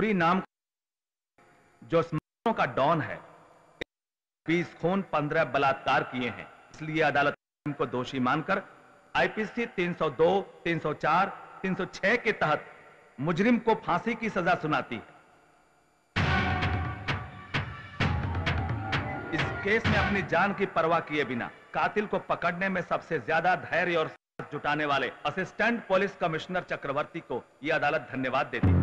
सूरी नाम जो स्मरणों का डॉन है बीस खून पंद्रह बलात्कार किए हैं। इसलिए अदालत को दोषी मानकर आईपीसी 302, 304, 306 के तहत मुजरिम को फांसी की सजा सुनाती है। इस केस में अपनी जान की परवाह किए बिना कातिल को पकड़ने में सबसे ज़्यादा धैर्य और जुटाने वाले असिस्टेंट पुलिस कमिश्नर चक्रवर्ती को यह अदालत धन्यवाद देती है।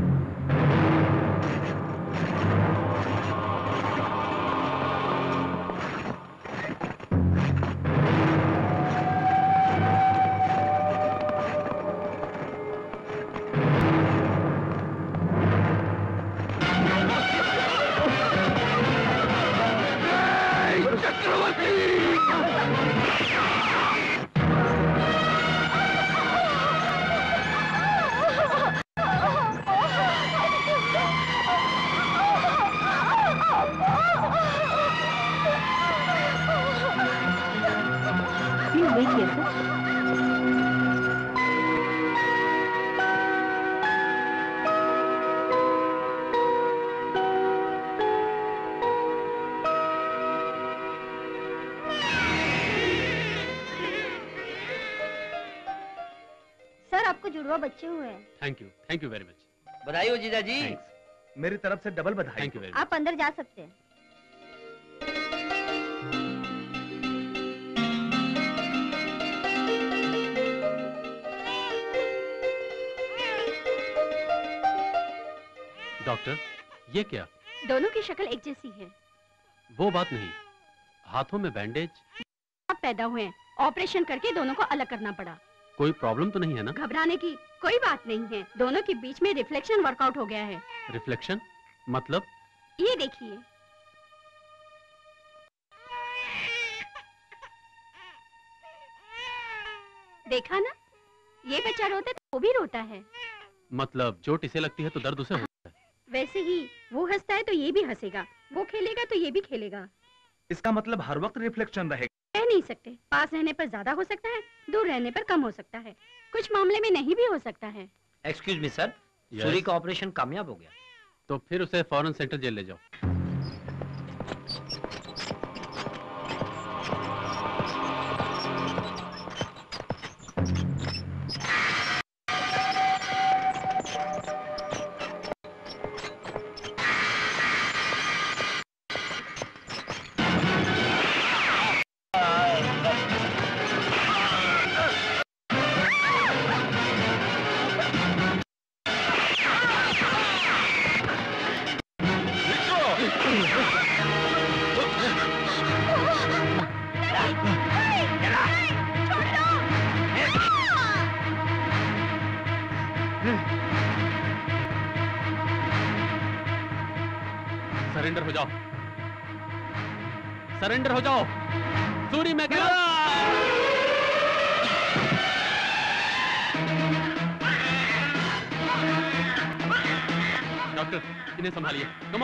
जीजा जी मेरी तरफ़ से डबल बधाई। थैंक यू आप अंदर जा सकते हैं। डॉक्टर ये क्या? दोनों की शक्ल एक जैसी है। वो बात नहीं। हाथों में बैंडेज आप पैदा हुए ऑपरेशन करके दोनों को अलग करना पड़ा। कोई प्रॉब्लम तो नहीं है ना? घबराने की कोई बात नहीं है। दोनों के बीच में रिफ्लेक्शन वर्कआउट हो गया है। रिफ्लेक्शन मतलब? ये देखिए। देखा ना? ये बच्चा रोता है तो वो भी रोता है। मतलब चोट इसे लगती है तो दर्द उसे होता है। वैसे ही वो हंसता है तो ये भी हंसेगा। वो खेलेगा तो ये भी खेलेगा। इसका मतलब हर वक्त रिफ्लेक्शन रहेगा। नहीं सकते। पास रहने पर ज़्यादा हो सकता है दूर रहने पर कम हो सकता है। कुछ मामले में नहीं भी हो सकता है। Excuse me sir. सूरी का ऑपरेशन कामयाब हो गया। तो फिर उसे फॉरन सेंटर जेल ले जाओ। सरेंडर हो जाओ। सरेंडर हो जाओ। सूरी मैं कह डॉक्टर इन्हें संभालिए। कम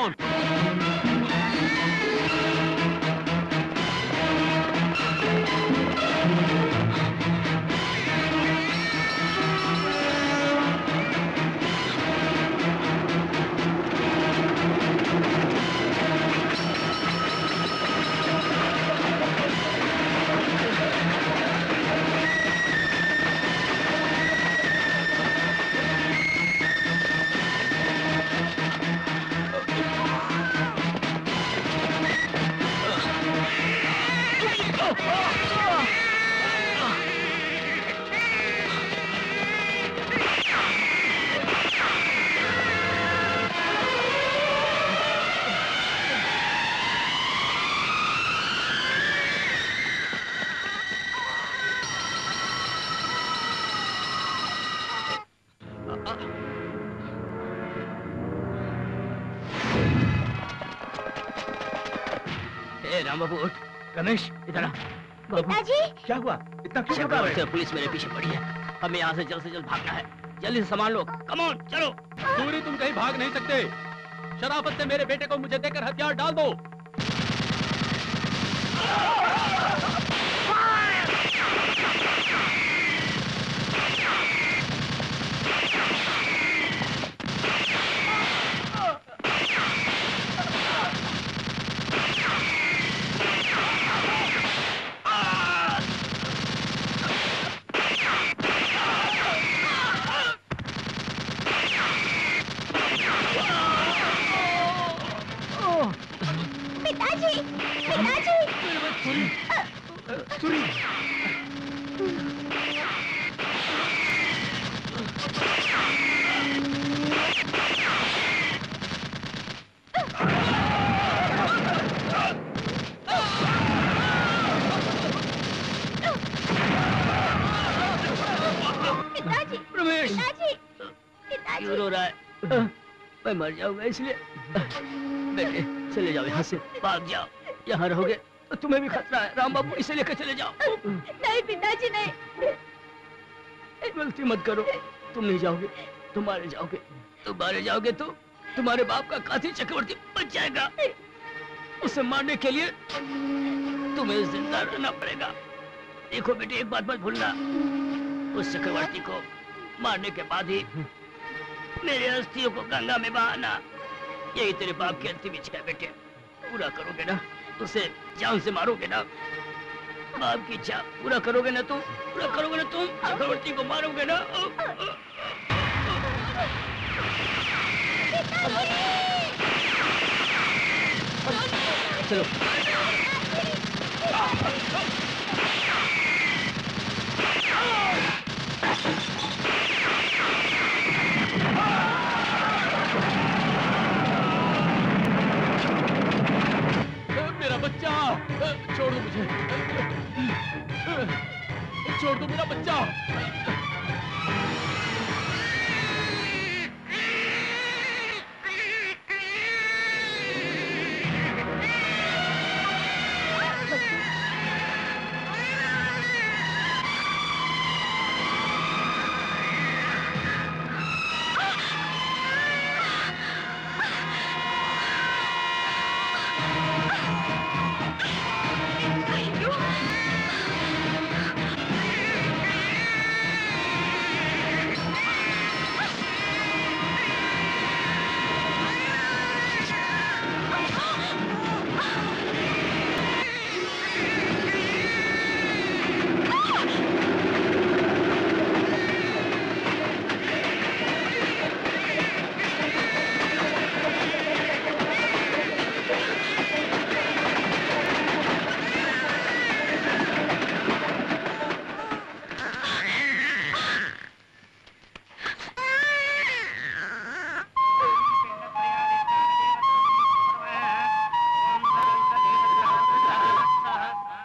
क्या हुआ? इतना क्यों घबरा रहे हो? पुलिस मेरे पीछे पड़ी है। हमें यहाँ से जल्द से जल्द भागना है। जल्दी से सामान लो। कमोन चलो। सूरी तुम कहीं भाग नहीं सकते। शराफत से मेरे बेटे को मुझे देकर हथियार डाल दो। मैं मर जाऊँगा इसलिए। बेटे चले जाओ यहाँ से भाग जाओ। यहाँ रहोगे तो तुम्हें भी खतरा है राम बाबू इसे लेकर चले जाओ। नहीं पिताजी नहीं। गलती मत करो तुम नहीं जाओगे तुम मारे जाओगे तुम मारे जाओगे तो तुम्हारे बाप का कातिल चक्रवर्ती बच जाएगा। उसे मारने के लिए तुम्हें ज़िंदा रहना पड़ेगा। देखो बेटे एक बात मत भूलना उस चक्रवर्ती को मारने के बाद ही मेरे अस्थियों को गंगा में बहाना। यही तेरे बाप की अंतिम इच्छा है, बेटे। पूरा करोगे ना उसे जान से मारोगे ना। बाप की इच्छा, पूरा करोगे ना तुम पूरा करोगे ना तुम चक्रवर्ती को मारोगे ना। चलो। मेरा छोड़ दो मुझे। छोड़ दो मेरा बच्चा।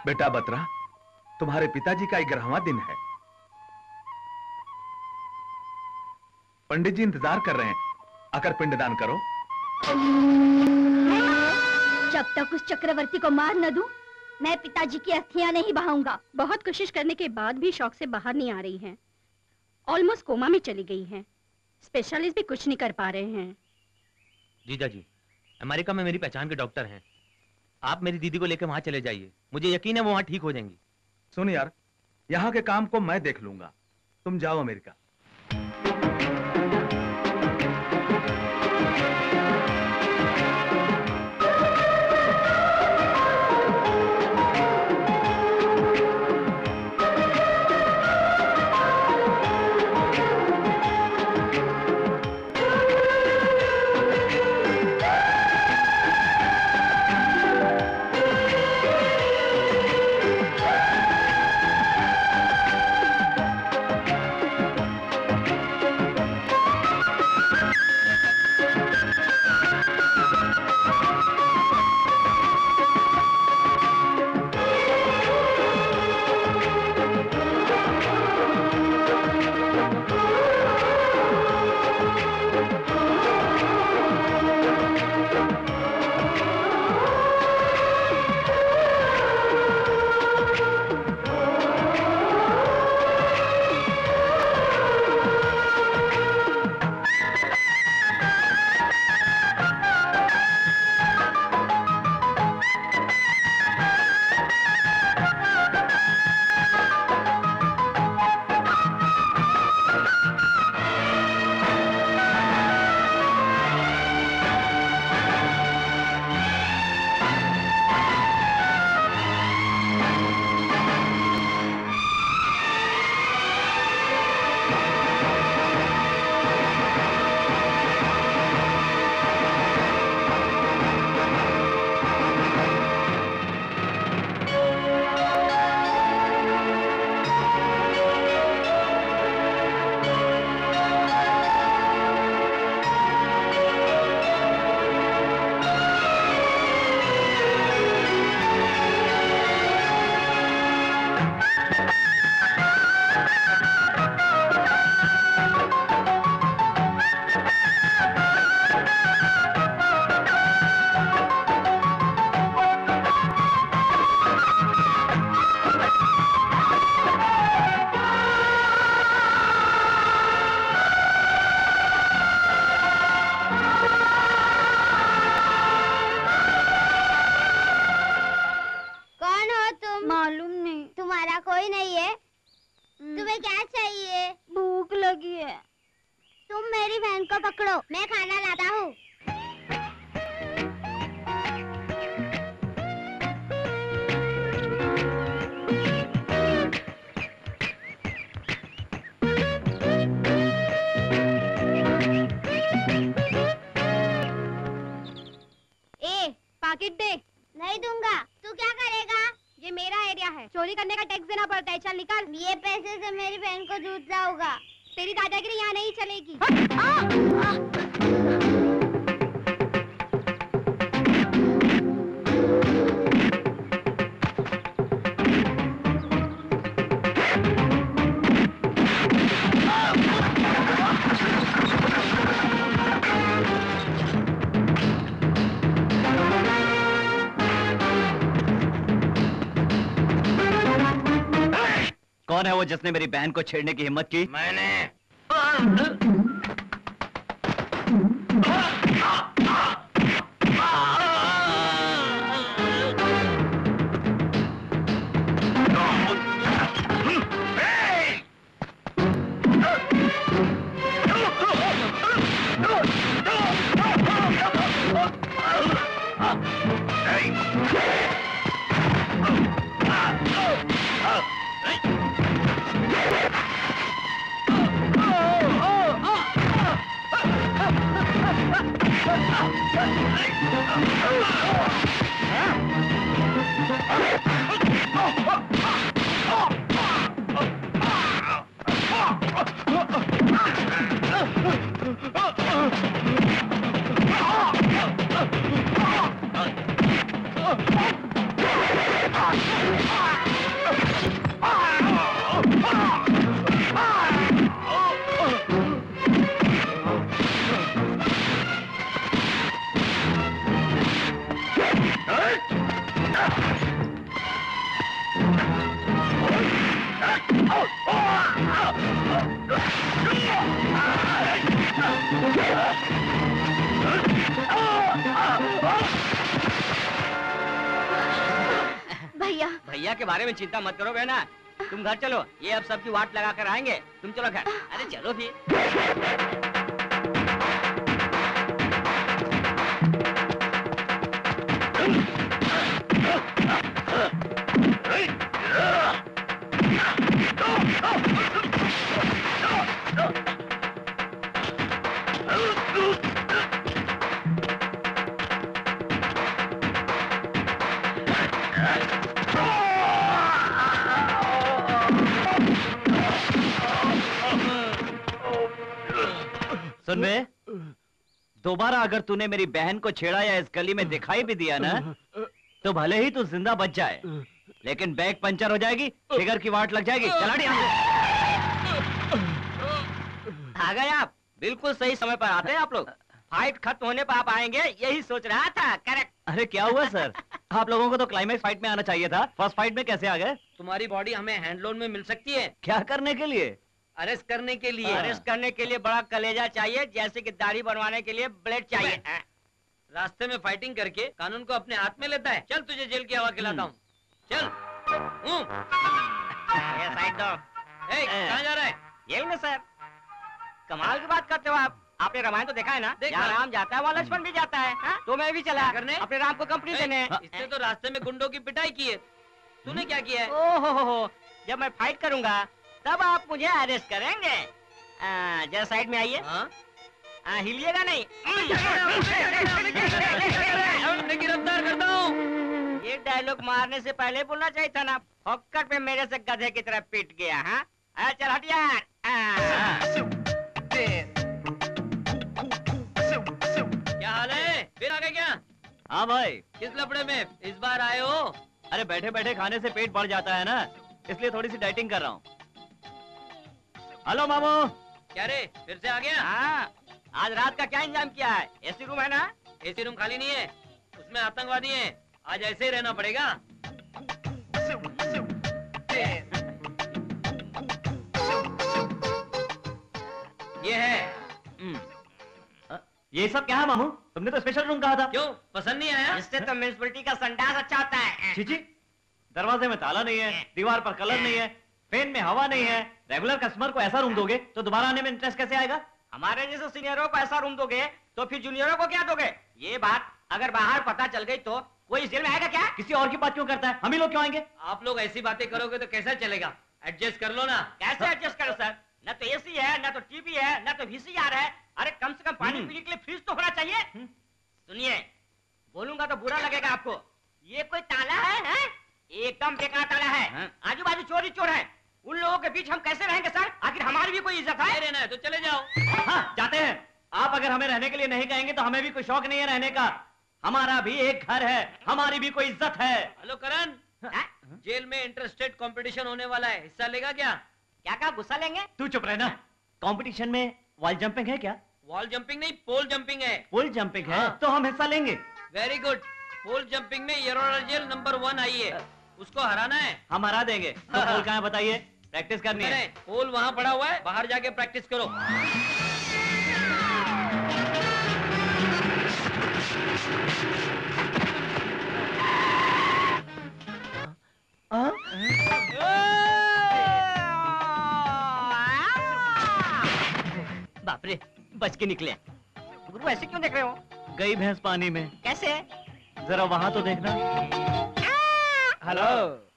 बेटा बतरा तुम्हारे पिताजी का ग्यारहवा दिन है। पंडित जी इंतज़ार कर रहे हैं। आकर पिंडदान करो। जब तक उस चक्रवर्ती को मार न दूँ, मैं पिताजी की अस्थियाँ नहीं बहाऊँगा। बहुत कोशिश करने के बाद भी शौक से बाहर नहीं आ रही हैं। ऑलमोस्ट कोमा में चली गई हैं। स्पेशलिस्ट भी कुछ नहीं कर पा रहे हैं। जीजा जी अमेरिका में मेरी पहचान के डॉक्टर हैं। आप मेरी दीदी को लेकर वहाँ चले जाइए। मुझे यकीन है वो वहाँ ठीक हो जाएँगी। सुन यार, यहाँ के काम को मैं देख लूँगा। तुम जाओ अमेरिका। जिसने मेरी बहन को छेड़ने की हिम्मत की। मैंने। चिंता मत करो बहना। तुम घर चलो। ये अब सबकी वाट लगा कर आएँगे। तुम चलो घर। अरे चलो फिर। दोबारा अगर तूने मेरी बहन को छेड़ा या इस गली में दिखाई भी दिया ना तो भले ही तू ज़िंदा बच जाए लेकिन बैग पंचर हो जाएगी फिगर की वाट लग जाएगी। चला आ गए आप। बिल्कुल सही समय पर आते हैं आप लोग। फाइट खत्म होने पर आप आएँगे यही सोच रहा था करेक्ट अरे क्या हुआ सर आप लोगों को तो क्लाइमेक्स फाइट में आना चाहिए था। फ़र्स्ट फाइट में कैसे आ गए? तुम्हारी बॉडी हमें हैंडलोन में मिल सकती है। क्या करने के लिए? अरेस्ट करने के लिए। अरेस्ट करने के लिए बड़ा कलेजा चाहिए जैसे कि दाढ़ी बनवाने के लिए ब्लेड चाहिए। रास्ते में फाइटिंग करके कानून को अपने हाथ में लेता है। चल तुझे जेल की हवा खिलाता हूँ। चल। कहाँ जा रहा है? यही ना सर। कमाल की बात करते हो आप। आपने रामायण तो देखा है ना? देखा। राम जाता है वहाँ लक्ष्मण भी जाता है। हाँ? तो मैं भी चला। करने? अपने राम को कंपनी देने। इसने तो रास्ते में गुंडों की पिटाई की है। तूने क्या किया है? ओ हो हो। जब मैं फाइट करूँगा तब आप मुझे अरेस्ट करेंगे। जरा साइड में आइए। हाँ? हिलिएगा नहीं। गिरफ़्तार करता हूँ ये डायलॉग मारने से पहले बोलना चाहिए था ना। फक्कट पे मेरे से गधे की तरह पीट गया हाँ? चल हट यार क्या हाल है? फिर आ गए क्या? हाँ भाई। किस लफड़े में? इस बार आए हो? अरे बैठे बैठे खाने से पेट बढ़ जाता है ना। इसलिए थोड़ी सी डाइटिंग कर रहा हूँ। हेलो मामू। क्या रे फिर से आ गया? हाँ। आज रात का क्या इंतज़ाम किया है? एसी रूम है ना? एसी रूम खाली नहीं है उसमें आतंकवादी है। आज ऐसे ही रहना पड़ेगा। ये है। हम्म। ये सब क्या है मामू? तुमने तो स्पेशल रूम कहा था। क्यों? पसंद नहीं आया? इससे तो म्यूनसिपलिटी का संडास अच्छा होता है। चीची दरवाजे में ताला नहीं है दीवार पर कलर नहीं है ट्रेन में हवा नहीं है। रेगुलर कस्टमर को ऐसा रूम दोगे तो दोबारा आने में इंटरेस्ट कैसे आएगा? हमारे जैसे सीनियरों को ऐसा रूम दोगे तो फिर जूनियरों को क्या दोगे? ये बात अगर बाहर पता चल गई तो कोई इस जेल में आएगा क्या? किसी और की बात क्यों करता है? हम ही लोग क्यों आएँगे? आप लोग ऐसी बातें करोगे तो कैसा चलेगा? एडजस्ट कर लो ना। कैसे एडजस्ट करो सर न तो एसी है न तो टीवी है न तो वीसीआर है। अरे कम से कम पानी हम्म। पीने के लिए फ्रिज तो होना चाहिए। सुनिए बोलूँगा तो बुरा लगेगा आपको। ये कोई ताला है, है? एकदम बेकार ताला है। हाँ। आजू बाजू चोरी चोर है। उन लोगों के बीच हम कैसे रहेंगे सर? आखिर हमारी भी कोई इज़्ज़त है? रहना है तो चले जाओ। हाँ जाते हैं। आप अगर हमें रहने के लिए नहीं कहेंगे तो हमें भी कोई शौक नहीं है रहने का। हमारा भी एक घर है हमारी भी कोई इज़्ज़त है। हेलो करण। हाँ? जेल में इंटरस्टेट कंपटीशन होने वाला है। हिस्सा लेगा क्या? क्या कहा गुस्सा लेंगे? तू चुप रहना। कंपटीशन में वॉल जंपिंग है क्या? वॉल जंपिंग नहीं पोल जंपिंग है। पोल जंपिंग है हाँ। तो हम हिस्सा लेंगे। वेरी गुड पोल जंपिंग में येरोड़ा जेल नंबर वन आई है। उसको हराना है? हम हरा देंगे। तो पुल कहाँ बताइए। प्रैक्टिस करनी है। पोल वहाँ पड़ा हुआ है बाहर जाके प्रैक्टिस करो। बाप रे बच के निकले। गुरु ऐसे क्यों देख रहे हो? गई भैंस पानी में। कैसे? जरा वहाँ तो देखना। Hello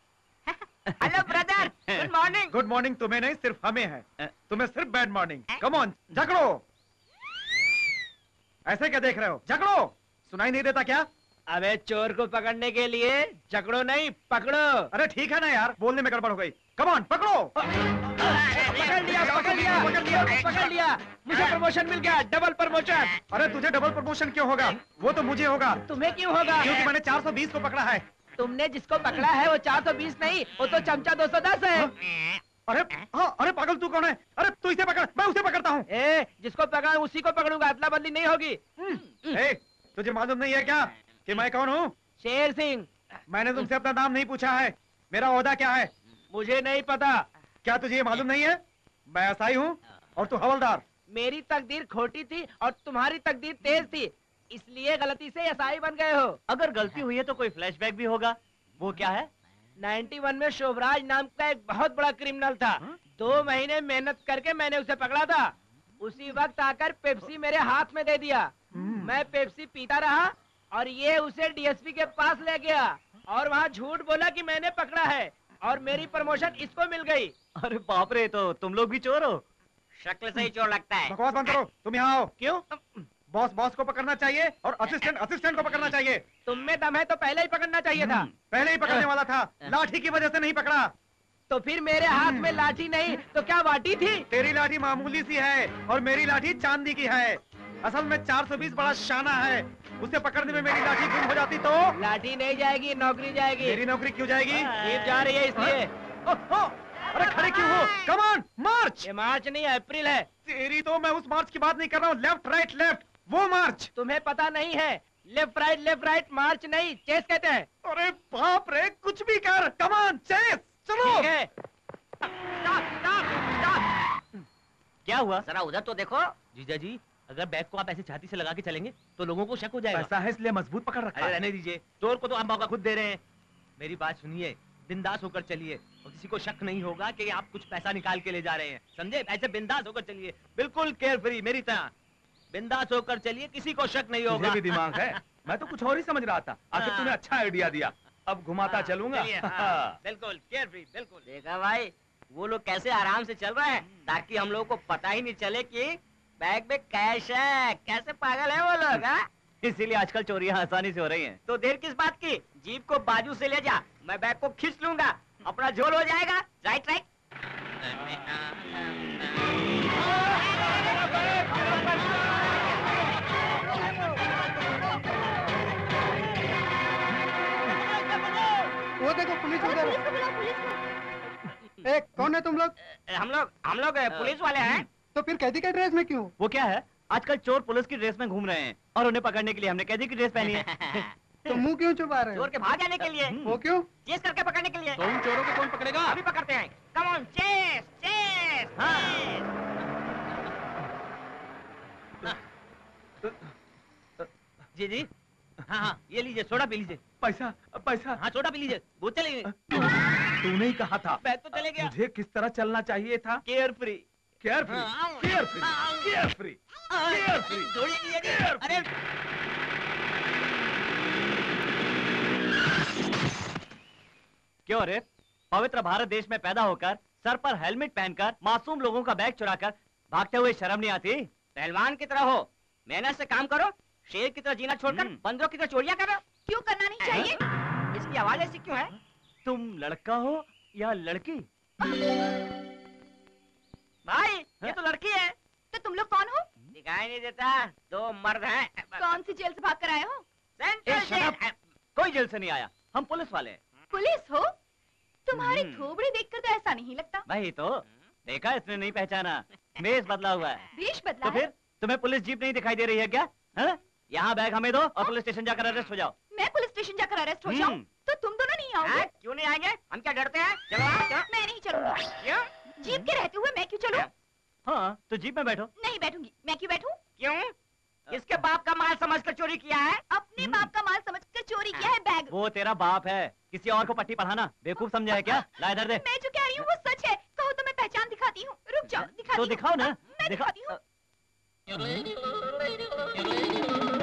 hello brother good morning good morning तुम्हें नहीं सिर्फ़ हमें है। तुम्हें सिर्फ़ बैड मॉर्निंग कम ऑन झगड़ो। ऐसे क्या देख रहे हो? झगड़ो। सुनाई नहीं देता क्या? अबे चोर को पकड़ने के लिए झगड़ो नहीं पकड़ो। अरे ठीक है ना यार बोलने में गड़बड़ हो गई। कम ऑन पकड़ो। पकड़ लिया पकड़ लिया पकड़ लिया पकड़ लिया। मुझे प्रमोशन मिल गया डबल प्रमोशन अरे तुझे डबल प्रमोशन क्यों होगा? वो तो मुझे होगा। तुम्हें क्यों होगा? क्योंकि मैंने 420 को पकड़ा है। तुमने जिसको पकड़ा है वो 420 नहीं वो तो चमचा 210 है। अरे हाँ अरे पागल तू कौन है? अरे तू इसे पकड़ मैं उसे पकड़ता हूँ। जिसको पकड़ा उसी को पकड़ूँगा अदला बदली नहीं होगी। ए, तुझे मालूम नहीं है क्या कि मैं कौन हूँ? शेर सिंह। मैंने तुमसे अपना नाम नहीं पूछा है। मेरा ओहदा क्या है? मुझे नहीं पता। क्या तुझे ये मालूम नहीं है? मैं असाई हूँ और तू हवलदार। मेरी तकदीर खोटी थी और तुम्हारी तकदीर तेज थी। इसलिए गलती से एसआई बन गए हो। अगर गलती हुई है तो कोई फ्लैशबैक भी होगा। वो क्या है? 91 में शोभराज नाम का एक बहुत बड़ा क्रिमिनल था। दो महीने मेहनत करके मैंने उसे पकड़ा था। उसी वक्त आकर पेप्सी मेरे हाथ में दे दिया। मैं पेप्सी पीता रहा और ये उसे डीएसपी के पास ले गया। और वहाँ झूठ बोला कि मैंने पकड़ा है और मेरी प्रमोशन इसको मिल गई। अरे बाप रे तो तुम लोग भी चोर हो। शक्ल से ही चोर लगता है। बकवास बंद करो। तुम यहाँ आओ। क्यों? बॉस बॉस को पकड़ना चाहिए और असिस्टेंट असिस्टेंट को पकड़ना चाहिए। तुम में दम है तो पहले ही पकड़ना चाहिए था। पहले ही पकड़ने वाला था। लाठी की वजह से नहीं पकड़ा। तो फिर मेरे हाथ में लाठी नहीं तो क्या वाटी थी? तेरी लाठी मामूली सी है और मेरी लाठी चांदी की है। असल में 420 बड़ा शाना है। उसे पकड़ने में मेरी लाठी गुम हो जाती तो? लाठी नहीं जाएगी नौकरी जाएगी। मेरी नौकरी क्यों जाएगी? जीप जा रही है इसलिए। ओह, अरे खड़े क्यों हो? कमान मार्च ये मार्च नहीं है अप्रैल है। तेरी तो मैं उस मार्च की बात नहीं कर रहा हूँ। लेफ़्ट राइट लेफ़्ट वो मार्च। तुम्हें पता नहीं है। Left right left right march नहीं चेस कहते हैं। अरे बाप रे कुछ भी कर। कमान चेस चलो। ठीक स्टॉप स्टॉप स्टॉप क्या हुआ? जरा उधर तो देखो। जीजा जी अगर बैग को आप ऐसे छाती से लगा के चलेंगे तो लोगों को शक हो जाएगा। ऐसा है इसलिए मज़बूत पकड़ रखा। है रहने दीजिए। चोर को तो आप मौका खुद दे रहे हैं। मेरी बात सुनिए बिंदास होकर चलिए। और किसी को शक नहीं होगा कि आप कुछ पैसा निकाल के ले जा रहे हैं। समझे? ऐसे बिंदास होकर चलिए। बिल्कुल केयर फ्री मेरी तरह। बिंदास होकर चलिए किसी को शक नहीं होगा भी दिमाग है मैं तो कुछ और ही समझ रहा था आखिर हाँ। तूने अच्छा आइडिया दिया अब घुमाता हाँ, चलूँगा हाँ, बिल्कुल बिल्कुल देखा भाई वो लोग कैसे आराम से चल रहे हैं ताकि हम लोगों को पता ही नहीं चले कि बैग में कैश है कैसे पागल है वो लोग हाँ? इसीलिए आजकल चोरियाँ आसानी से हो रही हैं तो देर किस बात की जीप को बाजू से ले जा मैं बैग को खींच लूँगा अपना झोल हो जाएगा राइट राइट वो देखो पुलिस उधर ए, कौन है तुम लोग? हम लोग हम लोग पुलिस वाले हैं। तो फिर कैदी के ड्रेस में क्यों? वो क्या है? आजकल चोर पुलिस की ड्रेस में घूम रहे हैं और उन्हें पकड़ने के लिए हमने कैदी की ड्रेस पहनी है। तो मुँह क्यों छुपा रहे हो? चोर के भाग जाने के लिए। वो क्यों? चेस करके पकड़ने के लिए। तो उन चोरों को कौन पकड़ेगा? अभी पकड़ते हैं। कम ऑन चेस चेस जी जी। हाँ हाँ ये लीजिए सोडा पी लीजिए। पैसा पैसा। हाँ सोडा पी लीजिए वो चले गए। तूने ही कहा था बैग तो चले गया। मुझे किस तरह चलना चाहिए था? Care free. केयर फ्री हाँ, care free care free care free. अरे। क्यों रे? पवित्र भारत देश में पैदा होकर सर पर हेलमेट पहनकर मासूम लोगों का बैग चुराकर भागते हुए शर्म नहीं आती? पहलवान की तरह हो। मेहनत से काम करो। शेर की तरह जीना छोड़कर हम्म। बंदरों की तरह चोरियाँ करो क्यों करना नहीं चाहिए? इसकी आवाज़ ऐसी क्यों है? तुम लड़का हो या लड़की? भाई ये तो लड़की है। तो तुम लोग कौन हो? दिखाई नहीं देता। दो मर्द हैं। कौन सी जेल से भाग कर आए हो. जेल। कोई जेल से नहीं आया। हम पुलिस वाले हैं। पुलिस हो? तुम्हारी हम्म। थोबड़ी देखकर तो ऐसा नहीं लगता। वही तो। देखा इसने नहीं पहचाना। बेस बदला हुआ है। वेश बदला तो फिर तुम्हें पुलिस जीप नहीं दिखाई दे रही है क्या? हाँ? यहाँ बैग हमें दो और पुलिस स्टेशन जाकर अरेस्ट हो जाओ। मैं पुलिस स्टेशन जाकर अरेस्ट हो जाऊँ? हम्म। तो तुम दोनों नहीं हाँ, आओगे क्यों नहीं आएँगे? हम क्या डरते हैं? चलो मैं नहीं चलूँगी। जीप के रहते हुए मैं क्यों चलूँ? हाँ तो जीप में बैठो। नहीं बैठूँगी। मैं क्यों बैठूं? क्यों? इसके बाप का माल समझकर चोरी किया है? अपने बाप का माल समझकर चोरी किया है बैग। वो तेरा बाप है। किसी और को पट्टी पढ़ाना। बेवकूफ़ समझा है क्या? ला इधर दे मैं जो कह रही हूँ वो सच है। कहो तो मैं पहचान दिखाती हूँ। रुक जाओ दिखाती तो दिखाओ ना। मैं दिखाती हूँ!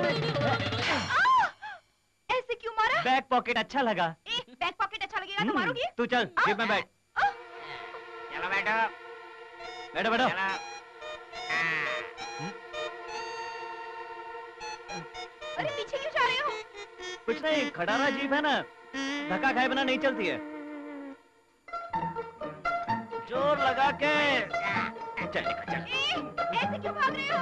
ऐसे क्यों मारा? बैक पॉकेट अच्छा लगा। ए, बैक पॉकेट अच्छा लगेगा तो हम्म, मारोगे? तू चल! जीप में बैठ। चलो बैठो। बैठो बैठो। हाँ। अरे पीछे क्यों जा रहे हो? कुछ नहीं खटारा जीप है ना। धक्का खाए बिना नहीं चलती है। ज़ोर लगा के। चल निकल, चल ऐसे क्यों भाग रहे हो?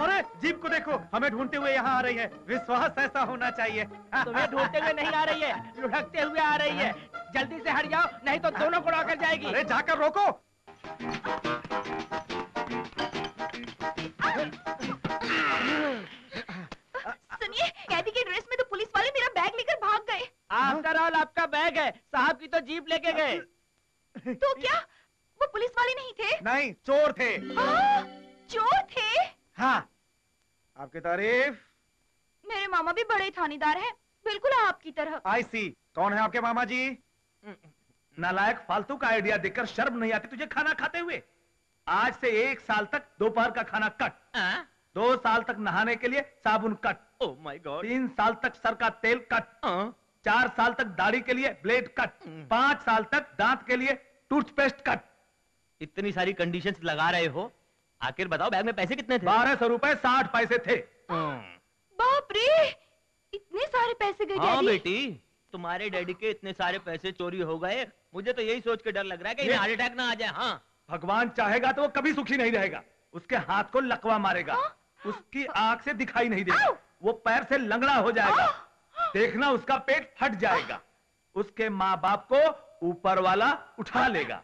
अरे जीप को देखो हमें ढूंढते हुए यहाँ आ रही है। विश्वास ऐसा होना चाहिए। तुम्हें ढूंढते हुए नहीं आ रही है लुढ़कते हुए आ रही है। जल्दी से हट जाओ नहीं तो दोनों को कर जाएगी। अरे जाकर रोको। सुनिए कैदी की ड्रेस में तो पुलिस वाले मेरा बैग लेकर भाग गए। आफ्टर ऑल आपका बैग है। साहब की तो जीप लेके गए। तो क्या? वो पुलिस वाले नहीं थे? नहीं चोर थे। आ, चोर थे? हाँ। आपकी तारीफ़। मेरे मामा भी बड़े थानेदार हैं बिल्कुल आपकी तरह। आई सी। कौन है आपके मामा जी? नालायक फालतू का आइडिया देकर शर्म नहीं आती तुझे खाना खाते हुए। आज से एक साल तक दोपहर का खाना कट। आ? दो साल तक नहाने के लिए साबुन कट। ओह माय गॉड तीन साल तक सर का तेल कट। आ? चार साल तक दाढ़ी के लिए ब्लेड कट। पाँच साल तक दांत के लिए टूथपेस्ट कट। इतनी सारी कंडीशंस लगा रहे हो? आखिर बताओ बैग में पैसे कितने थे? बारह सौ रुपए साठ पैसे थे। बाप रे इतने सारे पैसे गए हाँ बेटी तुम्हारे डैडी के इतने सारे पैसे चोरी हो गए। मुझे तो यही सोच के डर लग रहा है कि हार्ट अटैक ना आ जाए हाँ। भगवान चाहेगा तो वो कभी सुखी नहीं रहेगा। उसके हाथ को लकवा मारेगा। उसकी आँख से दिखाई नहीं देगा। वो पैर से लंगड़ा हो जाएगा। देखना उसका पेट फट जाएगा। उसके माँ बाप को ऊपर वाला उठा लेगा।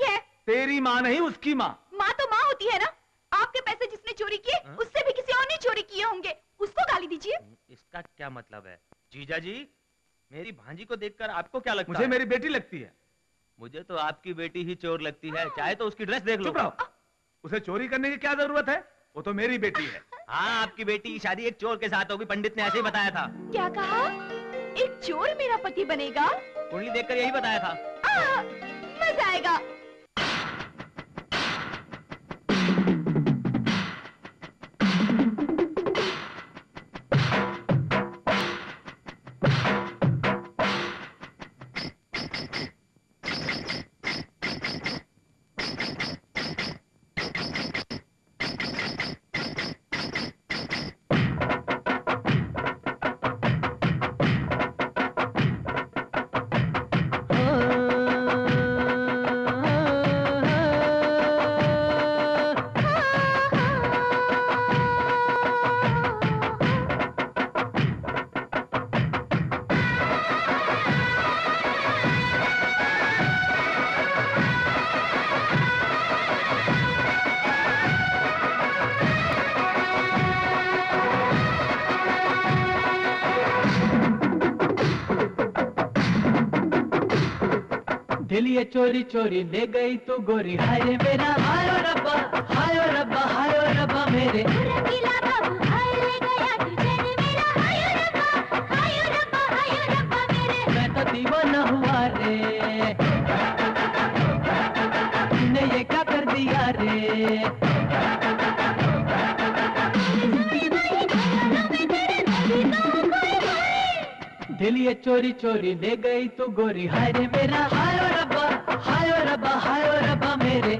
गलती है। तेरी माँ नहीं उसकी माँ। माँ तो माँ होती है ना? आपके पैसे जिसने चोरी किए उससे भी किसी और ने चोरी किए होंगे। उसको गाली दीजिए। इसका क्या मतलब है? जीजा जी मेरी भांजी को देखकर आपको क्या लगता मुझे है? मेरी बेटी लगती है। मुझे तो आपकी बेटी ही चोर लगती है। चाहे तो उसकी ड्रेस देख लो। चुप उसे चोरी करने की क्या ज़रूरत है? वो तो मेरी बेटी है। हाँ आपकी बेटी की शादी एक चोर के साथ होगी पंडित ने ऐसे ही बताया था। क्या कहा? एक चोर मेरा पति बनेगा? कुंडली देखकर यही बताया था। आ, मज़ा आएगा। ये चोरी चोरी ले गई तू गोरी। हाय मेरा, हायो रब्बा हायो रब्बा हायो रब्बा मेरे। ये चोरी चोरी ले गई तू गोरी। हाय रे मेरा, हायो रबा रब्बा रबा हायो रबा मेरे।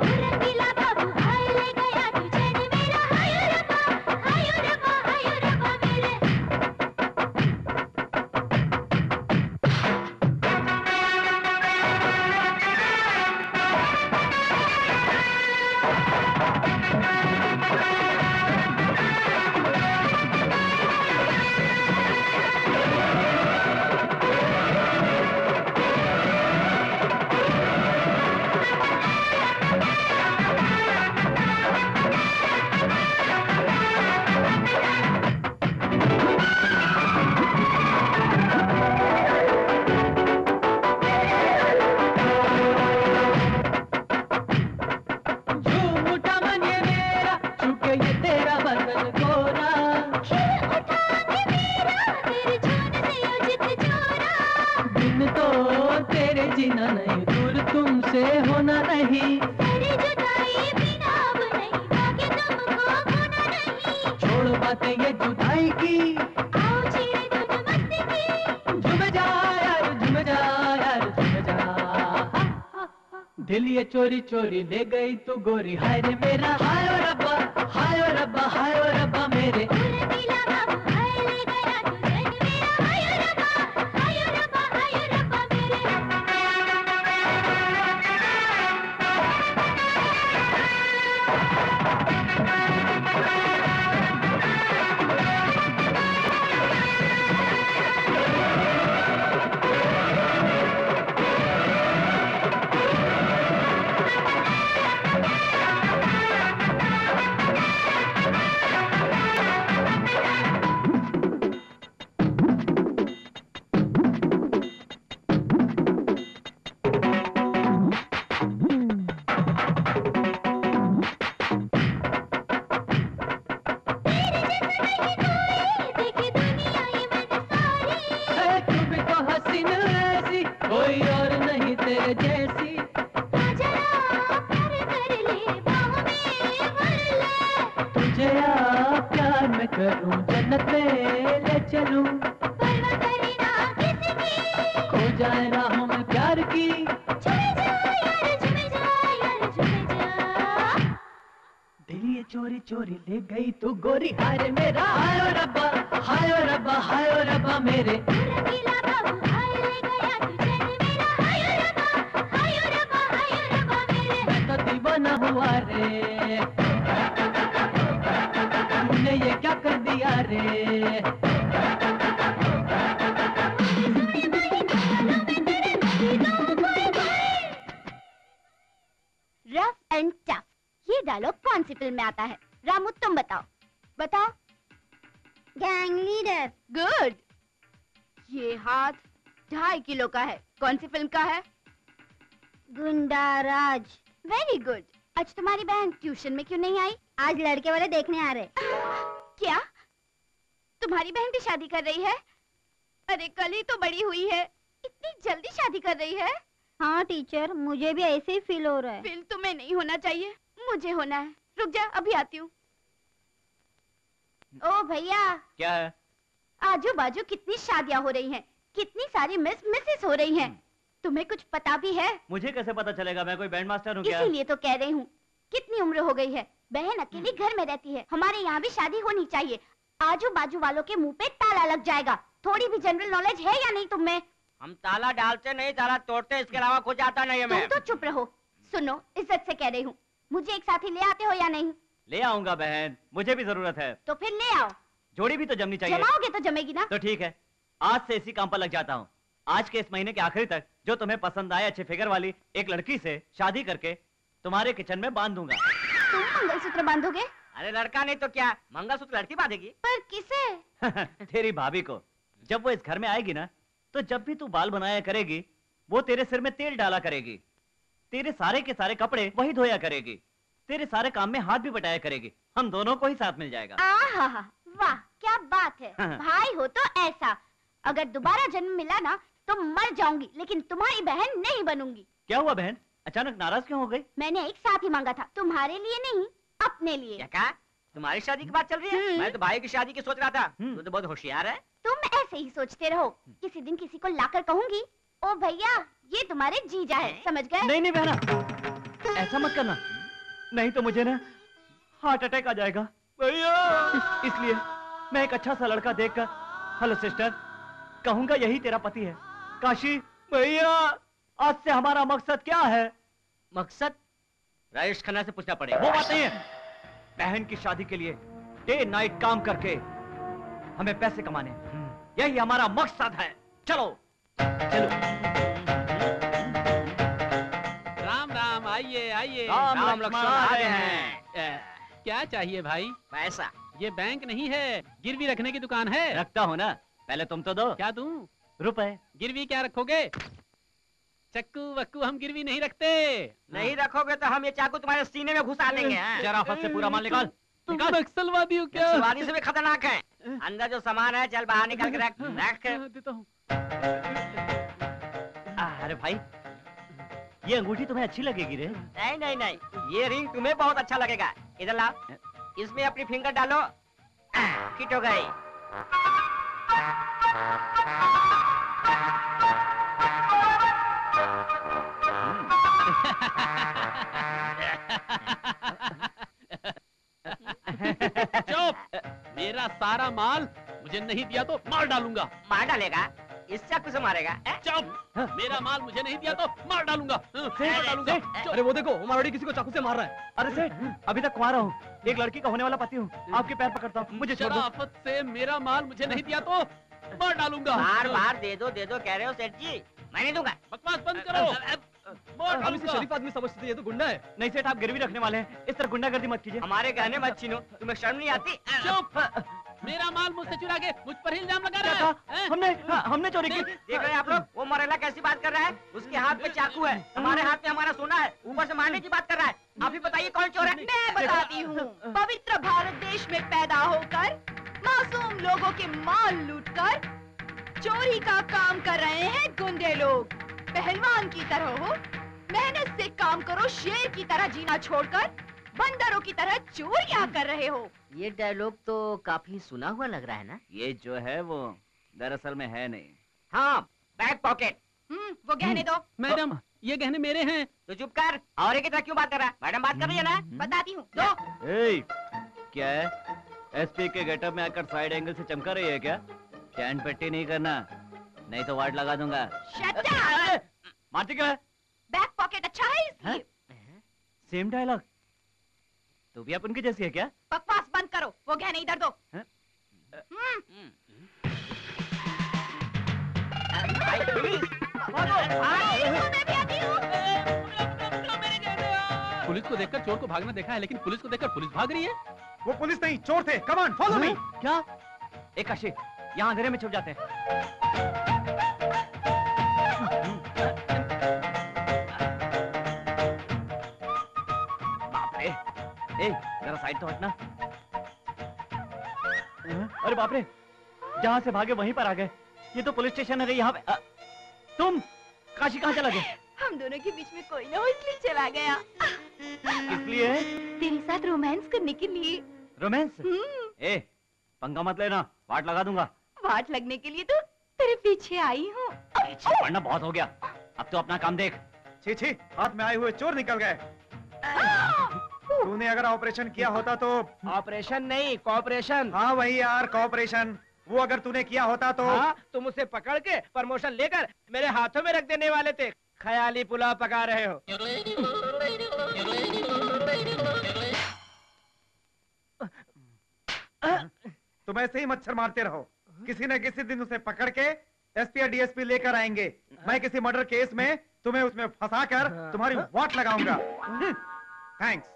चोरी चोरी ले गई तू गोरी। हाय मेरा हाय कर रही है? अरे कल ही तो बड़ी हुई है। इतनी जल्दी शादी कर रही है? हाँ टीचर मुझे भी ऐसे ही फील हो रहा है। फिर तुम्हें नहीं होना चाहिए मुझे होना है। रुक जा अभी आती हूँ। ओ भैया। क्या है? आजू बाजू कितनी शादियाँ हो रही हैं, कितनी सारी मिस मिसेस हो रही हैं। तुम्हें कुछ पता भी है? मुझे कैसे पता चलेगा? मैं कोई बैंड मास्टर हूँ क्या? इसीलिए तो कह रही हूँ कितनी उम्र हो गई है? बहन अकेली घर में रहती है हमारे यहाँ भी शादी होनी चाहिए। आजू बाजू वालों के मुँह पे ताला लग जाएगा। थोड़ी भी जनरल नॉलेज है या नहीं तुम में? हम ताला डालते नहीं ताला तोड़ते इसके अलावा कुछ आता नहीं तुम हमें तो चुप रहो। सुनो इज़्ज़त से कह रही हूँ। मुझे एक साथी ले आते हो या नहीं? ले आऊँगा बहन मुझे भी ज़रूरत है। तो फिर ले आओ। जोड़ी भी तो जमनी चाहिए। जमाओगे तो जमेगी ना? तो ठीक है। आज से इसी काम पर लग जाता हूँ। आज के इस महीने के आखिरी तक जो तुम्हें पसंद आए अच्छे फिगर वाली एक लड़की से शादी करके तुम्हारे किचन में बाँध दूँगा। तुम मंगलसूत्र बांधोगे? अरे लड़का नहीं तो क्या मंगलसूत्र लड़की बांधेगी? पर किसे? तेरी भाभी को। जब वो इस घर में आएगी ना तो जब भी तू बाल बनाया करेगी वो तेरे सिर में तेल डाला करेगी। तेरे सारे के सारे कपड़े वही धोया करेगी। तेरे सारे काम में हाथ भी बटाया करेगी। हम दोनों को ही साथ मिल जाएगा। वाह क्या बात है। हाँ। भाई हो तो ऐसा। अगर दोबारा जन्म मिला ना तो मर जाऊँगी लेकिन तुम्हारी बहन नहीं बनूँगी। क्या हुआ बहन? अचानक नाराज़ क्यों हो गई? मैंने एक साथ ही मांगा था तुम्हारे लिए नहीं अपने लिए। क्या तुम्हारी शादी की बात चल रही है? मैं तो भाई की शादी की सोच रहा था। तू तो बहुत होशियार है। तुम ऐसे ही सोचते रहो। किसी दिन किसी को लाकर कहूँगी ओ भैया ये तुम्हारे जीजा है? समझ गए? नहीं नहीं बहना। ऐसा मत करना। नहीं तो मुझे ना हार्ट अटैक आ जाएगा। भैया! इसलिए मैं एक अच्छा सा लड़का देखकर हेलो सिस्टर कहूँगा यही तेरा पति है। काशी भैया! आज से हमारा मकसद क्या है? मकसद राजेश खन्ना से पूछना पड़ेगा। वो बात नहीं है। बहन की शादी के लिए डे नाइट काम करके हमें पैसे कमाने यही हमारा मकसद है। चलो। चलो। राम राम आइए आइए। राम राम लक्ष्मण आ गए हैं। क्या चाहिए भाई? पैसा। ये बैंक नहीं है गिरवी रखने की दुकान है। रखता हो ना। पहले तुम तो दो। क्या दूँ? रुपए। गिरवी क्या रखोगे? चक्कू वक्कू हम गिरवी नहीं रखते। नहीं रखोगे तो हम ये चाकू तुम्हारे सीने में घुसा देंगे हाँ? शराफत से पूरा माल निकाल। तुम नक्सलवादी हो क्या? नक्सलवादी से भी खतरनाक है। अंदर जो सामान है चल बाहर निकाल के रख। रख। देता हूँ। अरे भाई ये अंगूठी तुम्हें अच्छी लगेगी रे। नहीं नहीं नहीं ये रिंग तुम्हें बहुत अच्छा लगेगा। इधर लाओ। इसमें अपनी फिंगर डालो। फिट हो गई। चुप। मेरा सारा माल मुझे नहीं दिया तो मार डालूँगा। मार डालेगा? इस चाकू से मारेगा चुप। मेरा माल मुझे नहीं दिया तो मार डालूँगा। मार डालूँगा। अरे वो देखो हमारा किसी को चाकू से मार रहा है। अरे सेठ अभी तक कुआरा हूँ। एक लड़की का होने वाला पति हूँ। आपके पैर पकड़ता हूँ। मुझे छोड़ शराफत से मेरा माल मुझे नहीं दिया तो मार डालूँगा। बार बार दे दो दे दो कह रहे हो सेठ जी। मैं नहीं दूँगा। बकवास बंद करो। मार हम इसे शरीफ आदमी समझते ये तो गुंडा है। नहीं सेठ आप गिरवी रखने वाले हैं। इस तरह गुंडागर्दी मत कीजिए। हमारे गहने मत छीनो तुम्हें शर्म नहीं आती? चुप। मेरा माल मुझसे चुरा के मुझ पर ही इल्ज़ाम लगा रहा है। हमने हाँ, हमने चोरी की। देख रहे हैं आप लोग वो मरेला कैसी बात कर रहा है? उसके हाथ में चाकू है हमारे हाथ में हमारा सोना है ऊपर से मारने की बात कर रहा है। आप ही बताइए कौन चोर है? मैं बताती हूँ। पवित्र भारत देश में पैदा होकर मासूम लोगों के माल लूटकर चोरी का काम कर रहे हैं गुंडे लोग। पहलवान की तरह हो मेहनत से काम करो शेर की तरह जीना छोड़कर बंदरों की तरह चोरियाँ कर रहे हो। ये डायलॉग तो काफ़ी सुना हुआ लग रहा है ना? ये जो है वो दरअसल में है नहीं। हाँ बैक पॉकेट हम्म, वो गहने दो। मैडम ये गहने मेरे हैं। तो चुप कर और एक तरह क्यों बात कर रहा है? मैडम बात कर रही है ना? बताती हूँ दो। ए, क्या है? एसपी के गेटअप में आकर साइड एंगल से चमका रही है क्या? चैन पट्टी नहीं करना। नहीं तो वार्ड लगा दूँगा। मारती क्या बैक पॉकेट अच्छा है इसलिए सेम डायलॉग तू भी अपन की जैसी है क्या? बकवास बंद करो वो गहने इधर दो। हैं? हम्म, पुलिस! आई मैं भी आती। पुलिस को देखकर चोर को भागना देखा है लेकिन पुलिस को देखकर पुलिस भाग रही है। वो पुलिस नहीं चोर थे। कमान फॉलो मी क्या? एक काशी यहाँ अंधेरे में छुप जाते हैं। बाप रे। ए जरा साइड तो हटना। अरे बाप रे जहाँ से भागे वहीं पर आ गए। ये तो पुलिस स्टेशन है यहाँ पे अ, तुम काशी कहाँ चला गए? हम दोनों के बीच में कोई ना हो इसलिए चला गया। इसलिए तेरे साथ रोमांस करने के लिए। रोमांस हम्म, ए पंगा मत लेना वाट लगा दूँगा। वाट लगने के लिए तो तेरे पीछे आई हूँ। पीछे पड़ना बहुत हो गया। अब तो अपना काम देख। छी छी हाथ में आए हुए चोर निकल गए। तूने अगर ऑपरेशन किया होता तो ऑपरेशन नहीं कॉपरेशन। हाँ वही यार कॉपरेशन। वो अगर तूने किया होता तो हाँ तुम उसे पकड़ के प्रमोशन लेकर मेरे हाथों में रख देने वाले थे। ख्याली पुलाव पका रहे हो। तुम ऐसे ही मच्छर मारते रहो। किसी न किसी दिन उसे पकड़ के एसपी या डीएसपी लेकर आएँगे। मैं किसी मर्डर केस में तुम्हें उसमें फंसा कर तुम्हारी वाट लगाऊँगा। थैंक्स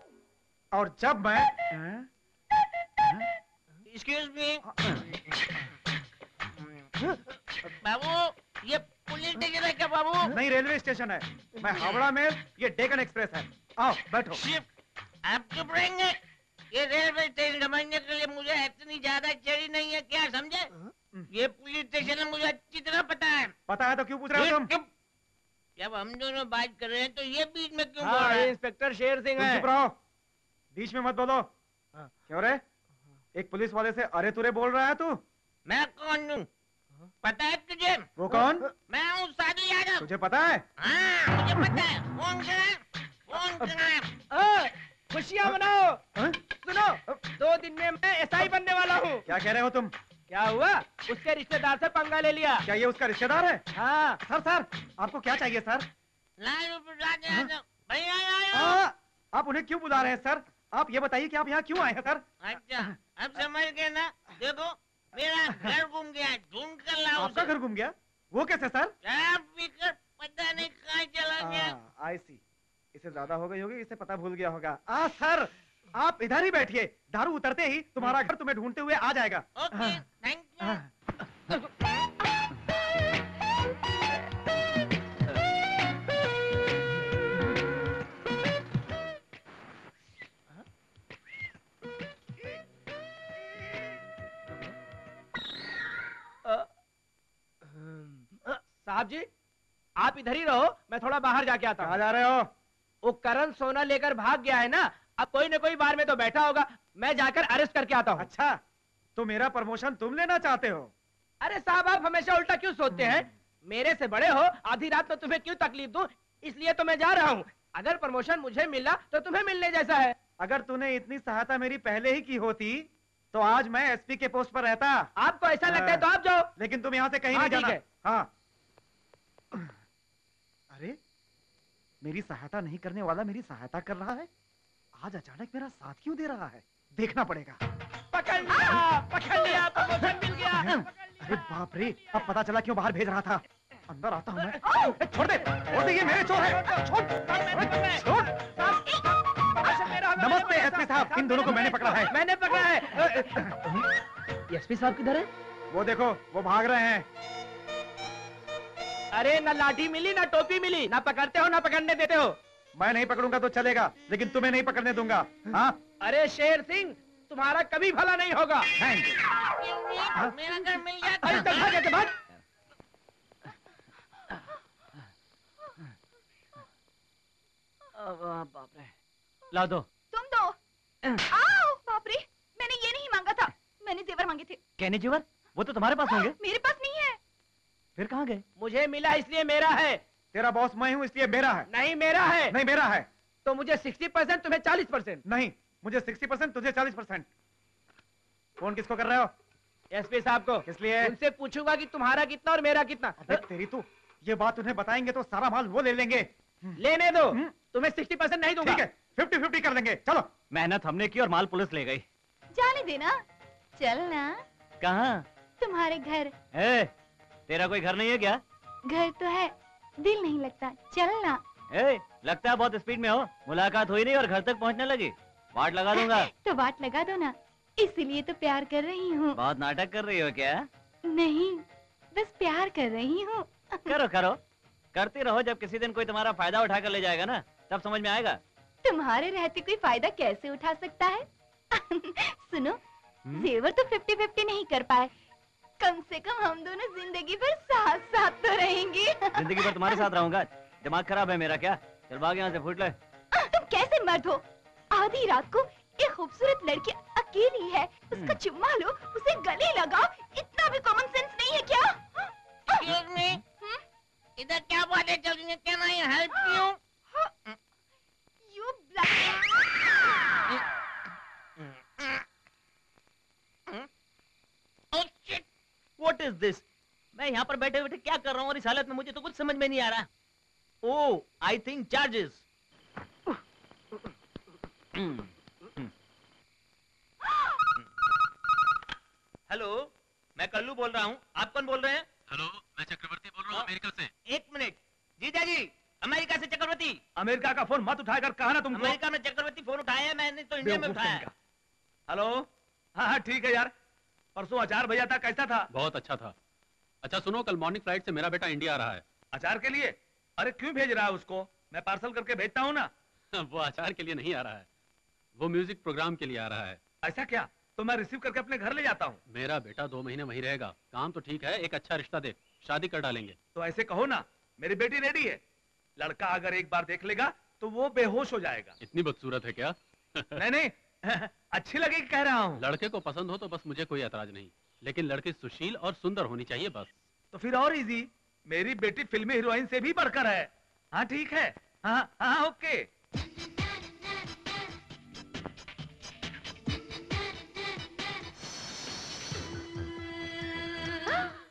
और जब मैं एक्सक्यूज मी बाबू ये पुलिस स्टेशन है क्या बाबू? नहीं रेलवे स्टेशन है। मैं हावड़ा में ये डेकन एक्सप्रेस है। आओ बैठो। आप चुप रहेंगे ये रेलवे स्टेशन समझने के लिए मुझे इतनी ज़्यादा चढ़ी नहीं है क्या समझे? ये पुलिस स्टेशन मुझे अच्छी तरह पता है। पता है तो क्यों पूछ रहे हो तुम। जब हम दोनों बात कर रहे हैं तो ये बीच में क्यों बोल हाँ रहा है? इंस्पेक्टर शेर सिंह है। चुप रहो। बीच में मत बोलो। क्यों रे? एक पुलिस वाले से अरे तुरे बोल रहा है तू? मैं कौन हूँ? पता है तुझे? वो कौन? मैं हूँ साधु यादव। तुझे पता है? हाँ मुझे पता है। फ़ोन करा हाँ, खुशियाँ मनाओ। सुनो दो दिन में मैं एसआई बनने वाला हूँ। क्या कह रहे हो तुम? क्या हुआ? उसके रिश्तेदार से पंगा ले लिया। क्या ये उसका रिश्तेदार है? हाँ। सर सर आपको क्या चाहिए सर? लालू भैया आप उन्हें क्यों बुला रहे हैं सर? आप ये बताइए कि आप यहाँ क्यों आए हैं सर? अच्छा अब समझ गए ना? देखो मेरा घर घूम गया ढूंढ कर लाओ आपका घर घूम गया? वो कैसे सर? पता नहीं कहाँ चला गया। आई सी इसे ज़्यादा हो गई होगी इसे पता भूल गया होगा। आ सर आप इधर ही बैठिए। दारू उतरते ही तुम्हारा घर तुम्हें ढूंढते हुए आ जाएगा। ओके थैंक यू साहब जी आप इधर ही रहो मैं थोड़ा बाहर जाके आता कहाँ जा रहे हो? वो करण सोना लेकर भाग गया है ना? अब कोई ना कोई बार में तो बैठा होगा। मैं जाकर अरेस्ट करके आता हूँ। अच्छा तो मेरा प्रमोशन तुम लेना चाहते हो? अरे साहब आप हमेशा उल्टा क्यों सोचते हैं? मेरे से बड़े हो आधी रात में तुम्हें क्यों तकलीफ़ दूँ? इसलिए तो मैं जा रहा हूँ। अगर प्रमोशन मुझे मिला तो तुम्हें मिलने जैसा है। अगर तूने इतनी सहायता मेरी पहले ही की होती तो आज मैं एसपी के पोस्ट पर रहता। आपको ऐसा लगता है तो आप जाओ। लेकिन तुम यहाँ से कहीं हाँ, नहीं जाना। है। हाँ मेरी सहायता नहीं करने वाला मेरी सहायता कर रहा है। आज अचानक मेरा साथ क्यों दे रहा है? देखना पड़ेगा। पकड़ लिया पकड़ लिया प्रमोशन मिल गया। अरे बाप रे अब पता चला क्यों बाहर भेज रहा था। अंदर आता हूँ मैं। छोड़ दे। छोड़ दे ये मेरे चोर है। छोड़ छोड़। नमस्ते एसपी साहब। इन दोनों को मैंने पकड़ा है। मैंने पकड़ा है। एसपी साहब किधर है? वो देखो वो भाग रहे हैं। अरे ना लाठी मिली ना टोपी मिली। ना पकड़ते हो ना पकड़ने देते हो। मैं नहीं पकड़ूँगा तो चलेगा लेकिन तुम्हें नहीं पकड़ने दूँगा। हाँ? अरे शेर सिंह तुम्हारा कभी भला नहीं होगा। मेरा घर मिल गया। अरे चल भाग ऐसे भाग बाप रे ला दो। तुम दो। आओ बाप रे मैंने ये नहीं मांगा था। मैंने जेवर मांगे थे। कहने जेवर? वो तो तुम्हारे पास होंगे। मेरे पास नहीं है। फिर कहाँ गए? मुझे मिला इसलिए मेरा है। तेरा बॉस मैं हूँ इसलिए मेरा है। नहीं मेरा है। नहीं मेरा है। तो मुझे सिक्सटी परसेंट तुम्हें चालीस परसेंट नहीं मुझे सिक्सटी परसेंट तुझे चालीस परसेंट फ़ोन किसको कर रहे हो? एसपी साहब को। किस लिए? उनसे पूछूँगा कि तुम्हारा कितना और मेरा कितना। अबे तेरी तू ये बात उन्हें बताएँगे तो सारा माल वो ले लेंगे। लेने दो। तुम्हें सिक्सटी परसेंट नहीं दूँगा। ठीक है फिफ्टी फिफ्टी कर लेंगे चलो। मेहनत हमने की और माल पुलिस ले गई। जाने देना। चलना। कहाँ? तुम्हारे घर। ए, तेरा कोई घर नहीं है क्या? घर तो है। दिल नहीं लगता। चलना ए, लगता है बहुत स्पीड में हो। मुलाकात हुई नहीं और घर तक पहुँचने लगी। वाट लगा दूँगा। तो वाट लगा दो ना। इसीलिए तो प्यार कर रही हूँ। बहुत नाटक कर रही हो क्या? नहीं बस प्यार कर रही हूँ। करो करो। करती रहो जब किसी दिन कोई तुम्हारा फ़ायदा उठा कर ले जाएगा ना तब समझ में आएगा। तुम्हारे रहते कोई फ़ायदा कैसे उठा सकता है? सुनो जेवर तो फिफ्टी फिफ्टी नहीं कर पाए। कम से कम हम दोनों ज़िंदगी भर साथ साथ तो रहेंगे। ज़िंदगी भर तुम्हारे साथ रहूँगा। दिमाग खराब है मेरा क्या? चल भाग यहाँ से फूट ले। तुम कैसे मर्द हो? आधी रात को एक खूबसूरत लड़की अकेली है। उसका चुम्मा लो उसे गले लगाओ। इतना भी कॉमन सेंस नहीं है क्या? Excuse इधर क्या बातें चल रही हैं? Can I help you you what is this मैं यहाँ पर बैठे बैठे क्या कर रहा हूँ और इस हालत में मुझे तो कुछ समझ में नहीं आ रहा। Oh I think charges hello मैं कल्लू बोल रहा हूँ। आप कौन बोल रहे हैं? हेलो मैं चक्रवर्ती बोल रहा हूँ अमेरिका से। एक मिनट। जीजा जी अमेरिका से चक्रवर्ती। अमेरिका का फ़ोन मत उठाकर कहा ना तुम अमेरिका में चक्रवर्ती फ़ोन उठाया है मैंने तो इंडिया में उठाया हेलो हाँ हाँ ठीक है यार। परसों अचार भैया था कैसा था? बहुत अच्छा था। अच्छा सुनो कल मॉर्निंग फ़्लाइट से मेरा बेटा इंडिया आ रहा है। अचार के लिए? अरे क्यों भेज रहा है उसको? मैं पार्सल करके भेजता हूँ ना। वो अचार के लिए नहीं आ रहा है। वो म्यूज़िक प्रोग्राम के लिए आ रहा है। ऐसा क्या? तो मैं रिसीव करके अपने घर ले जाता हूँ। मेरा बेटा दो महीने वहीं रहेगा। काम तो ठीक है एक अच्छा रिश्ता देख शादी कर डालेंगे। तो ऐसे कहो ना मेरी बेटी रेडी है। लड़का अगर एक बार देख लेगा तो वो बेहोश हो जाएगा। इतनी बदसूरत है क्या? नहीं नहीं अच्छी लगेगी कह रहा हूँ? लड़के को पसंद हो तो बस मुझे कोई एतराज़ नहीं। लेकिन लड़की सुशील और सुंदर होनी चाहिए बस। तो फिर और इजी मेरी बेटी फिल्मी हीरोइन से भी बढ़कर है। हाँ ठीक है। हाँ हाँ ओके।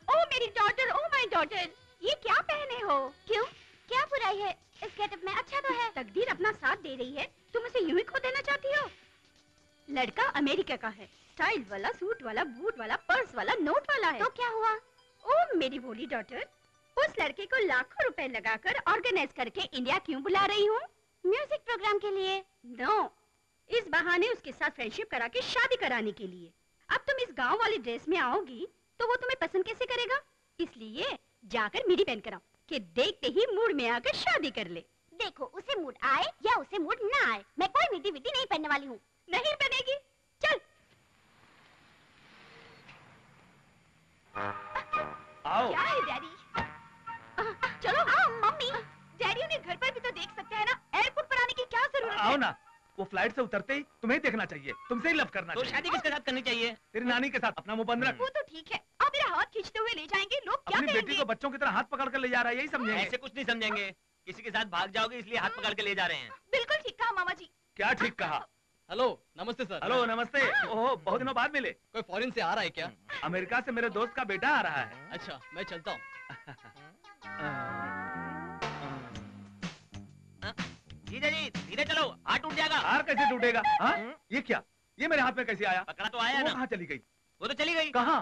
ओ मेरी डॉटर ओ माय डॉटर ये क्या पहने हो? क्यों? क्या बुराई है? इस गेटअप में अच्छा तो है। तकदीर अपना साथ दे रही है। तुम उसे यूँ ही खो देना चाहती हो? लड़का अमेरिका का है। स्टाइल वाला सूट वाला बूट वाला पर्स वाला नोट वाला है। तो क्या हुआ? ओ मेरी भोली डॉटर उस लड़के को लाखों रुपए लगाकर ऑर्गेनाइज करके इंडिया क्यों बुला रही हूँ? म्यूज़िक प्रोग्राम के लिए। नो इस बहाने उसके साथ फ्रेंडशिप करा के शादी कराने के लिए। अब तुम इस गाँव वाली ड्रेस में आओगी तो वो तुम्हें पसंद कैसे करेगा? इसलिए जाकर मिडी पहन कराओ कि देखते ही मूड में आकर शादी कर ले। देखो उसे मूड आए या उसे मूड ना आए मैं कोई मिट्टी विट्टी नहीं पहनने वाली हूँ। नहीं बनेगी। चल। आओ। क्या है डैडी? चलो। आओ मम्मी। डैडी उन्हें घर पर भी तो देख सकते हैं ना। एयरपोर्ट पर आने की क्या ज़रूरत आओ ना। वो फ़्लाइट से उतरते ही तुम्हें देखना चाहिए। तुमसे ही लव करना तो शादी किसके साथ करनी चाहिए? तेरी नानी के साथ अपना मुँह बंद रख। वो तो ठीक है। आप मेरा हाथ खींचते हुए ले जाएँगे। लोग क्या अपनी बेटी को बच्चों की तरह हाथ पकड़ कर ले जा रहा है यही समझेंगे। ऐसे कुछ नहीं समझेंगे। किसी के साथ भाग जाओगे इसलिए हाथ पकड़ के ले जा रहे हैं। बिल्कुल ठीक कहा मामा जी। क्या ठीक कहा? हेलो नमस्ते सर। हेलो नमस्ते। ओहो बहुत दिनों बाद मिले। कोई फॉरेन से आ रहा है क्या? अमेरिका से मेरे दोस्त का बेटा आ रहा है। अच्छा मैं चलता हूँ। जीजा जी धीरे चलो हाथ टूट जाएगा। हार कैसे टूटेगा? हाँ? ये क्या? ये मेरे हाथ में कैसे आया? पकड़ा तो आया वो कहाँ चली गई? वो तो चली गई। कहाँ?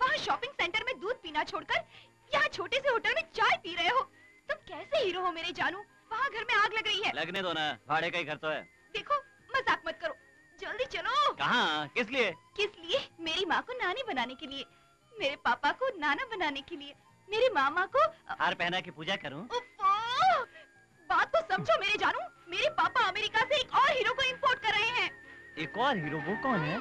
वहाँ शॉपिंग सेंटर में दूध पीना छोड़कर यहाँ छोटे से होटल में चाय पी रहे हो। तुम कैसे हीरो हो मेरे जानू? वहाँ घर में आग लग रही है। लगने दो ना भाड़े का ही घर तो है। देखो मज़ाक मत करो। जल्दी चलो। कहाँ? किस लिए? किस लिए? मेरी माँ को नानी बनाने के लिए। मेरे पापा को नाना बनाने के लिए। मेरी मामा को हार पहना के पूजा करूँ? बात को समझो मेरे जानू। मेरे पापा अमेरिका से एक और हीरो को इंपोर्ट कर रहे हैं। एक और हीरो? वो कौन है?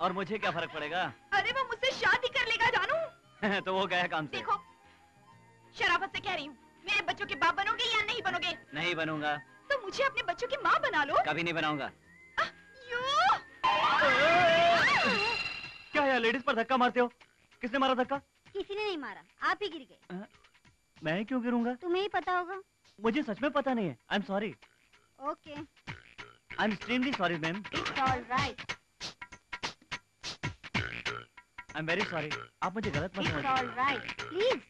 और मुझे क्या फ़र्क पड़ेगा? अरे वो मुझसे शादी कर लेगा तो वो गया काम से। देखो शराफत से कह रही हूँ मेरे बच्चों के बाप बनोगे या नहीं बनोगे? नहीं बनूँगा। तो मुझे अपने बच्चों की माँ बना लो। कभी नहीं बनाऊँगा। क्या यार लेडीज़ पर धक्का मारते हो? किसने मारा धक्का? किसी ने नहीं मारा आप ही गिर गए। मैं क्यों गिरूँगा? तुम्हें ही पता होगा। मुझे सच में पता नहीं है। I am sorry okay. I am extremely sorry ma'am it's all right I am very sorry आप मुझे गलत मत समझिए। ऑल राइट प्लीज़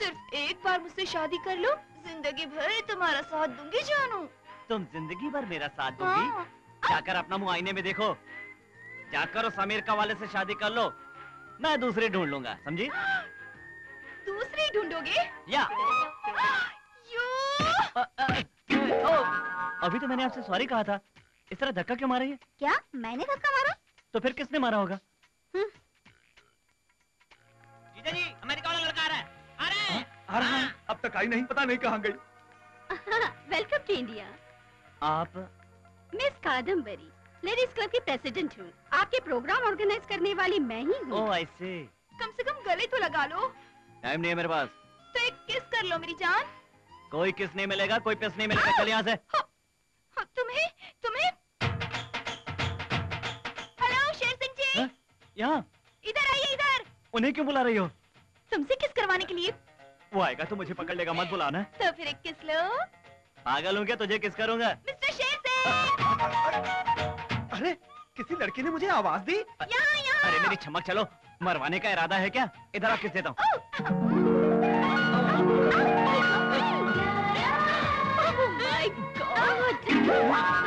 सिर्फ़ एक बार मुझसे शादी कर लो। ज़िंदगी भर तुम्हारा साथ दूँगी जानू। तुम ज़िंदगी भर मेरा साथ दोगी? हाँ। जाकर अपना मुँह आईने में देखो। जाकर उस अमेरिका वाले से शादी कर लो। मैं दूसरे ढूंढ लूँगा समझी? दूसरी ढूंढोगे? या। ओ, अभी तो मैंने आपसे सॉरी कहा था। इस तरह धक्का क्यों मारे क्या? मैंने धक्का मारा? तो फिर किसने मारा होगा? जीजा जी अमेरिका वाला लड़का आ रहा है? आ रहा है? आ रहा है। अब तक आई नहीं पता नहीं कहाँ गई। वेलकम टू इंडिया आप? मिस कादम्बरी लेडीज़ क्लब की प्रेसिडेंट हूँ। आपके प्रोग्राम ऑर्गेनाइज करने वाली मैं ही हूँ। ओ ऐसे कम से कम गले तो लगा लो। टाइम नहीं है मेरे पास। तो एक किस कर लो मेरी जान। कोई किस नहीं मिलेगा कोई पिस नहीं मिलेगा। चल यहाँ से। हाँ, तुम्हें तुम्हें यहाँ इधर आइए इधर उन्हें क्यों बुला रही हो तुमसे किस करवाने के लिए वो आएगा तो मुझे पकड़ लेगा मत बुलाना तो फिर एक किस लो पागल हूँ क्या तुझे किस करूँगा मिस्टर शेर सिंह अरे किसी लड़की ने मुझे आवाज़ दी यहाँ यहाँ अरे मेरी चमक चलो मरवाने का इरादा है क्या इधर आप किस देता हूँ Oh my God!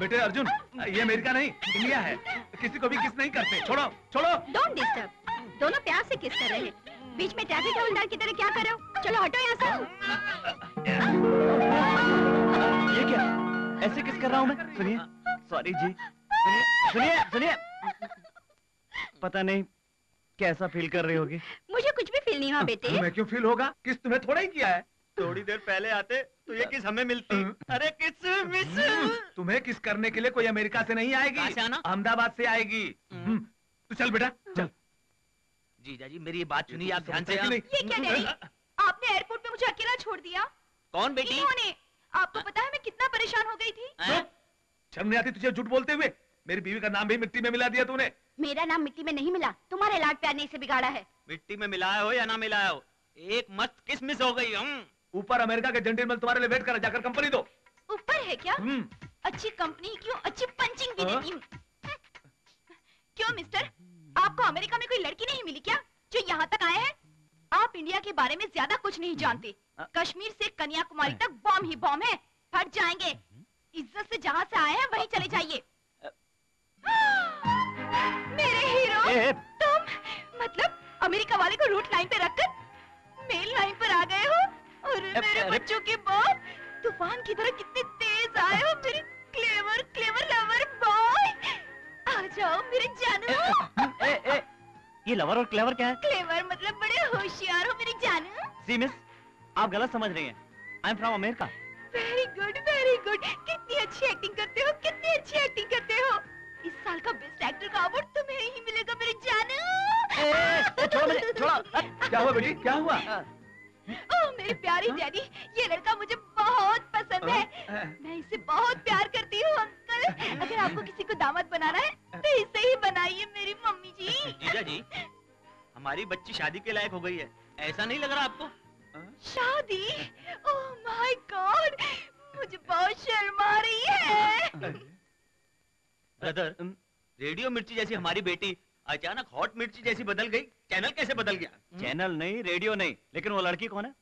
बेटे अर्जुन ये अमेरिका नहीं इंडिया है। किसी को भी किस नहीं करते। छोड़ो छोड़ो। Don't disturb. दोनों प्यार से किस कर रहे हैं। बीच में ट्रैफ़िक हवलदार की तरह क्या कर? रहे हो चलो हटो यहाँ से। ये क्या? ऐसे किस कर रहा हूँ मैं? सुनिए। सॉरी जी। सुनिए सुनिए पता नहीं कैसा फील कर रही होगी? मुझे कुछ भी फील नहीं हुआ बेटे। तुम्हें क्यों फील होगा? किस तुम्हें थोड़ा ही किया है? थोड़ी देर पहले आते तो ये किस हमें मिलती? अरे किस मिस? तुम्हें किस करने के लिए कोई अमेरिका से नहीं आएगी? से अहमदाबाद से आएगी। हम्म, तू चल बेटा चल। जीजा जी मेरी ये बात सुनिए आप ध्यान से ये क्या डैडी? आपने एयरपोर्ट पे मुझे अकेला छोड़ दिया? कौन बेटी? इन्होंने। आपको पता है मैं कितना परेशान हो गई थी? शर्म नहीं आती तुझे झूठ बोलते हुए? मेरी बीवी का नाम भी मिट्टी में मिला दिया तूने। मेरा नाम मिट्टी में नहीं मिला। तुम्हारे लाड प्यार ने इसे बिगाड़ा है। मिट्टी में मिलाया हो या ना मिलाया हो? एक मस्त किसमिस हो गई हम। ऊपर अमेरिका के जेंटलमैन तुम्हारे लिए वेट कर जाकर कंपनी दो। ऊपर है क्या? हम्म। अच्छी कंपनी क्यों? अच्छी पंचिंग भी हाँ? देती हूँ। क्यों मिस्टर? आपको अमेरिका में कोई लड़की नहीं मिली क्या? जो यहाँ तक आए हैं? आप इंडिया के बारे में ज़्यादा कुछ नहीं जानते। कश्मीर से कन्याकुमारी तक बॉम्ब ही बॉम्ब है। फट जाएँगे। इज़्ज़त से जहाँ से आए हैं वहीं चले जाइए। मेरे हीरो तुम मतलब अमेरिका वाले को रूट लाइन पे रखकर मेल लाइन पर आ गए हो? और मेरे बच्चों के बाप तूफ़ान की तरह कितने तेज आए हो मेरे क्लेवर क्लेवर लवर बॉय आ जाओ मेरे जानू ए, ए, ये लवर और क्लेवर क्या है? क्लेवर मतलब बड़े होशियार हो मेरे जानू सी मिस आप गलत समझ रही हैं। I am from America very good very good कितनी अच्छी एक्टिंग करते हो कितनी अच्छी एक्टिंग करते हो। इस साल का बेस्ट एक्टर का अवार्ड तुम्हें ही मिलेगा मेरे जानू छोड़ो छोड़ो। क्या हुआ बेटी? क्या हुआ? ओह मेरे प्यारी डैडी ये लड़का मुझे बहुत पसंद है। मैं इसे बहुत प्यार करती हूँ अंकल। अगर आपको किसी को दामाद बनाना है तो इसे ही बनाइए मेरी मम्मी जी। जीजा जी हमारी बच्ची शादी के लायक हो गई है। ऐसा नहीं लग रहा आपको? शादी? ओह माय गॉड मुझे बहुत शर्म आ रही है। ब्रदर रेडियो मिर्ची जैसी हमारी बेटी अचानक हॉट मिर्ची जैसी बदल गई। चैनल कैसे बदल गया? चैनल नहीं रेडियो नहीं लेकिन वो लड़की कौन है?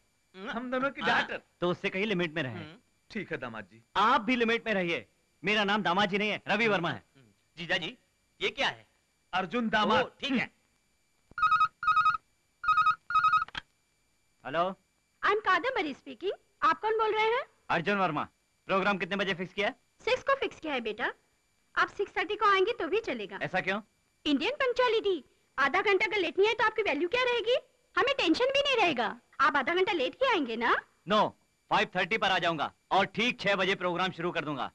हम दोनों की डॉक्टर। तो उससे कहीं लिमिट में रहे। ठीक है दामाद जी आप भी लिमिट में रहिए। मेरा नाम दामाजी नहीं है रवि वर्मा है। जीजा जी ये क्या है? अर्जुन दामाद। ठीक है। Hello. I am Kadambari speaking आप कौन बोल रहे हैं? अर्जुन वर्मा प्रोग्राम कितने बजे फिक्स किया है? सिक्स को फिक्स किया है बेटा। आप सिक्स थर्टी को आएँगे तो भी चलेगा। ऐसा क्यों? इंडियन पंक्चुअलिटी आधा घंटा अगर लेट नहीं आए तो आपकी वैल्यू क्या रहेगी? हमें टेंशन भी नहीं रहेगा। आप आधा घंटा लेट ही आएँगे ना? नो फाइव थर्टी पर आ जाऊँगा और ठीक छह बजे प्रोग्राम शुरू कर दूँगा।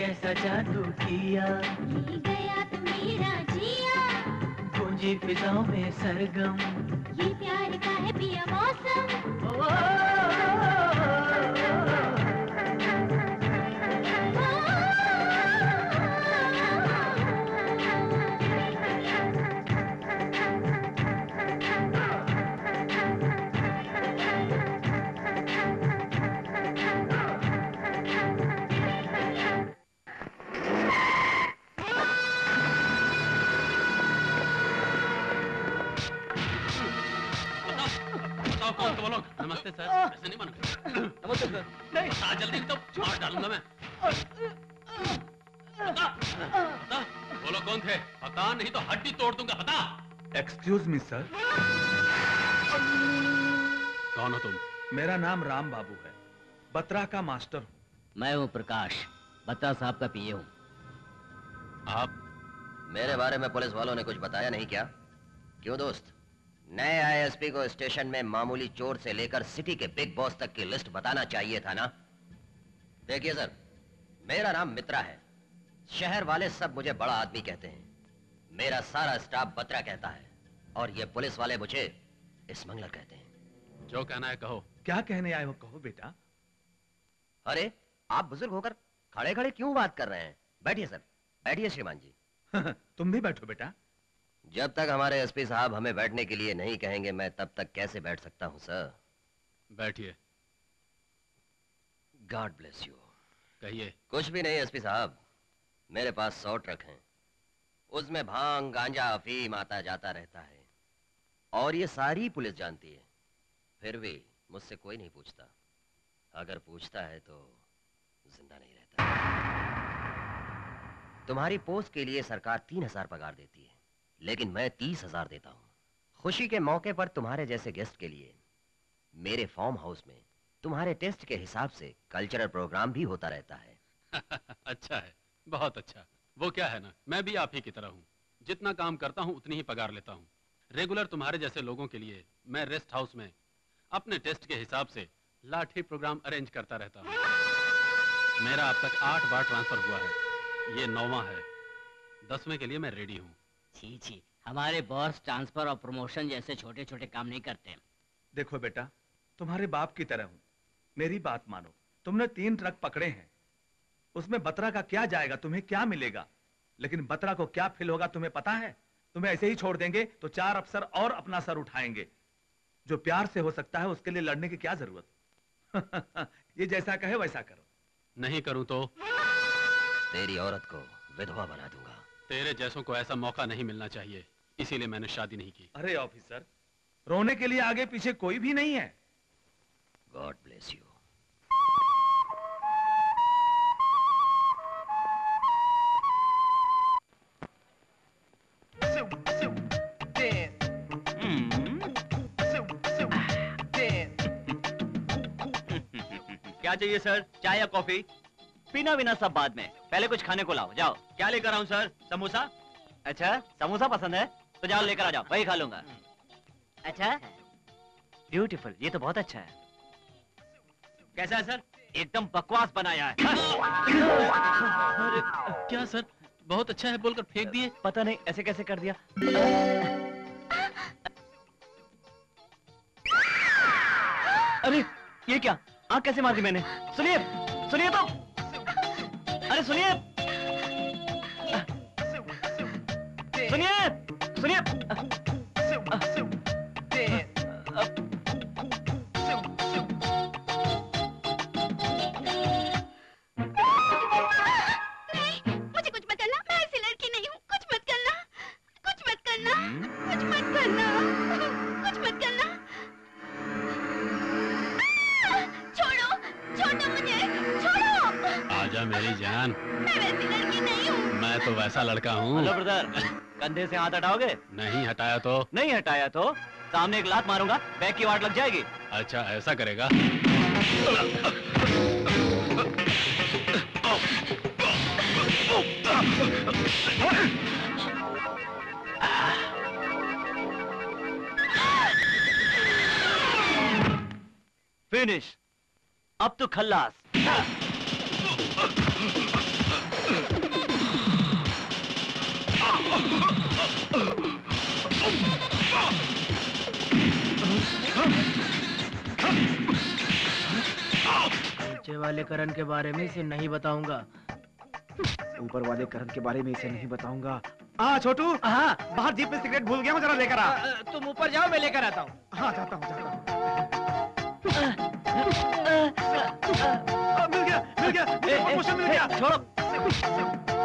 कैसा जादू किया? गया तू मेरा जिया। गूंजी फिजाओं में सरगम। ये प्यार का है पिया मौसम। बताओ नमस्ते सर। ऐसे नहीं मानो नमस्ते सर। नहीं। हाँ जल्दी तो मार डालूँगा मैं। बोलो कौन थे? बता नहीं तो हड्डी तोड़ दूँगा। बता एक्सक्यूज मी सर कौन हो तुम? मेरा नाम राम बाबू है। बत्रा का मास्टर हूँ। मैं हूँ प्रकाश। बत्रा साहब का पीए हूँ। आप? मेरे बारे में पुलिस वालों ने कुछ बताया नहीं क्या? क्यों दोस्त? नए आईएसपी को स्टेशन में मामूली चोर से लेकर सिटी के बिग बॉस तक की लिस्ट बताना चाहिए था ना? देखिए सर मेरा नाम मित्रा है। शहर वाले सब मुझे बड़ा आदमी कहते हैं। मेरा सारा स्टाफ बत्रा कहता है। और ये पुलिस वाले मुझे स्मगलर कहते हैं। जो कहना है कहो। क्या कहने आए हो? कहो बेटा। अरे आप बुज़ुर्ग होकर खड़े खड़े क्यों बात कर रहे हैं? बैठिए सर बैठिए श्रीमान जी। तुम भी बैठो बेटा। जब तक हमारे एसपी साहब हमें बैठने के लिए नहीं कहेंगे मैं तब तक कैसे बैठ सकता हूँ सर? बैठिए। गॉड ब्लेस यू कहिए। कुछ भी नहीं एसपी साहब। मेरे पास सौ ट्रक हैं। उसमें भाँग गांजा अफीम आता जाता रहता है। और ये सारी पुलिस जानती है। फिर भी मुझसे कोई नहीं पूछता। अगर पूछता है तो ज़िंदा नहीं रहता। तुम्हारी पोस्ट के लिए सरकार तीन हज़ार पगार देती है। लेकिन मैं तीस हज़ार देता हूँ। खुशी के मौके पर तुम्हारे जैसे गेस्ट के लिए, मेरे फार्म हाउस में, तुम्हारे टेस्ट के हिसाब से कल्चरल प्रोग्राम भी होता रहता है। अच्छा है, बहुत अच्छा। वो क्या है ना, मैं भी आप ही की तरह हूँ। जितना काम करता हूँ, उतनी ही पगार लेता हूँ। रेगुलर तुम्हारे जैसे लोगों के लिए मैं रेस्ट हाउस में अपने टेस्ट के हिसाब से लाठी प्रोग्राम अरेंज करता रहता हूँ। मेरा अब तक आठ बार ट्रांसफ़र हुआ है। ये नौवा है। दसवें के लिए मैं रेडी हूँ। छी छी। हमारे बॉस ट्रांसफ़र और प्रमोशन जैसे छोटे छोटे काम नहीं करते। देखो बेटा तुम्हारे बाप की तरह हूँ। मेरी बात मानो। तुमने तीन ट्रक पकड़े हैं। उसमें बतरा का क्या जाएगा तुम्हें क्या मिलेगा? लेकिन बतरा को क्या फिल होगा तुम्हें पता है? तुम्हें ऐसे ही छोड़ देंगे तो चार अफसर और अपना सर उठाएँगे। जो प्यार से हो सकता है उसके लिए लड़ने की क्या ज़रूरत? ये जैसा कहे वैसा करो। नहीं करूँ तो? तेरी औरत को विधवा बना दूँगा। तेरे जैसों को ऐसा मौका नहीं मिलना चाहिए। इसीलिए मैंने शादी नहीं की। अरे ऑफिसर रोने के लिए आगे पीछे कोई भी नहीं है। गॉड ब्लेस यू क्या चाहिए सर? चाय या कॉफ़ी? पीना बिना सब बाद में। पहले कुछ खाने को लाओ। जाओ। क्या लेकर आऊँ सर? समोसा? अच्छा समोसा पसंद है? तो जाओ लेकर आ जाओ। वही खा लूँगा। अच्छा? ब्यूटीफुल ये तो बहुत अच्छा है। कैसा है सर? एकदम बकवास बनाया है। अरे क्या सर? बहुत अच्छा है बोलकर फेंक दिए। पता नहीं ऐसे कैसे कर दिया? अरे ये क्या? आँख कैसे मार दी मैंने? सुनिए सुनिए तो। अरे सुनिए। सुनिए। सुनिए। आजा मेरी जान। मैं वैसी लड़की नहीं हूँ। मैं तो वैसा लड़का हूँ। कंधे से हाथ हटाओगे? नहीं हटाया तो? नहीं हटाया तो? सामने एक लात मारूँगा बैक की वाट लग जाएगी। अच्छा ऐसा करेगा। फिनिश अब तो खल्लास। नीचे वाले करण के बारे में इसे नहीं बताऊँगा ऊपर वाले करण के बारे में इसे नहीं बताऊँगा हाँ छोटू हाँ बाहर जीप में सिगरेट भूल गया हूँ जरा लेकर आ तुम ऊपर जाओ मैं लेकर आता हूँ हाँ जाता हूँ जाता हूँ मिल गया मिल गया मिल गया छोड़ो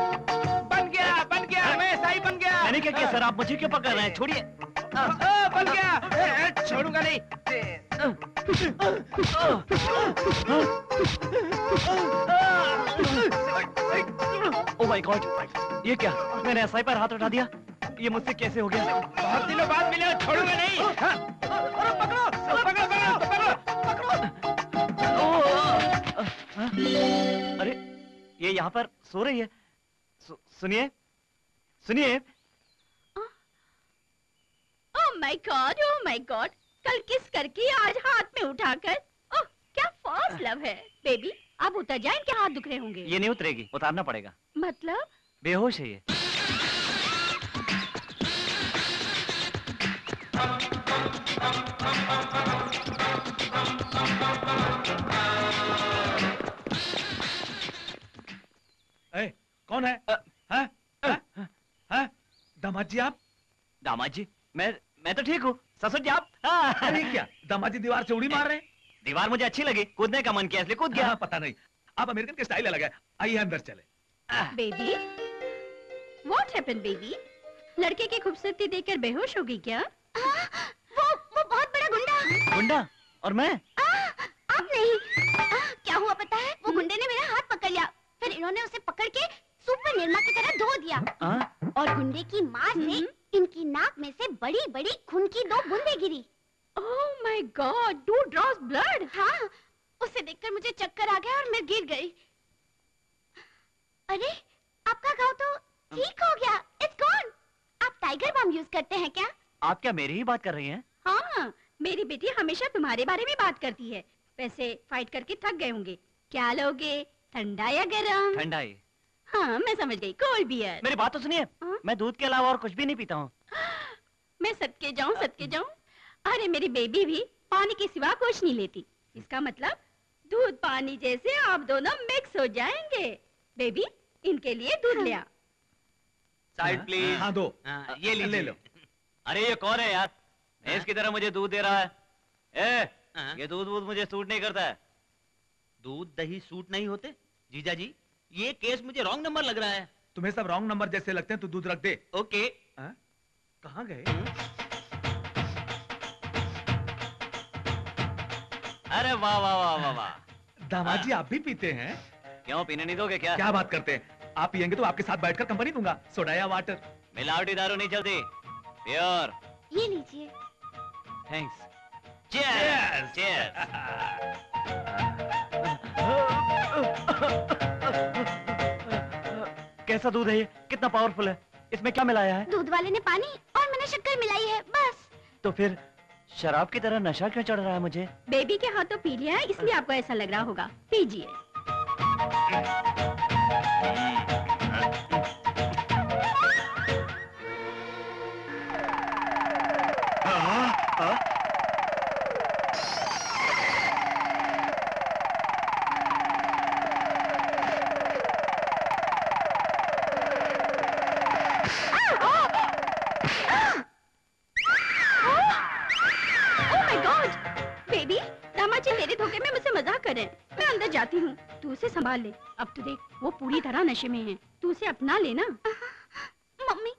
क्या किया सर आप मुझे क्यों पकड़ रहे हैं? छोड़िए। बन गया। छोड़ूँगा नहीं। ओ माय गॉड ये क्या? मैंने एसआई पर हाथ उठा दिया। ये मुझसे कैसे हो गया? बहुत दिनों बाद मिले छोड़ूँगा नहीं। अरे पकड़ो पकड़ो पकड़ो पकड़ो पकड़ो। अरे ये यहाँ पर सो रही है। सु, सुनिए सुनिए। My God oh my God कल किस करके आज हाथ में उठाकर? ओह क्या फास्ट लव है। बेबी अब उतर जाए इनके हाथ दुख रहे होंगे। ये नहीं उतरेगी उतारना पड़ेगा। मतलब? बेहोश है ये। ए, कौन है? हैं? हैं? हैं? दामाद जी आप? दामाद जी मैं मैं तो ठीक हूँ। ससुर जी आप? हाँ। अरे क्या? दामाद जी दीवार से उड़ी मार रहे दीवार मुझे अच्छी लगी। कूदने का मन किया इसलिए कूद गया। हाँ, पता नहीं। आप अमेरिकन के स्टाइल अलग है। आइए अंदर चले। Baby what happened baby? लड़के की खूबसूरती देखकर बेहोश हो गई क्या? आ, वो वो बहुत बड़ा गुंडा। गुंडा? और मैं? आ, आप नहीं। आ, क्या हुआ पता है? वो गुंडे ने मेरा हाथ पकड़ लिया। फिर इन्होंने उसे पकड़ के सुपर निर्मा की तरह धो दिया। हाँ? और गुंडे की मार से इनकी नाक में से बड़ी बड़ी खून की दो बूंदें गिरी। ओह my God two drops blood हाँ उसे देखकर मुझे चक्कर आ गया और मैं गिर गई। अरे आपका घाव तो ठीक हो गया। इट्स गॉन आप टाइगर बम यूज़ करते हैं क्या? आप क्या मेरी ही बात कर रही हैं? हाँ मेरी बेटी हमेशा तुम्हारे बारे में बात करती है। वैसे फाइट करके थक गए होंगे। क्या लोगे? ठंडा या गरम। ठंडा ही हाँ मैं समझ गई। Cold beer. मेरी बात तो सुनिए। मैं दूध के अलावा और कुछ भी नहीं पीता हूँ। मैं सदके जाऊँ सदके जाऊँ। अरे मेरी बेबी भी पानी के सिवा कुछ नहीं लेती। इसका मतलब दूध पानी जैसे आप दोनों मिक्स हो जाएँगे। बेबी इनके लिए दूध ले साइड प्लीज़ हाँ दो। ये ले लो। अरे ये कौन है यार? भैंस की तरह मुझे दूध दे रहा है। ए, ये दूध वूध मुझे सूट नहीं करता है। दूध दही सूट नहीं होते? जीजा जी? ये केस मुझे रॉन्ग नंबर लग रहा है। तुम्हें सब रॉन्ग नंबर जैसे लगते हैं तू दूध रख दे। ओके कहाँ गए? अरे वाह वाह वाह वाह वाह। दामाद जी आप भी पीते हैं? क्यों पीने नहीं दोगे क्या? क्या बात करते हैं? आप पियेंगे तो आपके साथ बैठकर कंपनी दूँगा सोडा या वाटर मिलावटी दारू नहीं चलती। प्योर ये लीजिए। थैंक्स चीयर्स चीयर्स कैसा दूध है ये? कितना पावरफुल है। इसमें क्या मिलाया है? दूध वाले ने पानी और मैंने शक्कर मिलाई है बस। तो फिर शराब की तरह नशा क्यों चढ़ रहा है मुझे? बेबी के हाथों पी लिया है इसलिए आपको ऐसा लग रहा होगा। पीजिए। बेबी दामाद जी धोखे में मुझसे मज़ाक कर रहे हैं। मैं अंदर जाती हूँ। तू उसे संभाल ले। अब तू देख वो पूरी तरह नशे में है। तू उसे अपना लेना मम्मी।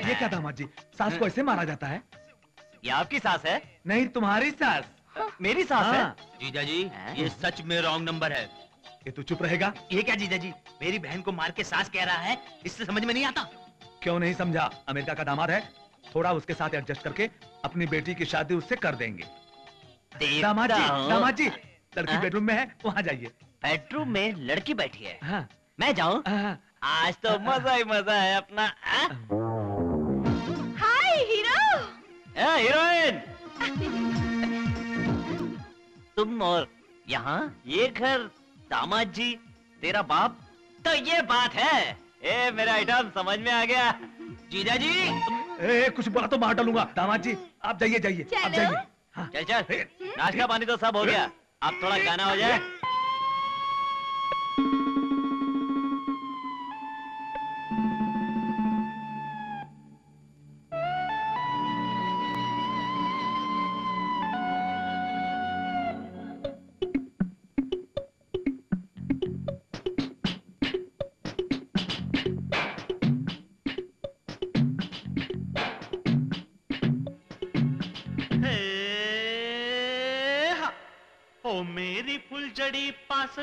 ये क्या दामाद जी सास को ऐसे मारा जाता है? ये आपकी सास है? नहीं तुम्हारी सास। मेरी सास हाँ। है। जीजा जी ये सच में रॉन्ग नंबर है। ये तू चुप रहेगा। ये क्या जीजा जी मेरी बहन को मार के सास कह रहा है इससे समझ में नहीं आता। क्यों नहीं समझा? अमेरिका का दामाद है। थोड़ा उसके साथ एडजस्ट करके अपनी बेटी की शादी उससे कर देंगे। दामाद जी दामाद जी लड़की हाँ? बेडरूम में है वहाँ जाइए। बेडरूम में लड़की बैठी है। हाँ। मैं जाऊँ? आज तो मज़ा ही मज़ा है अपना हाय हीरो! हीरोइन! तुम और यहाँ ये घर दामाद जी तेरा बाप तो ये बात है। ए मेरा आइटम समझ में आ गया। जीजा जी। ए, कुछ बोला तो मार डालूँगा। दामाद जी आप जाइए जाइए आप जाइए। जाइए चल चल। नाश्ता पानी तो सब हो गया। अब थोड़ा गाना हो जाए।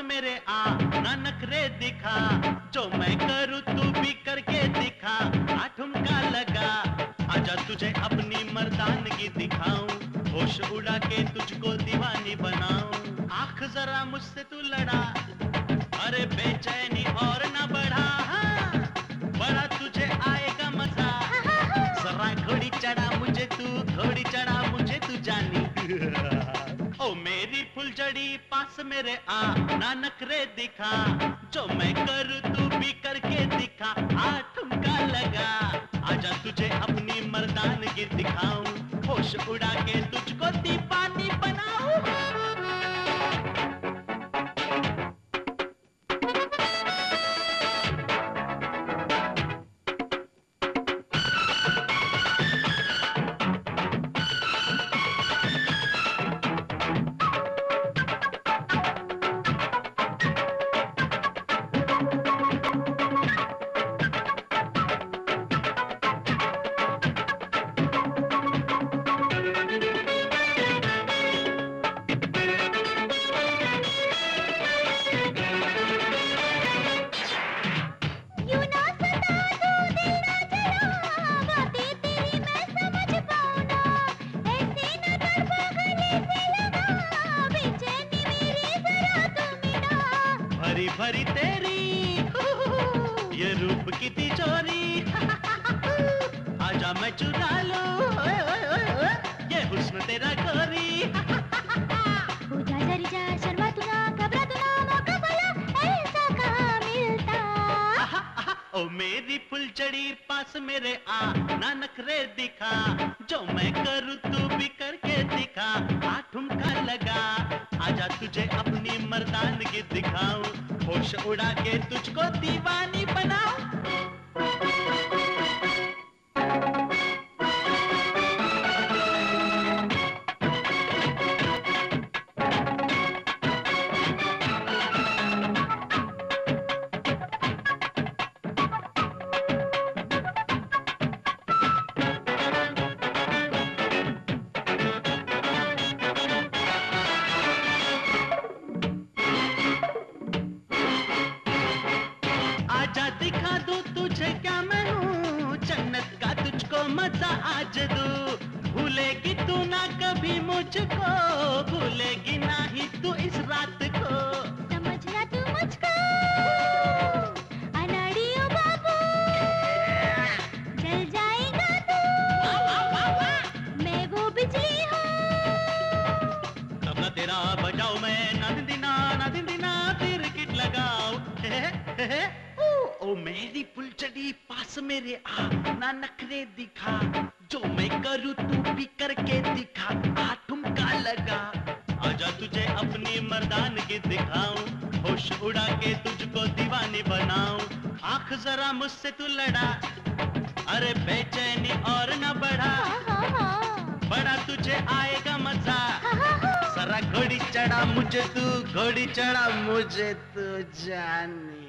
मेरे आ ननक रे दिखा। मैं करूँ जरा मुझसे तू लड़ा। अरे बेचैनी और न बढ़ा। बड़ा तुझे आएगा मज़ा। सरा घोड़ी चढ़ा मुझे तू, घोड़ी चढ़ा मुझे तू जानी।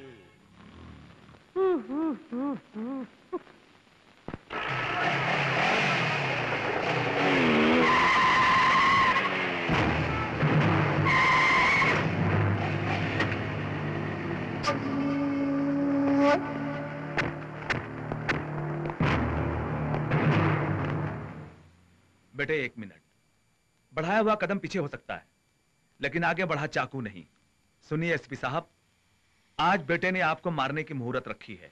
बेटे एक मिनट। बढ़ाया हुआ कदम पीछे हो सकता है लेकिन आगे बढ़ा चाकू नहीं। सुनिए एसपी साहब आज बेटे ने आपको मारने की मुहूर्त रखी है।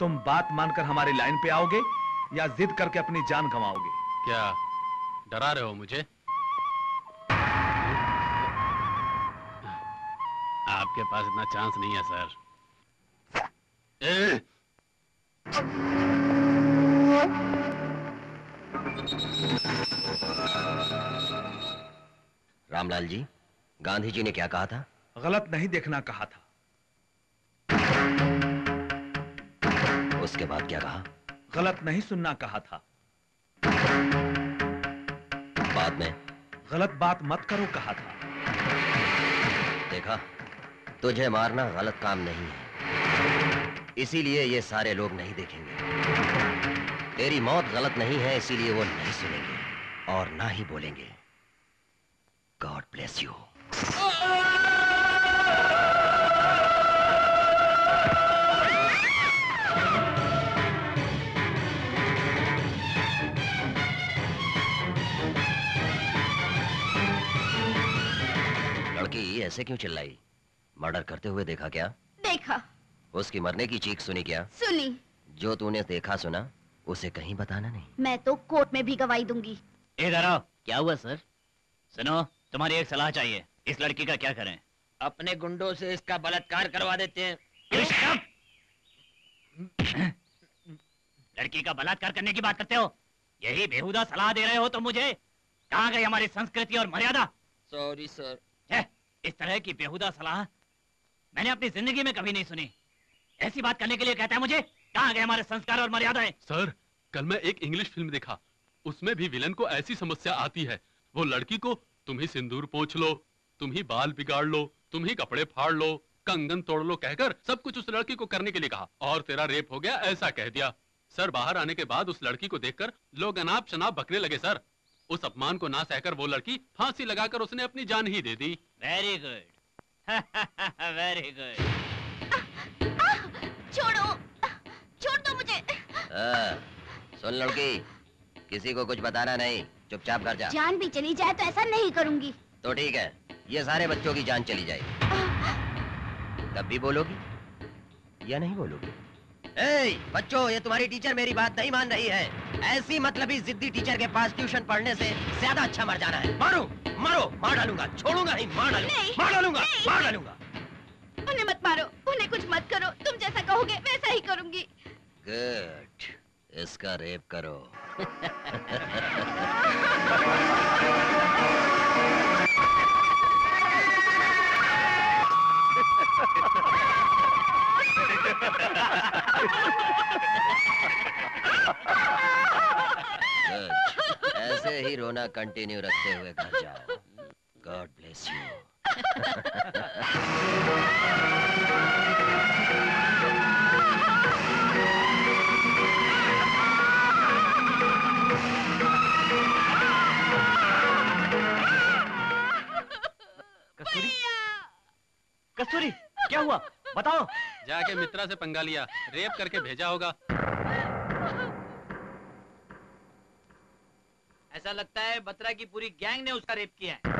तुम बात मानकर हमारी लाइन पे आओगे या जिद करके अपनी जान गंवाओगे? क्या डरा रहे हो मुझे? आपके पास इतना चांस नहीं है सर। ए, रामलाल जी गांधी जी ने क्या कहा था? गलत नहीं देखना कहा था। उसके बाद क्या कहा? गलत नहीं सुनना कहा था। बाद में? गलत बात मत करो कहा था। देखा तुझे मारना गलत काम नहीं है। इसीलिए ये सारे लोग नहीं देखेंगे। तेरी मौत गलत नहीं है इसीलिए वो नहीं सुनेंगे और ना ही बोलेंगे गॉड ब्लेस यू लड़की ऐसे क्यों चिल्लाई? मर्डर करते हुए देखा क्या? देखा। उसकी मरने की चीख सुनी क्या? सुनी। जो तूने देखा सुना? उसे कहीं बताना नहीं। मैं तो कोर्ट में भी गवाही दूँगी। इधर आओ क्या हुआ सर? सुनो तुम्हारी एक सलाह चाहिए। इस लड़की का क्या करें? अपने गुंडों से इसका बलात्कार करवा देते हैं। लड़की का बलात्कार करने की बात करते हो? यही बेहुदा सलाह दे रहे हो तुम मुझे? कहाँ गई हमारी संस्कृति और मर्यादा? सॉरी सर है, इस तरह की बेहुदा सलाह मैंने अपनी ज़िंदगी में कभी नहीं सुनी। ऐसी बात करने के लिए कहता है मुझे? कहाँ गए हमारे संस्कार और मर्यादाएँ? सर कल मैं एक इंग्लिश फ़िल्म देखा। उसमें भी विलन को ऐसी समस्या आती है। वो लड़की को तुम ही सिंदूर पोछ लो तुम ही बाल बिगाड़ लो तुम ही कपड़े फाड़ लो कंगन तोड़ लो कहकर सब कुछ उस लड़की को करने के लिए कहा। और तेरा रेप हो गया ऐसा कह दिया। सर बाहर आने के बाद उस लड़की को देखकर लोग अनाप शनाप बकने लगे सर। उस अपमान को ना सहकर वो लड़की फांसी लगाकर उसने अपनी जान ही दे दी। वेरी गुड वेरी गुड हाँ, सुन लड़की किसी को कुछ बताना नहीं। चुपचाप घर जा। जान भी चली जाए तो ऐसा नहीं करूँगी। तो ठीक है ये सारे बच्चों की जान चली जाएगी। तब भी बोलोगी या नहीं बोलोगी? ए, बच्चों ये तुम्हारी टीचर मेरी बात नहीं मान रही है। ऐसी मतलबी जिद्दी टीचर के पास ट्यूशन पढ़ने से ज़्यादा अच्छा मर जाना है। मारो मारो मार डालूँगा। छोड़ूँगा नहीं मार डालूँगा। नहीं, मार डालूँगा मार डालूँगा। उन्हें मत मारो उन्हें कुछ मत करो। तुम जैसा कहोगे वैसा ही करूँगी। गुड इसका रेप करो। ऐसे ही रोना कंटिन्यू रखते हुए घर जाओ। गॉड ब्लेस यू बताओ। जाके मित्रा से पंगा लिया। रेप करके भेजा होगा। ऐसा लगता है बत्रा की पूरी गैंग ने उसका रेप किया है।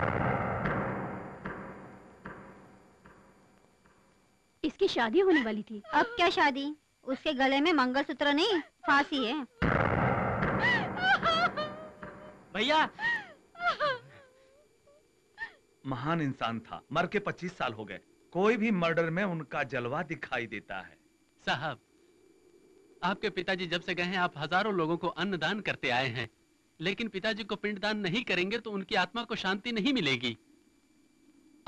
इसकी शादी होने वाली थी। अब क्या शादी? उसके गले में मंगलसूत्र नहीं फांसी है। भैया! महान इंसान था। मर के 25 साल हो गए। कोई भी मर्डर में उनका जलवा दिखाई देता है। साहब आपके पिताजी जब से गए हैं आप हज़ारों लोगों को अन्न दान करते आए हैं। लेकिन पिताजी को पिंडदान नहीं करेंगे तो उनकी आत्मा को शांति नहीं मिलेगी।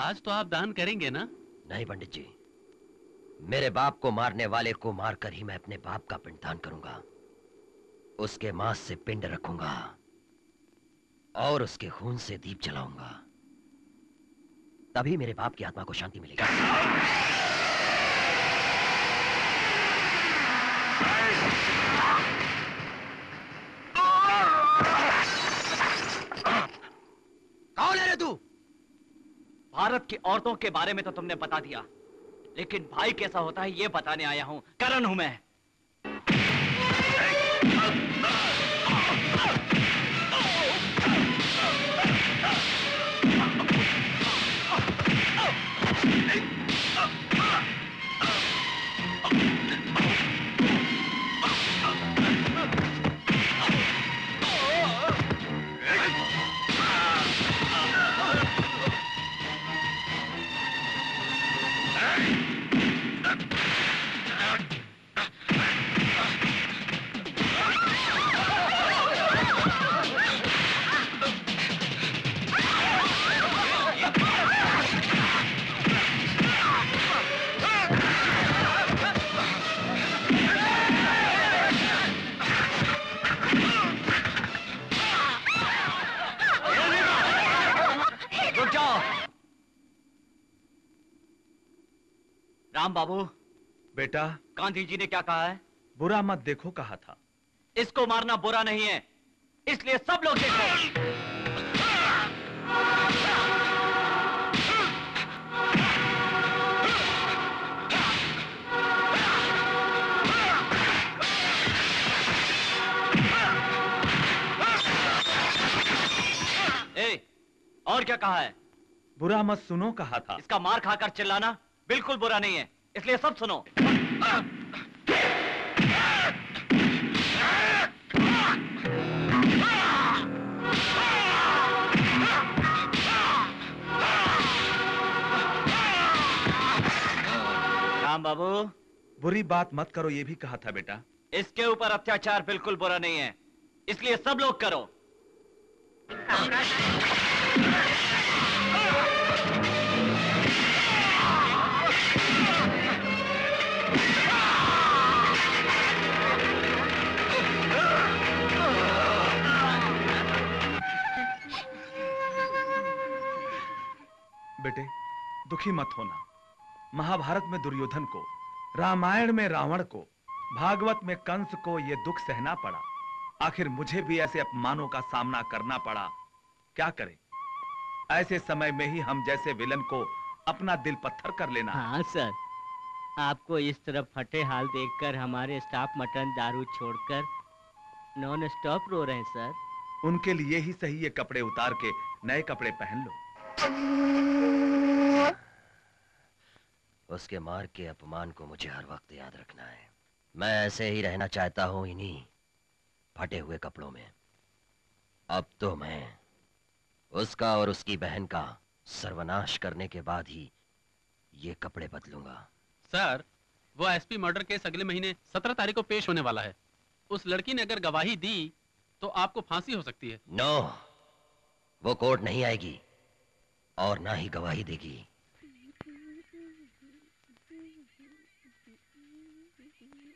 आज तो आप दान करेंगे ना? नहीं पंडित जी। मेरे बाप को मारने वाले को मारकर ही मैं अपने बाप का पिंडदान करूँगा। उसके मांस से पिंड रखूँगा और उसके खून से दीप जलाऊँगा। तभी मेरे बाप की आत्मा को शांति मिलेगी। कौन है तू? भारत की औरतों के बारे में तो तुमने बता दिया। लेकिन भाई कैसा होता है ये बताने आया हूँ। करण हूँ मैं। राम बाबू। बेटा। गांधी जी ने क्या कहा है? बुरा मत देखो कहा था। इसको मारना बुरा नहीं है इसलिए सब लोग देखो। ए, और क्या कहा है? बुरा मत सुनो कहा था। इसका मार खाकर चिल्लाना बिल्कुल बुरा नहीं है। इसलिए सब सुनो। राम बाबू बुरी बात मत करो ये भी कहा था बेटा। इसके ऊपर अत्याचार बिल्कुल बुरा नहीं है। इसलिए सब लोग करो। बेटे दुखी मत होना। महाभारत में दुर्योधन को रामायण में रावण को भागवत में कंस को यह दुख सहना पड़ा। आखिर मुझे भी ऐसे अपमानों का सामना करना पड़ा। क्या करें? ऐसे समय में ही हम जैसे विलन को अपना दिल पत्थर कर लेना। हाँ सर। आपको इस तरफ़ फटे हाल देखकर हमारे स्टाफ मटन दारू छोड़कर नॉन स्टॉप रो रहे हैं सर। उनके लिए ही सही ये कपड़े उतार के नए कपड़े पहन लो। उसके मार के अपमान को मुझे हर वक्त याद रखना है। मैं ऐसे ही रहना चाहता हूँ इन्हीं फटे हुए कपड़ों में। अब तो मैं उसका और उसकी बहन का सर्वनाश करने के बाद ही ये कपड़े बदलूँगा। सर वो एसपी मर्डर केस अगले महीने सत्रह तारीख को पेश होने वाला है। उस लड़की ने अगर गवाही दी तो आपको फांसी हो सकती है। नो वो कोर्ट नहीं आएगी। और ना ही गवाही देगी।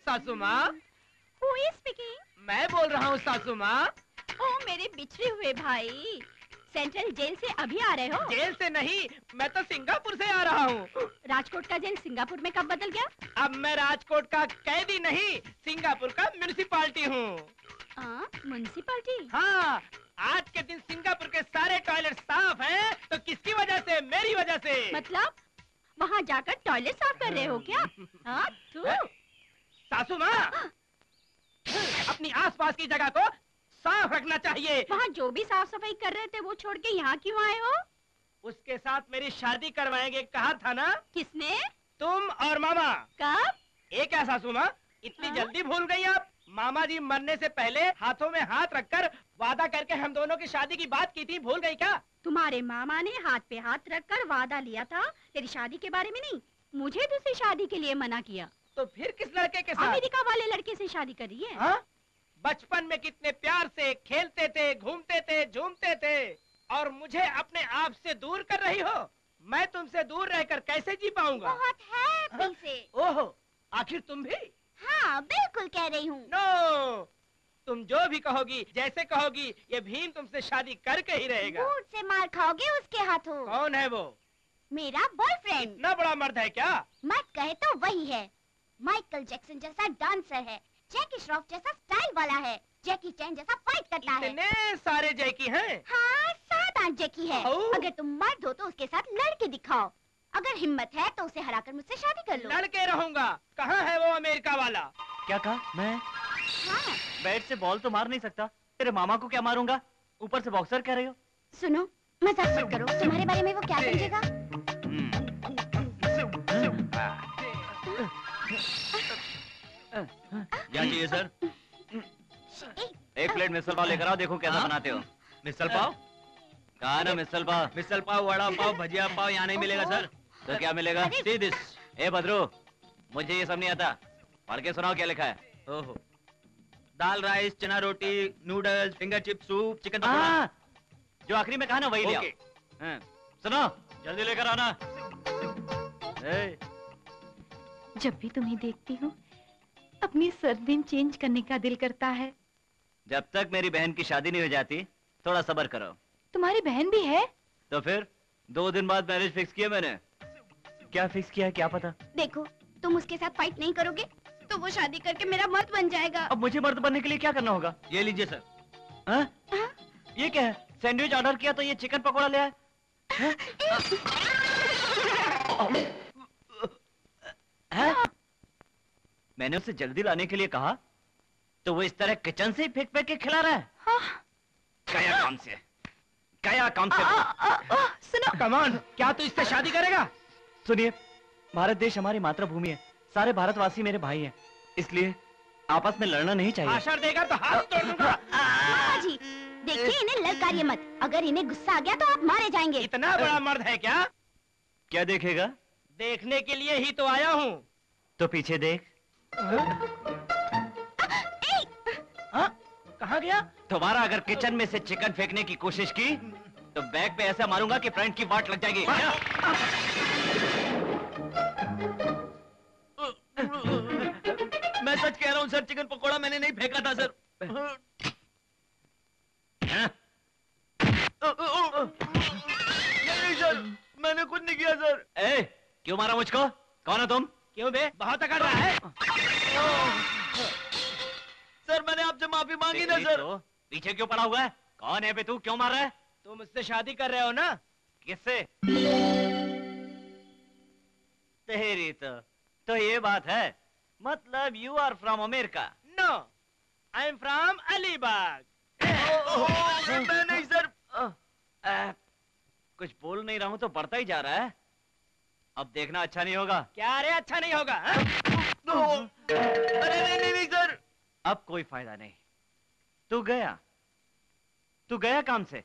सासू माँ? मैं बोल रहा हूँ सासू माँ। ओ मेरे बिछड़े हुए भाई। सेंट्रल जेल से अभी आ रहे हो? जेल से नहीं मैं तो सिंगापुर से आ रहा हूँ। राजकोट का जेल सिंगापुर में कब बदल गया? अब मैं राजकोट का कैदी नहीं सिंगापुर का म्यूनिसिपालिटी हूँ म्यूनिसिपालिटी? हाँ। आज के दिन सिंगापुर के सारे टॉयलेट साफ़ हैं तो किसकी वजह से? मेरी वजह से। मतलब? वहाँ जाकर टॉयलेट साफ़ कर रहे हो क्या? हाँ तू। सासू माँ! अपनी आसपास की जगह को साफ़ रखना चाहिए। वहाँ जो भी साफ़ सफ़ाई कर रहे थे वो छोड़ के यहाँ क्यों आए हो? उसके साथ मेरी शादी करवाएँगे कहा था ना? किसने? तुम और मामा। कब? एक है सासू माँ इतनी हाँ? जल्दी भूल गई आप। मामा जी मरने से पहले हाथों में हाथ रखकर वादा करके हम दोनों की शादी की बात की थी भूल गई क्या? तुम्हारे मामा ने हाथ पे हाथ रखकर वादा लिया था तेरी शादी के बारे में नहीं मुझे दूसरी शादी के लिए मना किया। तो फिर किस लड़के के साथ? अमेरिका वाले लड़के से शादी कर रही है। हाँ? बचपन में कितने प्यार से खेलते थे घूमते थे झूमते थे और मुझे अपने आप से दूर कर रही हो। मैं तुमसे दूर रहकर कैसे जी पाऊँगा? बहुत हैप्पी से ओहो आखिर तुम भी? हाँ बिल्कुल कह रही हूँ। नो तुम जो भी कहोगी जैसे कहोगी ये भीम तुमसे शादी करके ही रहेगा। बूट से मार खाओगे उसके हाथों। कौन है वो? मेरा बॉयफ्रेंड इतना बड़ा मर्द है क्या? मत कहे तो वही है। माइकल जैक्सन जैसा डांसर है जैकी श्रॉफ जैसा स्टाइल वाला है जैकी चैन जैसा फाइट करता है। इतने सारे जैकी हैं। हाँ सात आठ जैकी है। अगर तुम मर्द हो तो उसके साथ लड़के दिखाओ। अगर हिम्मत है तो उसे हराकर मुझसे शादी कर लो। लड़के रहूँगा। कहाँ है वो अमेरिका वाला? क्या कहा? मैं? हाँ। बैट से बॉल तो मार नहीं सकता। तेरे मामा को क्या मारूँगा? ऊपर से बॉक्सर कह रहे हो? सुनो मज़ाक मत करो। तुम्हारे बारे में वो क्या समझेगा? क्या चाहिए सर? एक प्लेट मिसल पाव लेकर आओ देखो कैसा बनाते हो। मिसल पाव? कहा ना मिसल पाव? मिसल पाव वड़ा पाव भजिया पाव यहाँ नहीं मिलेगा सर। तो क्या मिलेगा? सी दिस ए भद्रो मुझे ये सब नहीं आता। पढ़ के सुनाओ क्या लिखा है। ओहो। दाल राइस चना रोटी noodles finger chip soup chicken हाँ, जो आखिरी में कहा ना वही ले आओ ओके। हाँ, सुनो जल्दी लेकर आना। जब भी तुम्हें देखती हूँ अपनी सरदीन चेंज करने का दिल करता है। जब तक मेरी बहन की शादी नहीं हो जाती थोड़ा सबर करो। तुम्हारी बहन भी है? तो फिर दो दिन बाद मैरिज फिक्स किया मैंने। क्या फिक्स किया है क्या पता? देखो तुम उसके साथ फाइट नहीं करोगे तो वो शादी करके मेरा मर्द बन जाएगा। अब मुझे मर्द बनने के लिए क्या करना होगा? ये लीजिए सर हाँ? ये क्या है? सैंडविच ऑर्डर किया तो ये चिकन पकोड़ा ले आए? हैं? हैं? मैंने उसे जल्दी लाने के लिए कहा तो वो इस तरह किचन से ही फेंक फेंक के खिला रहा है। गया काम से। गया काम से। सुनो। कमान क्या तू इससे शादी करेगा? सुनिए भारत देश हमारी मातृभूमि है। सारे भारतवासी मेरे भाई हैं। इसलिए आपस में लड़ना नहीं चाहिए। भाषण देगा तो हाथ तोड़ दूँगा। मामा जी देखिए इन्हें ललकारिए मत। अगर इन्हें गुस्सा आ गया तो आप मारे जाएँगे। इतना बड़ा मर्द है क्या? क्या देखेगा? देखने के लिए ही तो आया हूँ। तो पीछे देख। कहा गया? दोबारा अगर किचन में से चिकन फेंकने की कोशिश की तो बैग पे ऐसा मारूँगा कि फ्रंट की वाट लग जाएगी। सच कह रहा हूँ सर चिकन पकोड़ा मैंने नहीं फेंका था सर। नहीं सर मैंने कुछ नहीं किया सर। ए, क्यों मारा मुझको? कौन हो तुम? क्यों बे? बहुत अकड़ रहा है। सर मैंने आपसे माफ़ी मांगी ना सर। तो। पीछे क्यों पड़ा हुआ है? कौन है बे तू? क्यों मार रहा है? तुम मुझसे शादी कर रहे हो ना? किससे? तेरी तो। तो ये बात है। मतलब you are from America no I am from Alibag मैं नहीं सर। कुछ बोल नहीं रहा हूँ तो बढ़ता ही जा रहा है। अब देखना अच्छा नहीं होगा। क्या रे अच्छा नहीं होगा हाँ? अरे नहीं नहीं नहीं सर। अब कोई फ़ायदा नहीं। तू गया। तू गया काम से।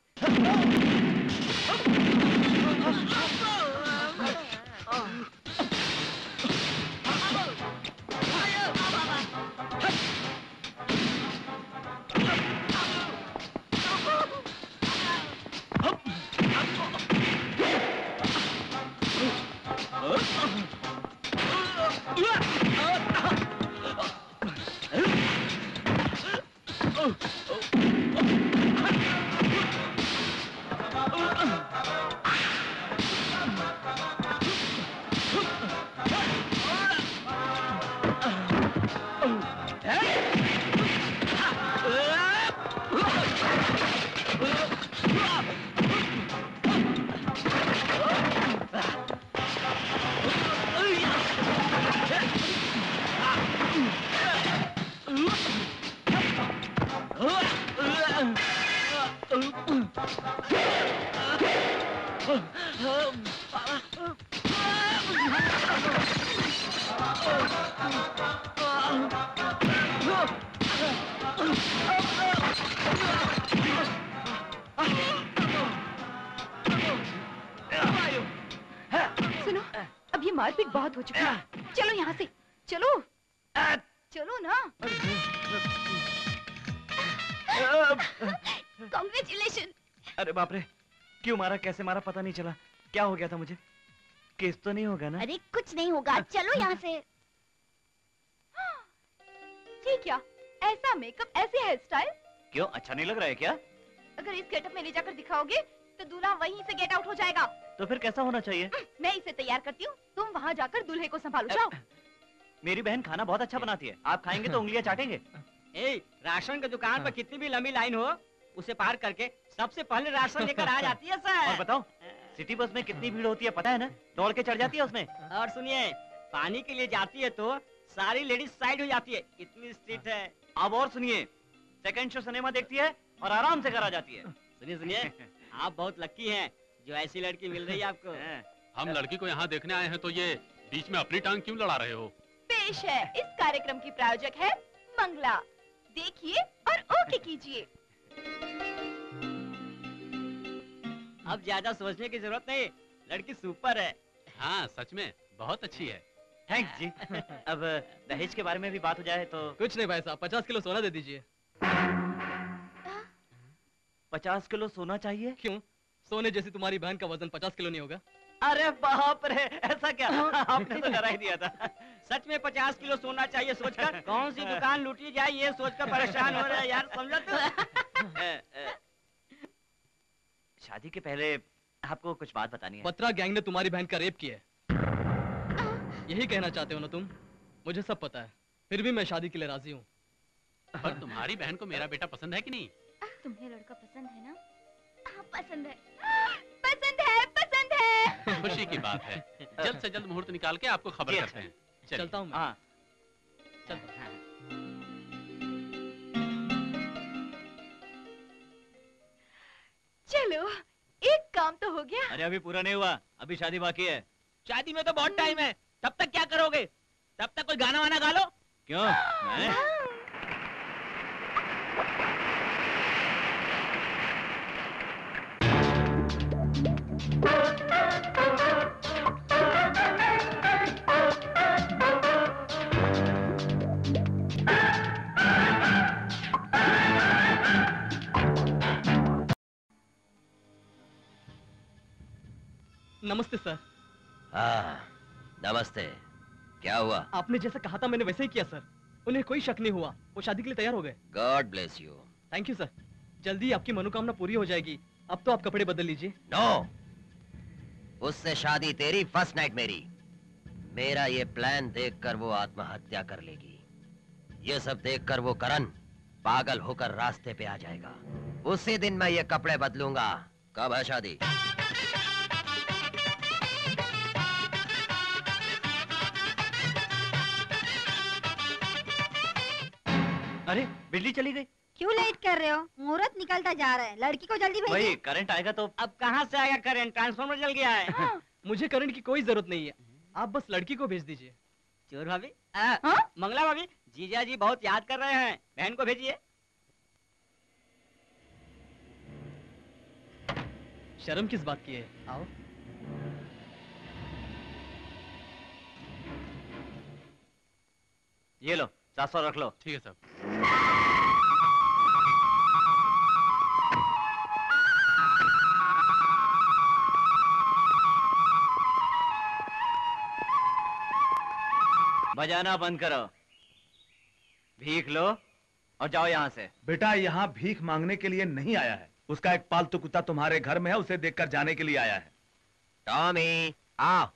Oh. मारपीट बहुत हो चुका है। चलो यहाँ से। चलो। चलो ना। कॉन्ग्रेचुलेशन अरे बाप रे क्यों मारा कैसे मारा पता नहीं चला। क्या हो गया था मुझे? केस तो नहीं होगा ना? अरे कुछ नहीं होगा। चलो यहाँ से। ये क्या ऐसा मेकअप ऐसे हेयर स्टाइल क्यों? अच्छा नहीं लग रहा है क्या? अगर इस गेटअप में ले जाकर दिखाओगे तो दूल्हा वहीं से गेट आउट हो जाएगा। तो फिर कैसा होना चाहिए? मैं इसे तैयार करती हूँ। तुम वहाँ जाकर दूल्हे को संभालो जाओ। मेरी बहन खाना बहुत अच्छा बनाती है। आप खाएँगे तो उंगलियाँ चाटेंगे। ए, राशन की दुकान पर कितनी भी लंबी लाइन हो उसे पार करके सबसे पहले राशन लेकर आ जाती है सर। और बताओ सिटी बस में कितनी भीड़ होती है पता है ना? दौड़ के चढ़ जाती है उसमें। और सुनिए पानी के लिए जाती है तो सारी लेडीज़ साइड हो जाती है। इतनी स्ट्रीट है। अब और सुनिए सेकंड शो सिनेमा देखती है और आराम से करा जाती है। सुनिए सुनिए आप बहुत लक्की हैं। जो ऐसी लड़की मिल रही है आपको। हम लड़की को यहाँ देखने आए हैं तो ये बीच में अपनी टांग क्यों लड़ा रहे हो? पेश है। इस कार्यक्रम की प्रायोजक है मंगला। देखिए और ओके कीजिए। अब ज़्यादा सोचने की ज़रूरत नहीं लड़की सुपर है। हाँ सच में बहुत अच्छी है। थैंक्स जी। अब दहेज के बारे में भी बात हो जाए तो कुछ नहीं भाई साहब पचास किलो सोना दे दीजिए। पचास किलो सोना चाहिए? क्यों? सोने जैसी तुम्हारी बहन का वज़न पचास किलो नहीं होगा। अरे बाप रे ऐसा क्या? आपने तो डरा ही दिया था। सच में पचास किलो सोना चाहिए सोचकर? कौन सी दुकान लूटी जाए ये सोचकर परेशान हो रहे हैं यार समझो तो? शादी के पहले आपको कुछ बात बतानी है। पत्रा गैंग ने तुम्हारी बहन का रेप किया है। यही कहना चाहते हो ना तुम? मुझे सब पता है। फिर भी मैं शादी के लिए राज़ी हूँ। पर तुम्हारी बहन को मेरा बेटा पसंद है कि नहीं? तुम्हें लड़का पसंद है ना? पसंद है? पसंद है पसंद है। खुशी की बात है। जल्द से जल्द मुहूर्त निकाल के आपको खबर करते हैं। चलता हूँ। हाँ चलता हूँ। चलो। एक काम तो हो गया। अरे अभी पूरा नहीं हुआ। अभी शादी बाकी है। शादी में तो बहुत टाइम है। तब तक क्या करोगे? तब तक कोई गाना वाना गा लो। क्यों? नमस्ते सर। हाँ नमस्ते। क्या हुआ? आपने जैसा कहा था मैंने वैसे ही किया सर। उन्हें कोई शक नहीं हुआ। वो शादी के लिए तैयार हो गए। God bless you thank you sir जल्दी आपकी मनोकामना पूरी हो जाएगी। अब तो आप कपड़े बदल लीजिए। नो उससे शादी तेरी फ़र्स्ट नाइट मेरी। मेरा ये प्लान देखकर वो आत्महत्या कर लेगी। ये सब देखकर वो करण पागल होकर रास्ते पे आ जाएगा। उसी दिन मैं ये कपड़े बदलूँगा। कब है शादी? अरे बिजली चली गई। क्यों लेट कर रहे हो? मुहूर्त निकलता जा रहा है। लड़की को जल्दी भेजिए करंट आएगा तो अब कहाँ से आएगा करेंट ट्रांसफार्मर जल गया है। मुझे करंट की कोई ज़रूरत नहीं है। आप बस लड़की को भेज दीजिए। चोर भाभी? आ, मंगला भाभी जीजा जी बहुत याद कर रहे हैं। बहन को भेजिए। शर्म किस बात की है? आओ। ये लो सात सौ रख लो। ठीक है साहब। बजाना बंद करो। भीख लो और जाओ यहाँ से। बेटा यहाँ भीख मांगने के लिए नहीं आया है। उसका एक पालतू कुत्ता तुम्हारे घर में है उसे देखकर जाने के लिए आया है। टॉमी आओ।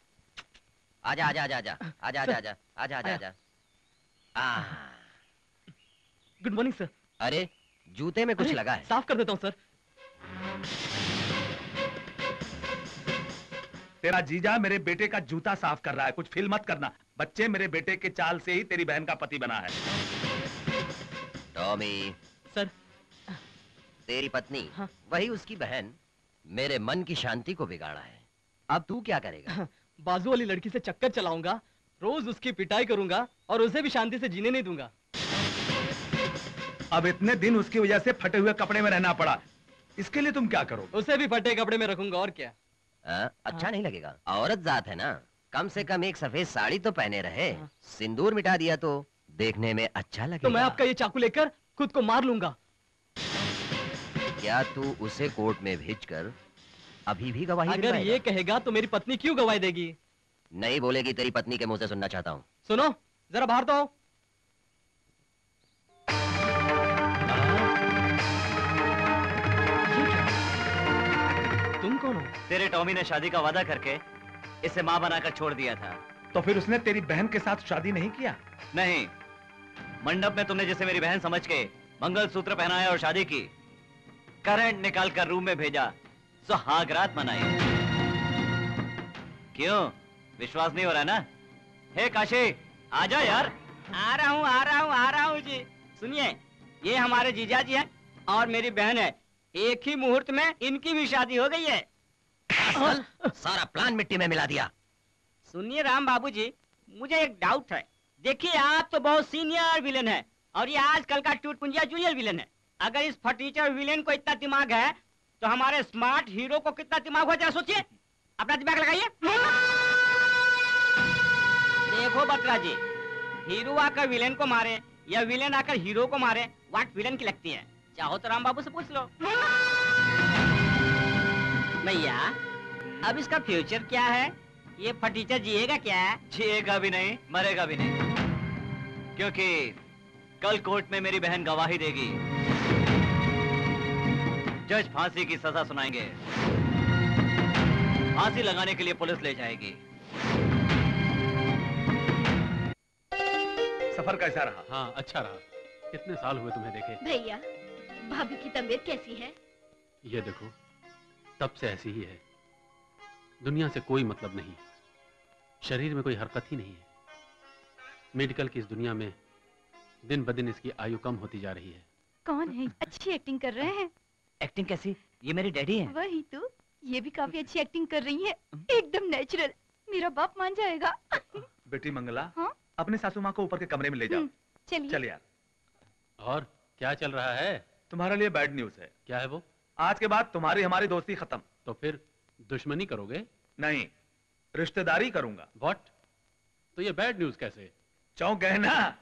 आजा आजा आजा आजा। आजा आजा आजा। आजा आजा आजा। गुड मॉर्निंग सर अरे जूते में कुछ लगा है। साफ़ कर देता हूँ सर तेरा जीजा मेरे बेटे का जूता साफ़ कर रहा है। कुछ फील मत करना। बच्चे मेरे बेटे के चाल से ही तेरी बहन का पति बना है। टॉमी। सर। तेरी पत्नी हाँ। वही उसकी बहन मेरे मन की शांति को बिगाड़ा है। अब तू क्या करेगा? हाँ, बाजू वाली लड़की से चक्कर चलाऊँगा रोज उसकी पिटाई करूँगा और उसे भी शांति से जीने नहीं दूँगा। अब इतने दिन उसकी वजह से फटे हुए कपड़े में रहना पड़ा। इसके लिए तुम क्या करो उसे भी फटे कपड़े में रखूँगा और क्या? आ, अच्छा नहीं लगेगा। औरत जात है ना? कम से कम एक सफ़ेद साड़ी तो पहने रहे। सिंदूर मिटा दिया तो देखने में अच्छा लगेगा। तो मैं आपका ये चाकू लेकर खुद को मार लूँगा। क्या तू उसे कोर्ट में भेजकर अभी भी गवाही अगर ये कहेगा तो मेरी पत्नी क्यों गवाही देगी? नहीं बोलेगी तेरी पत्नी के मुँह से सुनना चाहता हूँ। सुनो जरा बाहर तो आओ। कौन हो? तेरे टॉमी ने शादी का वादा करके इसे माँ बनाकर छोड़ दिया था। तो फिर उसने तेरी बहन के साथ शादी नहीं किया? नहीं। मंडप में तुमने जिसे मेरी बहन समझ के मंगलसूत्र पहनाया और शादी की करंट निकाल कर रूम में भेजा सुहागरात मनाई। क्यों? विश्वास नहीं हो रहा ना? हे काशी आजा यार। आ रहा हूँ आ रहा हूँ आ रहा हूँ जी। सुनिए ये हमारे जीजा जी हैं और मेरी बहन है। एक ही मुहूर्त में इनकी भी शादी हो गई है। सारा प्लान मिट्टी में मिला दिया। सुनिए राम बाबू जी मुझे एक डाउट है। देखिए, आप तो बहुत सीनियर विलेन है और ये आजकल का टूट पुंजिया जूनियर विलेन है। अगर इस फटीचर विलेन को इतना दिमाग है तो हमारे स्मार्ट हीरो को कितना दिमाग हो जाए सोचिए। अपना दिमाग लगाइए। देखो बत्रा जी हीरो आकर विलेन को मारे या विलेन आकर हीरो को मारे वाट विलेन की लगती है? चाहो तो राम बाबू से पूछ लो। भैया अब इसका फ्यूचर क्या है? ये फटीचर जिएगा क्या? जिएगा भी नहीं मरेगा भी नहीं। क्योंकि कल कोर्ट में मेरी बहन गवाही देगी। जज फांसी की सजा सुनाएँगे। फांसी लगाने के लिए पुलिस ले जाएगी। सफ़र कैसा रहा? हाँ अच्छा रहा। कितने साल हुए तुम्हें देखे? भैया भाभी की तबीयत कैसी है? ये देखो तब से ऐसी ही है। दुनिया से कोई मतलब नहीं शरीर में कोई हरकत ही नहीं है। मेडिकल की इस दुनिया में दिन ब दिन इसकी आयु कम होती जा रही है। कौन है? अच्छी एक्टिंग कर रहे हैं। एक्टिंग कैसी? ये मेरी डैडी है। वही तो। ये भी काफ़ी अच्छी एक्टिंग कर रही है। एकदम नेचुरल मेरा बाप मान जाएगा। बेटी मंगला हाँ? अपने सासू माँ को ऊपर के कमरे में ले जाओ। चलिए। चल यार। और क्या चल रहा है? तुम्हारे लिए बैड न्यूज़ है। क्या है वो? आज के बाद तुम्हारी हमारी दोस्ती खत्म। तो फिर? दुश्मनी करोगे? नहीं रिश्तेदारी करूँगा। व्हाट तो ये बैड न्यूज़ कैसे? चौंक गए ना?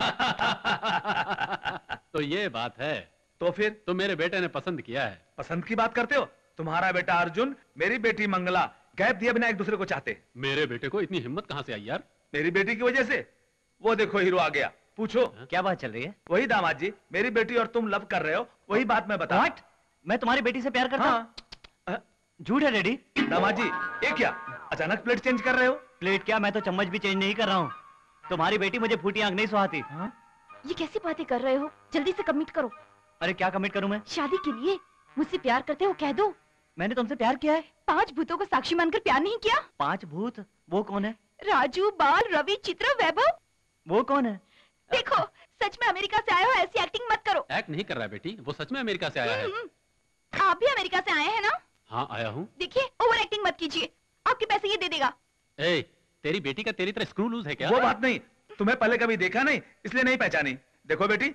तो ये बात है। तो फिर? तो मेरे बेटे ने पसंद किया है। पसंद की बात करते हो? तुम्हारा बेटा अर्जुन मेरी बेटी मंगला गैप दिए बिना एक दूसरे को चाहते। मेरे बेटे को इतनी हिम्मत कहाँ से आई यार? मेरी बेटी की वजह से। वो देखो हीरो आ गया। पूछो। हा? क्या बात चल रही है? वही दामाद जी मेरी बेटी और तुम लव कर रहे हो वही बात मैं बता What? मैं तुम्हारी बेटी से प्यार करता हाँ। झूठ है डैडी दामाद जी ये क्या? अचानक प्लेट चेंज कर रहे हो? प्लेट क्या? मैं तो चम्मच भी चेंज नहीं कर रहा हूँ। तुम्हारी बेटी मुझे फूटी आँख नहीं सुहाती। ये कैसी बातें कर रहे हो? जल्दी से कमिट करो। अरे क्या कमिट करूँ मैं? शादी के लिए मुझसे प्यार करते हो कह दो। मैंने तुमसे प्यार किया है। पाँच भूतों को साक्षी मानकर प्यार नहीं किया? पाँच भूत? वो कौन है? राजू बाल रवि चित्र वैभव। वो कौन है? देखो सच में अमेरिका से आए हो ऐसी एक्टिंग मत करो। एक्ट नहीं कर रहा है बेटी वो सच में अमेरिका से आया है। हम्म, आप भी अमेरिका से आए हैं ना? हाँ आया हूँ। देखिए ओवर एक्टिंग मत कीजिए। आपके पैसे ये दे देगा। ए, तेरी बेटी का तेरी तरह स्क्रू लूज है क्या? वो बात नहीं। तुम्हें पहले कभी देखा नहीं इसलिए नहीं पहचानी। देखो बेटी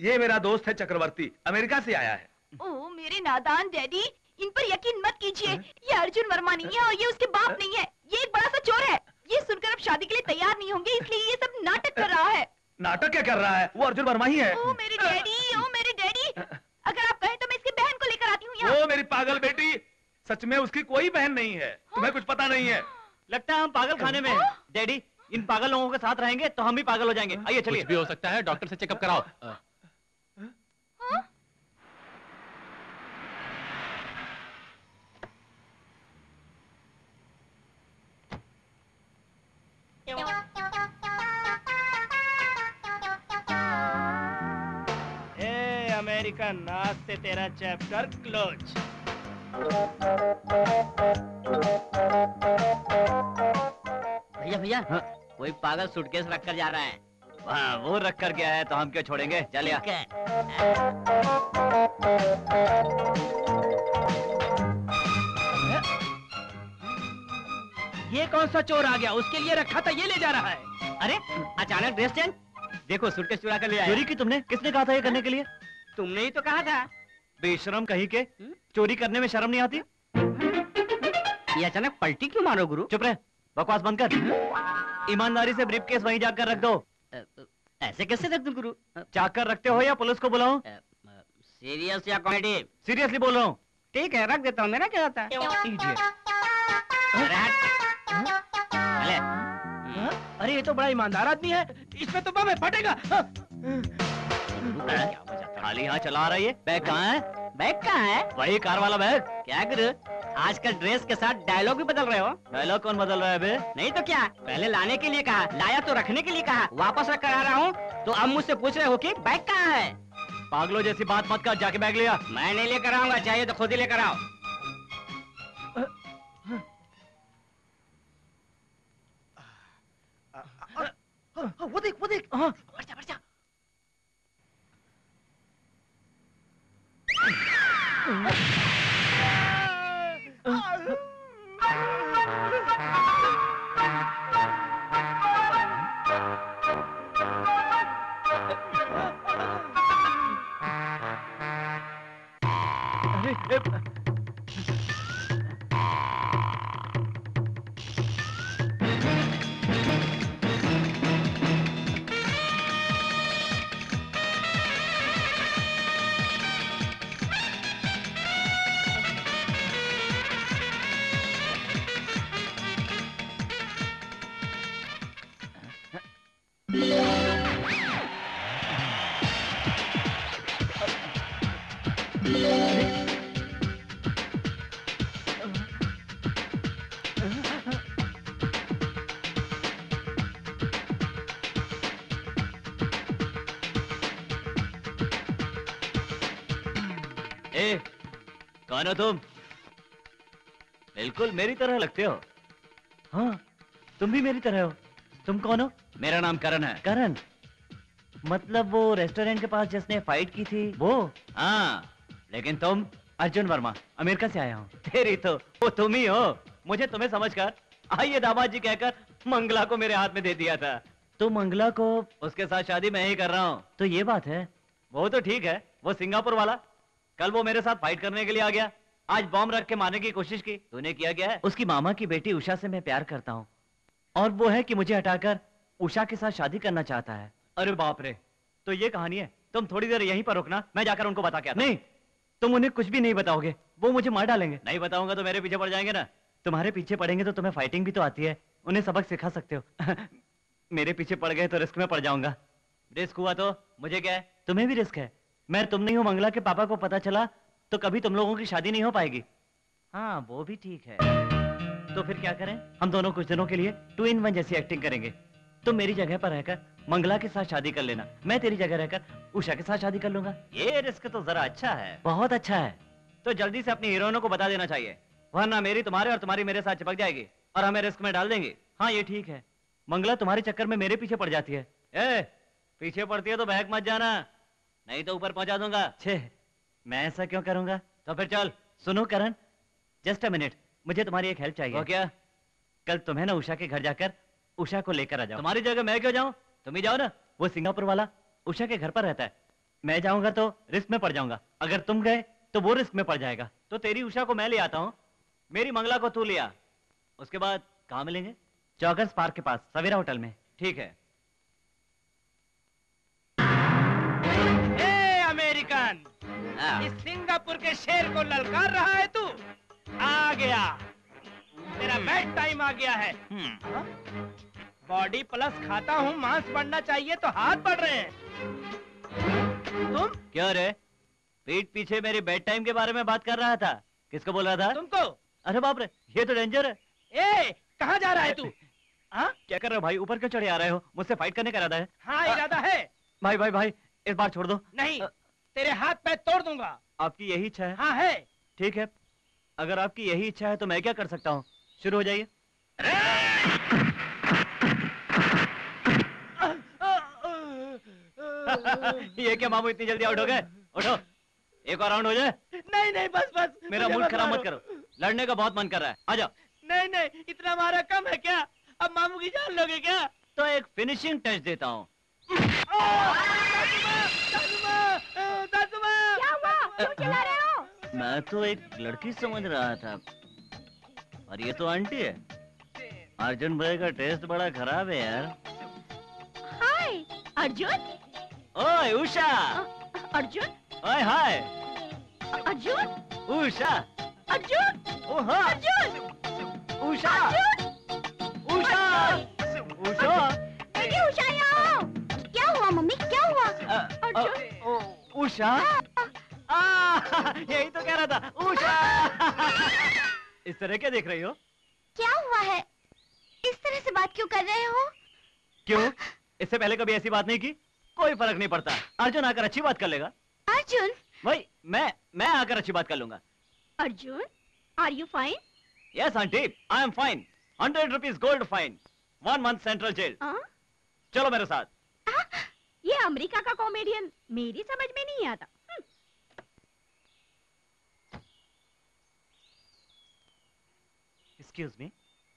ये मेरा दोस्त है चक्रवर्ती अमेरिका से आया है। ओ मेरे नादान डैडी इन पर यकीन मत कीजिए। ये अर्जुन वर्मा नहीं है और ये उसके बाप नहीं है। ये एक बड़ा सा चोर है। ये सुनकर अब शादी के लिए तैयार नहीं होंगे इसलिए ये सब नाटक कर रहा है। नाटक क्या कर रहा है? वो अर्जुन वर्मा ही है। ओ मेरे डैडी ओ मेरे डैडी। अगर आप कहें तो मैं इसकी बहन को लेकर आती हूँ ओ मेरी पागल बेटी सच में उसकी कोई बहन नहीं है। तुम्हें कुछ पता नहीं है। लगता है हम पागल खाने में हैं। डैडी इन पागल लोगों के साथ रहेंगे तो हम भी पागल हो जाएँगे। आइए चलिए। भी हो सकता है डॉक्टर से चेकअप कराओ। ए अमेरिकन आज से तेरा चैप्टर क्लोज। भैया भैया कोई पागल सूटकेस रख कर जा रहा है। हाँ वो रख कर गया है तो हम क्यों छोड़ेंगे? चलिए ये कौन सा चोर आ गया? उसके लिए रखा था ये ले जा रहा है। अरे अचानक ड्रेस चेंज देखो सूटकेस चुरा कर ले आया। चोरी की तुमने? किसने कहा था ये करने के लिए? तुमने ही तो कहा था। बेशरम कहीं के। चोरी करने में शर्म नहीं आती? ये अचानक पलटी क्यों मारो गुरु? चुप रहे बकवास बंद कर। ईमानदारी से ब्रीफ केस वहीं जाकर रख दो। ऐसे कैसे रख दूँ गुरु? जाकर रखते हो या पुलिस को बुलाऊं? सीरियस या कॉमेडी? सीरियसली बोल रहा हूँ। ठीक है रख देता हूँ मेरा क्या होता है? अरे अरे। ये तो बड़ा ईमानदार आदमी है। इसमें तो बम है फटेगा। खाली यहाँ चला रही है बैग कहाँ है? बैग कहाँ है? वही कार वाला बैग। क्या गुरु? आजकल ड्रेस के साथ डायलॉग भी बदल रहे हो। डायलॉग कौन बदल रहा है बे नहीं तो क्या? पहले लाने के लिए कहा लाया तो रखने के लिए कहा वापस रख कर आ रहा हूँ। तो अब मुझसे पूछ रहे हो कि बैग कहाँ है? पागलो जैसी बात मत कर जाके बैग लिया मैं नहीं लेकर आऊँगा चाहिए तो खुद ही लेकर आओ। वो देख वो देख। बढ़ Hey, hey, hey. कौन हो तुम। बिल्कुल मेरी तरह लगते हो। हाँ तुम भी मेरी तरह हो। तुम कौन हो? मेरा नाम करण है। करण? मतलब वो रेस्टोरेंट के पास जिसने फाइट की थी? वो? हाँ लेकिन तुम? अर्जुन वर्मा अमेरिका से आया हूँ। तेरी तो वो तुम ही हो। मुझे तुम्हें समझकर आइए दामाद जी कहकर मंगला को मेरे हाथ में दे दिया था। तो मंगला को उसके साथ शादी मैं ही कर रहा हूँ। तो ये बात है। वो तो ठीक है वो सिंगापुर वाला। कल वो मेरे साथ फाइट करने के लिए आ गया। आज बॉम्ब रख के मारने की कोशिश की। तूने किया क्या है? उसकी मामा की बेटी उषा से मैं प्यार करता हूँ। और वो है कि मुझे हटाकर उषा के साथ शादी करना चाहता है। अरे बाप रे तो ये कहानी है। तुम थोड़ी देर यहीं पर रुकना मैं जाकर उनको बता के आता नहीं तुम उन्हें कुछ भी नहीं बताओगे। वो मुझे मार डालेंगे। नहीं बताऊँगा तो मेरे पीछे पड़ जाएँगे ना। तुम्हारे पीछे पड़ेंगे तो तुम्हें फाइटिंग भी तो आती है। उन्हें सबक सिखा सकते हो। मेरे पीछे पड़ गए तो रिस्क में पड़ जाऊँगा। रिस्क हुआ तो मुझे क्या है? तुम्हें भी रिस्क है। मैं तुम नहीं हो मंगला के पापा को पता चला तो कभी तुम लोगों की शादी नहीं हो पाएगी। हाँ वो भी ठीक है। तो फिर क्या करें? हम दोनों कुछ दिनों के लिए टू इन वन जैसी एक्टिंग करेंगे। तुम मेरी जगह पर रहकर मंगला के साथ शादी कर लेना। मैं तेरी जगह रहकर उषा के साथ शादी कर लूँगा। ये रिस्क तो जरा अच्छा है। बहुत अच्छा है। तो जल्दी से अपनी हीरोइनों को बता देना चाहिए वरना मेरी तुम्हारे और तुम्हारी मेरे साथ चिपक जाएगी और हमें रिस्क में डाल देंगे। हाँ ये ठीक है। मंगला तुम्हारे चक्कर में मेरे पीछे पड़ जाती है। ए पीछे पड़ती है तो बहक मत जाना। नहीं तो ऊपर पहुँचा दूँगा। छे मैं ऐसा क्यों करूँगा? तो फिर चल सुनो करण जस्ट अ मिनट मुझे तुम्हारी एक हेल्प चाहिए। क्या? कल तुम्हें ना उषा के घर जाकर उषा को लेकर आ जाओ। तुम्हारी जगह मैं क्यों जाऊँ? तुम ही जाओ ना वो सिंगापुर वाला उषा के घर पर रहता है। मैं जाऊँगा तो रिस्क में पड़ जाऊँगा। अगर तुम गए तो वो रिस्क में पड़ जाएगा। तो तेरी उषा को मैं ले आता हूँ मेरी मंगला को तू लिया उसके बाद कहाँ मिलेंगे? चौगस पार्क के पास सवेरा होटल में। ठीक है। इस सिंगापुर के शेर को ललकार रहा है तू। आ गया। तेरा बेड टाइम आ गया है। हाँ? बॉडी प्लस खाता हूँ मांस बढ़ना चाहिए तो हाथ बढ़ रहे हैं। तुम? क्यों रे? पीठ पीछे मेरी बेड टाइम के बारे में बात कर रहा था। किसको बोल रहा था? तुमको? अरे बाप रे ये तो डेंजर है। ए कहाँ जा रहा है तू? हाँ? क्या कर रहे हो भाई? ऊपर क्यों चढ़े आ रहे हो? मुझसे फाइट करने का इरादा है। हाँ इरादा है। भाई भाई भाई इस बार छोड़ दो। नहीं तेरे हाथ पैर तोड़ दूँगा। आपकी यही इच्छा है? हाँ है। ठीक है। अगर आपकी यही इच्छा है तो मैं क्या कर सकता हूँ? शुरू हो जाइए। ये क्या मामू इतनी जल्दी आउट हो गए? उठो। एक और राउंड हो जाए। नहीं नहीं बस बस। मेरा मूड खराब मत करो। लड़ने का बहुत मन कर रहा है। आ जाओ। नहीं नहीं इतना मारा कम है क्या? अब मामू की जान लोगे क्या? तो एक फिनिशिंग टच देता हूँ। क्या हुआ क्यों चिल्ला रहे हो मैं तो एक लड़की समझ रहा था और ये तो आंटी है। अर्जुन भाई का टेस्ट बड़ा खराब है यार। हाय अर्जुन? ओए उषा! अर्जुन? ओए हाय! अर्जुन? उषा! अर्जुन? ओ हाँ! अर्जुन? उषा! उषा! उषा! उषा यहाँ उषा? यही तो कह रहा था उषा। इस तरह क्या देख रही हो? क्या हुआ है? इस तरह से बात क्यों कर रहे हो? क्यों? इससे पहले कभी ऐसी बात नहीं की? कोई फ़र्क नहीं पड़ता। अर्जुन आकर अच्छी बात कर लेगा। अर्जुन? भाई मैं मैं आकर अच्छी बात कर लूँगा। Arjun are you fine yes aunty I am fine hundred rupees gold fine one month central jail चलो मेरे साथ। ये अमेरिका का कॉमेडियन। मेरी समझ में नहीं आता। हम्म, एक्सक्यूज मी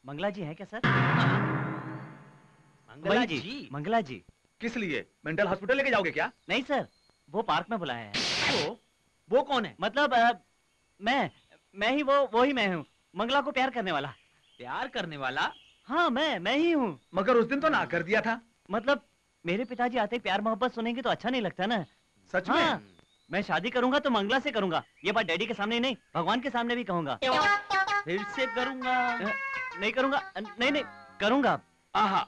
मंगला जी हैं क्या सर? मंगला वही जी? मंगला जी। किस लिए? मेंटल हॉस्पिटल लेके जाओगे क्या? नहीं सर वो पार्क में बुलाए हैं। वो? वो कौन है? मतलब अ, मैं मैं ही वो वो ही मैं हूँ मंगला को प्यार करने वाला। प्यार करने वाला? हाँ मैं मैं ही हूँ। मगर उस दिन तो ना कर दिया था। मतलब मेरे पिताजी आते प्यार मोहब्बत सुनेंगे तो अच्छा नहीं लगता ना। सच हाँ, में? मैं शादी करूँगा तो मंगला से करूँगा। ये बात डैडी के सामने ही नहीं भगवान के सामने भी कहूँगा। फिर से करूँगा। नहीं करूँगा नहीं नहीं करूँगा। आहा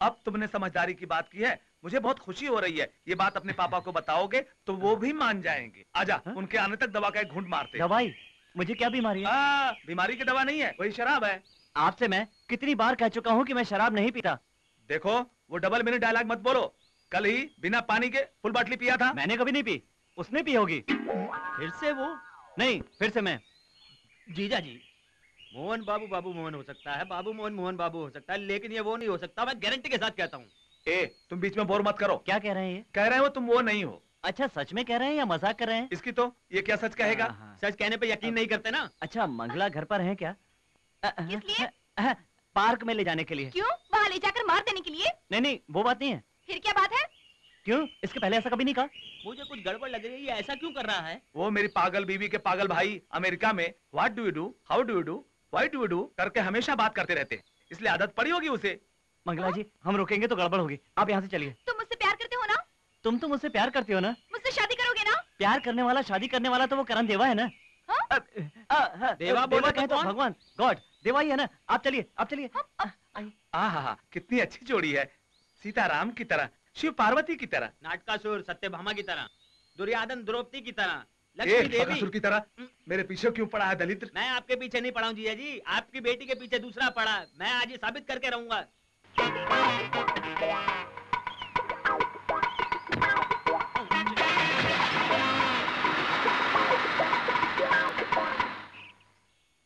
अब तुमने समझदारी की बात की है। मुझे बहुत खुशी हो रही है। ये बात अपने पापा को बताओगे तो वो भी मान जाएँगे। आजा हा? उनके आने तक दवा का एक घूंट मारते दवाई? मुझे क्या बीमारी है? बीमारी की दवा नहीं है वही शराब है। आपसे मैं कितनी बार कह चुका हूँ कि मैं शराब नहीं पीता। देखो वो डबल मिनट डायलॉग मत बोलो। कल ही बिना पानी के फुल बाटली पिया था। मैंने कभी नहीं पी। उसने पी होगी। फिर से वो? नहीं फिर से मैं। जीजा जी। मोहन बाबू बाबू मोहन हो सकता है। बाबू मोहन मोहन बाबू हो सकता है लेकिन ये वो नहीं हो सकता। मैं गारंटी के साथ कहता हूँ। ए तुम बीच में बोर मत करो। क्या कह रहे हैं कह रहे हो तुम वो नहीं हो। अच्छा सच में कह रहे हैं या मज़ाक कर रहे हैं? इसकी तो ये क्या सच कहेगा? सच कहने पे यकीन नहीं करते ना? अच्छा मंगला घर पर है क्या? किस लिए पार्क में ले जाने के लिए। क्यों? वहाँ ले जाकर मार देने के लिए? नहीं नहीं वो बात नहीं है। फिर क्या बात है? क्यों? इसके पहले ऐसा कभी नहीं कहा? मुझे कुछ गड़बड़ लग रही है ये ऐसा क्यों कर रहा है? वो मेरी पागल बीवी के पागल भाई अमेरिका में what do you do how do you do why do you do करके हमेशा बात करते रहते हैं। इसलिए आदत पड़ी होगी उसे। मंगला जी हम रुकेंगे तो गड़बड़ होगी। आप यहाँ से चलिए। तुम मुझसे प्यार करते हो ना? तुम तो मुझसे प्यार करते हो ना? मुझसे शादी करोगे ना? प्यार करने वाला शादी करने वाला तो वो करण देवा है ना? हाँ? देवा बोले कहे तो भगवान गॉड देवा ही है ना? आप चलिए आप चलिए। आ हा हा कितनी अच्छी जोड़ी है। सीताराम की तरह शिव पार्वती की तरह। नाटकासुर सत्यभामा की तरह दुर्योधन द्रौपदी की तरह लक्ष्मी देवी। की तरह? मेरे पीछे क्यों पड़ा है दलित? मैं आपके पीछे नहीं पड़ा हूँ जीजा जी आपकी बेटी के पीछे दूसरा पड़ा मैं आज ये साबित करके रहूँगा।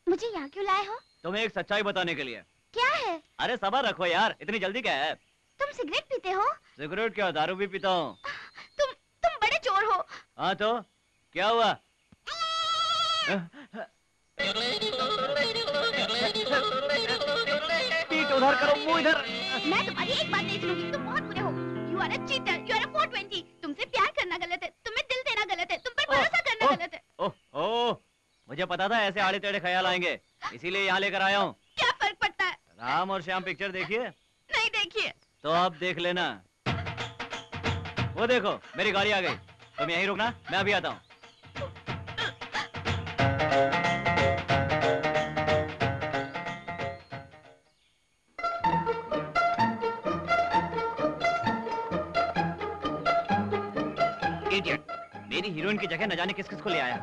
मुझे यहाँ क्यों लाए हो? तुम्हें एक सच्चाई बताने के लिए। क्या है? अरे सबर रखो यार इतनी जल्दी क्या है? तुम सिगरेट पीते हो? सिगरेट क्या दारू भी पीता हूँ। तुम तुम बड़े चोर हो। हाँ तो क्या हुआ? इधर करो मुँह इधर। मैं तुम्हारी एक बात नहीं सुनूँगी तुम बहुत बुरे हो। You are a cheater you are a 420 तुमसे प्यार करना गलत है तुम्हें दिल देना गलत है तुम पर भरोसा करना गलत है। ओह ओह मुझे पता था ऐसे आड़े टेढ़े ख्याल आएँगे इसीलिए यहाँ लेकर आया हूँ। क्या फ़र्क पड़ता है? राम और श्याम पिक्चर देखिए। नहीं देखिए। तो अब देख लेना। वो देखो मेरी गाड़ी आ गई। तुम यहीं रुकना मैं अभी आता हूँ। मेरी हीरोइन की जगह न जाने किस किस को ले आया।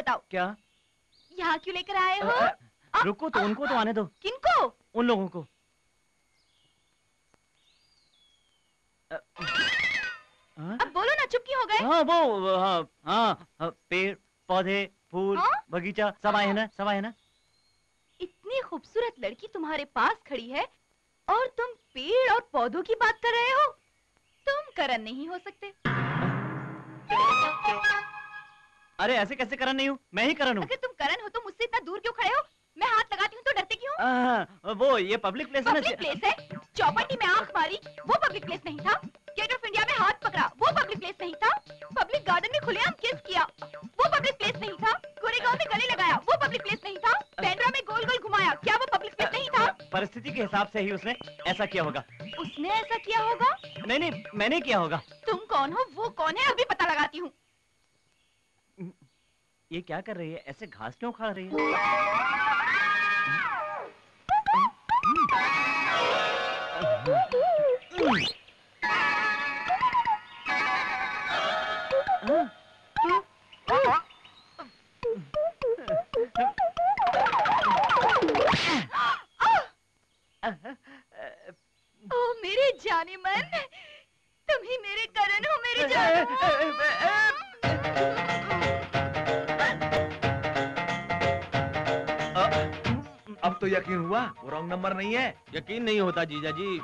बताओ। क्या? यहाँ क्यों लेकर आए हो? रुको तो उनको तो आने दो। किनको? उन लोगों को। अब बोलो ना चुप क्यों हो गए? हाँ वो हाँ हाँ हाँ, पेड़ पौधे फूल हाँ? बगीचा सब आए हैं ना सब आए हैं ना? इतनी खूबसूरत लड़की तुम्हारे पास खड़ी है और तुम पेड़ और पौधों की बात कर रहे हो? तुम करण नहीं हो सकते। अरे ऐसे कैसे करण नहीं हूँ? मैं ही करण हूँ। अगर तुम करण हो तो मुझसे इतना दूर क्यों खड़े हो? मैं हाथ लगाती हूँ तो डरते क्यों हाँ, वो ये पब्लिक प्लेस है पब्लिक प्लेस है? चौपाटी में आँख मारी वो पब्लिक प्लेस नहीं था? गेट ऑफ़ इंडिया में हाथ पकड़ा वो पब्लिक प्लेस नहीं था? पब्लिक गार्डन में खुलेआम किस किया वो पब्लिक प्लेस नहीं था? गोरेगांव में गले लगाया वो पब्लिक प्लेस नहीं था? पेंड्रा में गोल गोल घुमाया क्या वो पब्लिक प्लेस नहीं था? परिस्थिति के हिसाब से ही उसने ऐसा किया होगा। उसने ऐसा किया होगा? नहीं नहीं मैंने किया होगा। तुम कौन हो वो कौन है अभी पता लगाती हूँ। ये क्या कर रही है? ऐसे घास क्यों खा रही है? ओ मेरे जाने मन तुम ही मेरे करण हो मेरे जाने। अब तो यकीन हुआ वो रॉन्ग नंबर नहीं है। यकीन नहीं होता जीजा जी।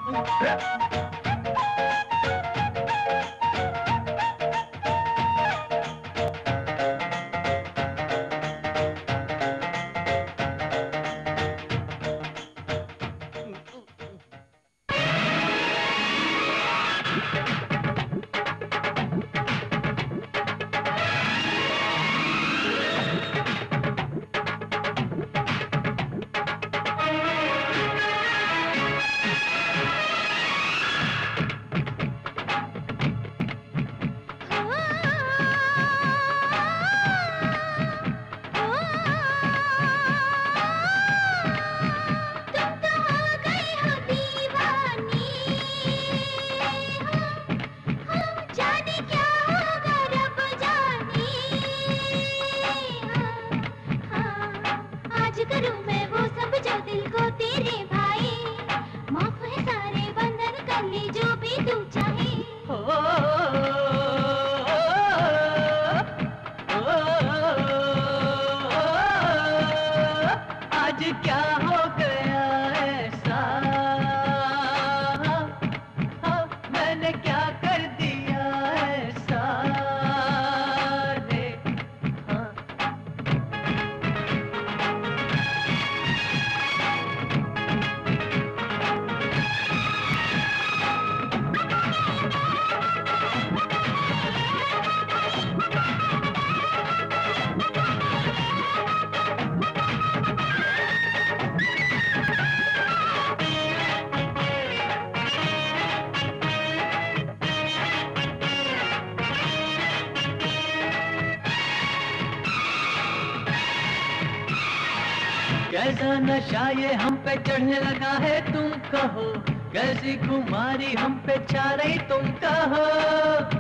कैसा नशा ये हम पे चढ़ने लगा है तुम कहो। कैसी कुमारी हम पे छा रही तुम कहो।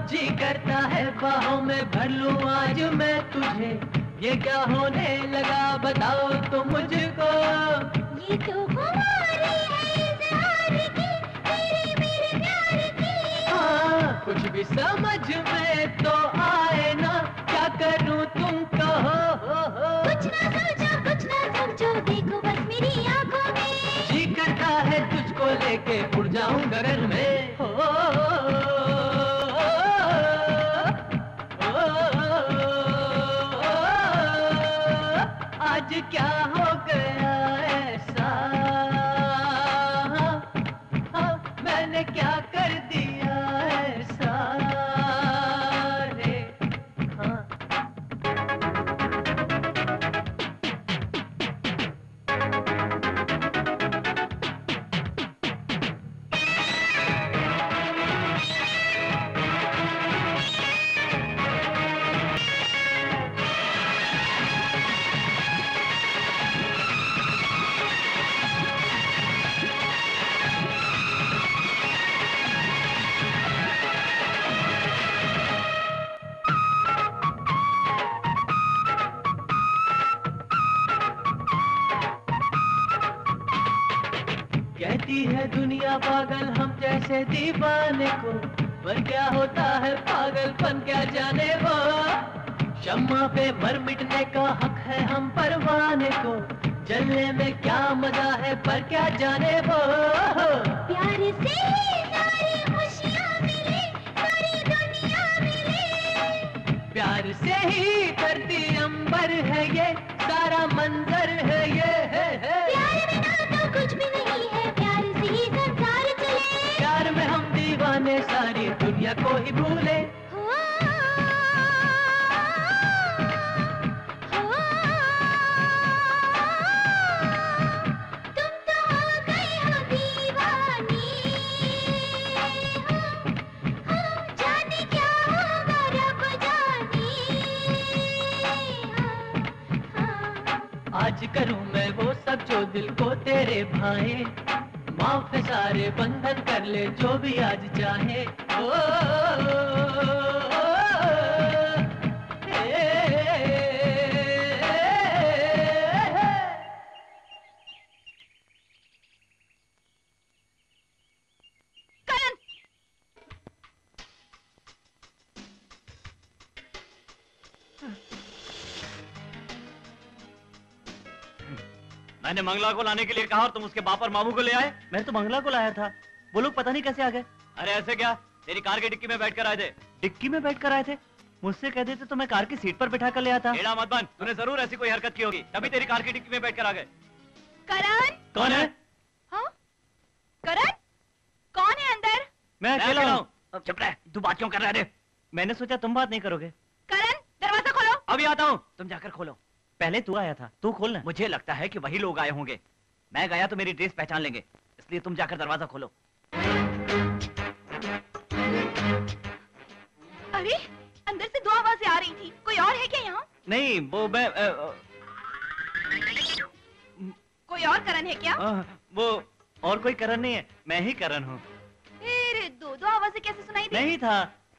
जी करता है बाहों में भर लूँ आज मैं तुझे। ये क्या होने लगा बताओ तो मुझको। ये तो खुमारी है इजहार की तेरे मेरे प्यार की। हाँ कुछ भी समझ जाऊँ गगन में। हम मंगला को लाने के लिए कहा और तुम उसके बाप और मामू को ले आए? मैंने तो मंगला को लाया था। वो लोग पता नहीं कैसे आ गए। अरे ऐसे क्या? तेरी कार की डिक्की में बैठ कर आए थे। डिक्की में बैठ कर आए थे? मुझसे कह देते तो मैं कार की सीट पर बैठा कर ले आता। एड़ा मत बन। तूने ज़रूर ऐसी कोई हरकत की होगी। तभी तेरी कार की डिक्की में बैठ कर आ गए। करण? कौन है? हाँ? करण? कौन है अंदर? मैं अकेला हूँ। चुप रह। तू बात क्यों कर रहा है? मैंने सोचा तुम बात नहीं करोगे। करण दरवाज़ा खोलो। अभी आता हूँ। तुम जाकर खोलो। पहले तू आया था तू खोलना मुझे लगता है कि वही लोग आए होंगे। मैं गया तो मेरी ड्रेस पहचान लेंगे इसलिए तुम जाकर दरवाज़ा खोलो। अरे अंदर से दो आवाज़ें आ रही थी। कोई और है क्या यहाँ? नहीं वो मैं अ, अ, कोई और करण है क्या? अ, वो और कोई करण नहीं है मैं ही करण हूँ। दो दो आवाज़ें कैसे सुनाई दी नहीं था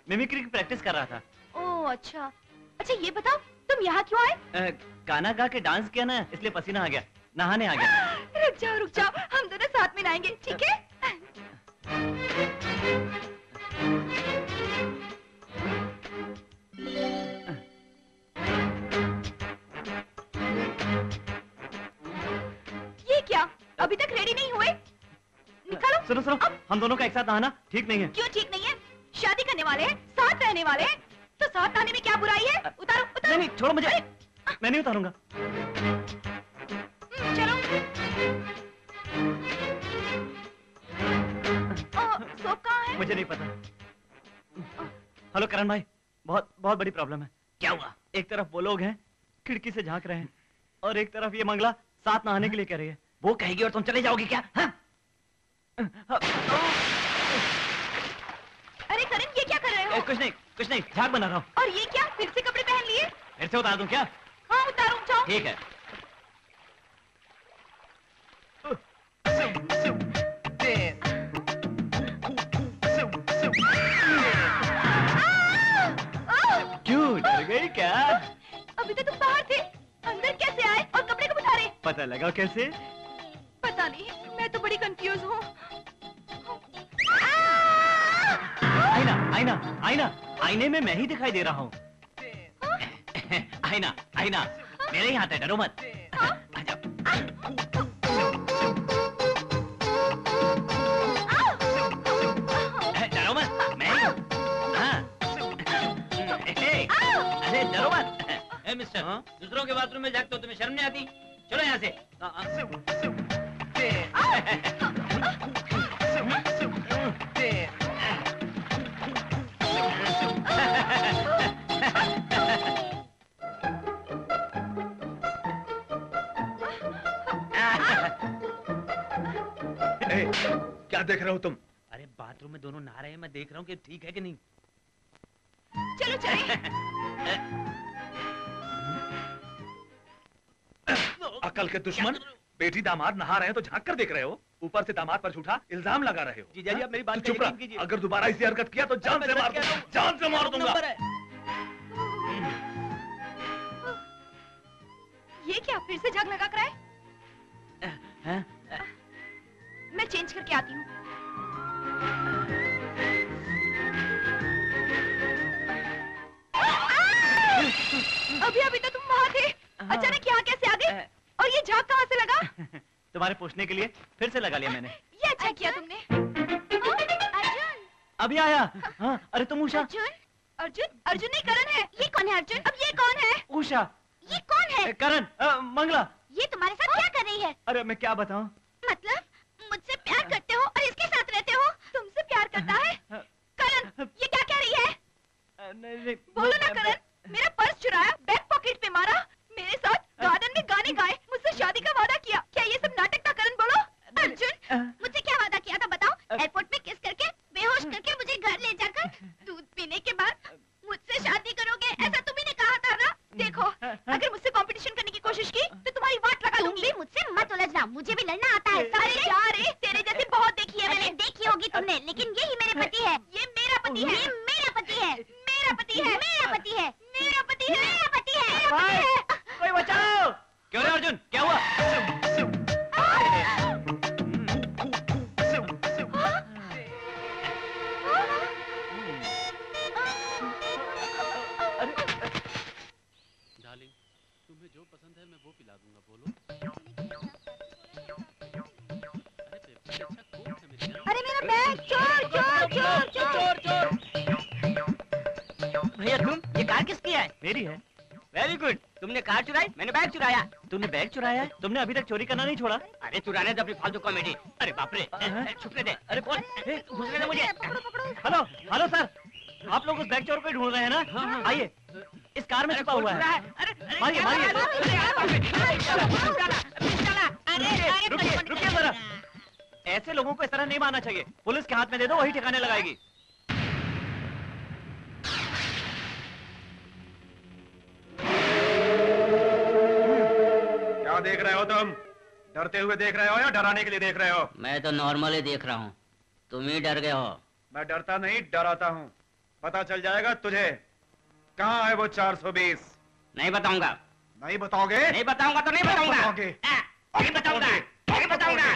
मिमिक्री की प्रैक्टिस कर रहा था। ओह अच्छा। अच्छा ये बताओ तुम यहाँ क्यों आए? गाना गा के डांस किया ना इसलिए पसीना आ गया नहाने आ गया। रुक जाओ रुक जाओ हम दोनों साथ में नहाएँगे ठीक है? ये क्या? अभी तक रेडी नहीं हुए? निकालो। सुनो सुनो हम दोनों का एक साथ नहाना ठीक नहीं है। क्यों ठीक नहीं है? शादी करने वाले हैं साथ रहने वाले हैं तो साथ आने में क्या बुराई है? उतारो उतारो। नहीं नहीं छोड़ो मुझे। मैं नहीं उतारूँगा। हम्म, चलो। ओ, है? मुझे नहीं पता। हेलो करण भाई बहुत बहुत बड़ी प्रॉब्लम है। क्या हुआ? एक तरफ़ वो लोग हैं खिड़की से झाँक रहे हैं और एक तरफ़ ये मंगला साथ नहाने के लिए कह रही है। वो कहेगी और तुम चले जाओगे क्या? हाँ? अरे करण ये क्या कर रहे ए, हो कुछ नहीं कुछ नहीं झाग बना रहा हूँ। और ये क्या? फिर से कपड़े पहन लिए? फिर से उतार दूँ क्या? हाँ उतारो जाओ ठीक है। क्यों डर गई क्या? अभी तो तुम बाहर थे। अंदर कैसे आए और कपड़े कब उतारे? पता लगा कैसे? पता नहीं मैं तो बड़ी कंफ्यूज हूँ। आईना आईना आईना आईने में मैं ही दिखाई दे रहा हूँ। आईना आईना मेरे यहाँ है डरो मत डरो मत मैं अरे डरो मत मिस्टर दूसरों के बाथरूम में जागते हो तुम्हें शर्म नहीं आती चलो यहाँ से देख रहे हो तुम? अरे बाथरूम में दोनों नहा रहे हैं मैं देख रहा हूँ कि ठीक है कि नहीं। चलो चले। अकल के दुश्मन बेटी दामाद नहा रहे हैं तो झाँक कर देख रहे हो। ऊपर से दामाद पर झूठा इल्ज़ाम लगा रहे हो। जीजा जी आप मेरी बात चुप यकीन रह कीजिए। अगर दोबारा इसी हरकत किया तो जान से मार दूँगा। जान से मार दूँगा। ये क्या फिर से झाग लगा कर आए? मैं चेंज करके आती हूँ। अभी अभी तो तुम वहाँ थे। अचानक यहाँ कैसे आ गए? और ये झाग कहाँ से लगा? तुम्हारे पूछने के लिए फिर से लगा लिया मैंने। ये अच्छा किया तुमने। अर्जुन? अभी आया। हाँ अरे तुम उषा। अर्जुन? अर्जुन? अर्जुन नहीं करण है। ये कौन है अर्जुन? अब ये कौन है? उषा। ये कौन है? करण मंगला। ये तुम्हारे साथ क्या कर रही है? अरे मैं क्या बताऊँ? मतलब? मुझसे प्यार करते हो और इसके साथ रहते हो? तुमसे प्यार करता है? करण ये क्या कह रही है? नहीं, बोलो ना करण मेरा पर्स चुराया बैक पॉकेट में मारा मेरे साथ गार्डन में गाने गाए मुझसे शादी का वादा किया। क्या ये सब नाटक था करण बोलो? अर्जुन मुझसे क्या वादा किया था बताओ? एयरपोर्ट में किस करके बेहोश करके मुझे घर ले जाकर दूध पीने के बाद मुझसे शादी करोगे? ऐसा ना देखो अगर मुझसे कंपटीशन करने की कोशिश की तो तुम्हारी वाट लगा लूँगी तुम भी मुझसे मत उलझना मुझे भी लड़ना आता है अरे यार ए, तेरे जैसे बहुत देखी है मैंने। देखी होगी तुमने लेकिन यही मेरे पति है। ये मेरा पति है। ये मेरा पति है। मेरा पति है। मेरा पति है। मेरा पति है। मेरा पति है। मेरा पति है। कोई बचाओ। क्यों अर्जुन? क्या हुआ? भैया तुम ये कार किसकी है मेरी है वेरी गुड तुमने कार चुराई मैंने बैग चुराया तुमने बैग चुराया है तुमने अभी तक चोरी करना नहीं छोड़ा अरे चुराने दो अपनी फालतू कॉमेडी अरे बाप रे छुपने दे अरे कौन घुसने दे मुझे हेलो हेलो सर आप लोग उस बैग चोर को ढूंढ रहे हैं ना आइए इस कार में छुपा हुआ है मारिए मारिए रुकिए रुकिए जरा ऐसे लोगों को इस तरह नहीं मारना चाहिए पुलिस के हाथ में दे दो वही ठिकाने लगाएगी क्या देख रहे हो तुम? डरते हुए देख रहे हो या डराने के लिए देख रहे हो? मैं तो नॉर्मली देख रहा हूँ। तुम ही डर गए हो। मैं डरता नहीं डराता हूँ। पता चल जाएगा तुझे। कहाँ है वो 420 नहीं बताऊँगा। नहीं बताओगे? नहीं बताऊँगा तो नहीं बताऊँगा। नहीं बताऊँगा। नहीं बताऊँगा।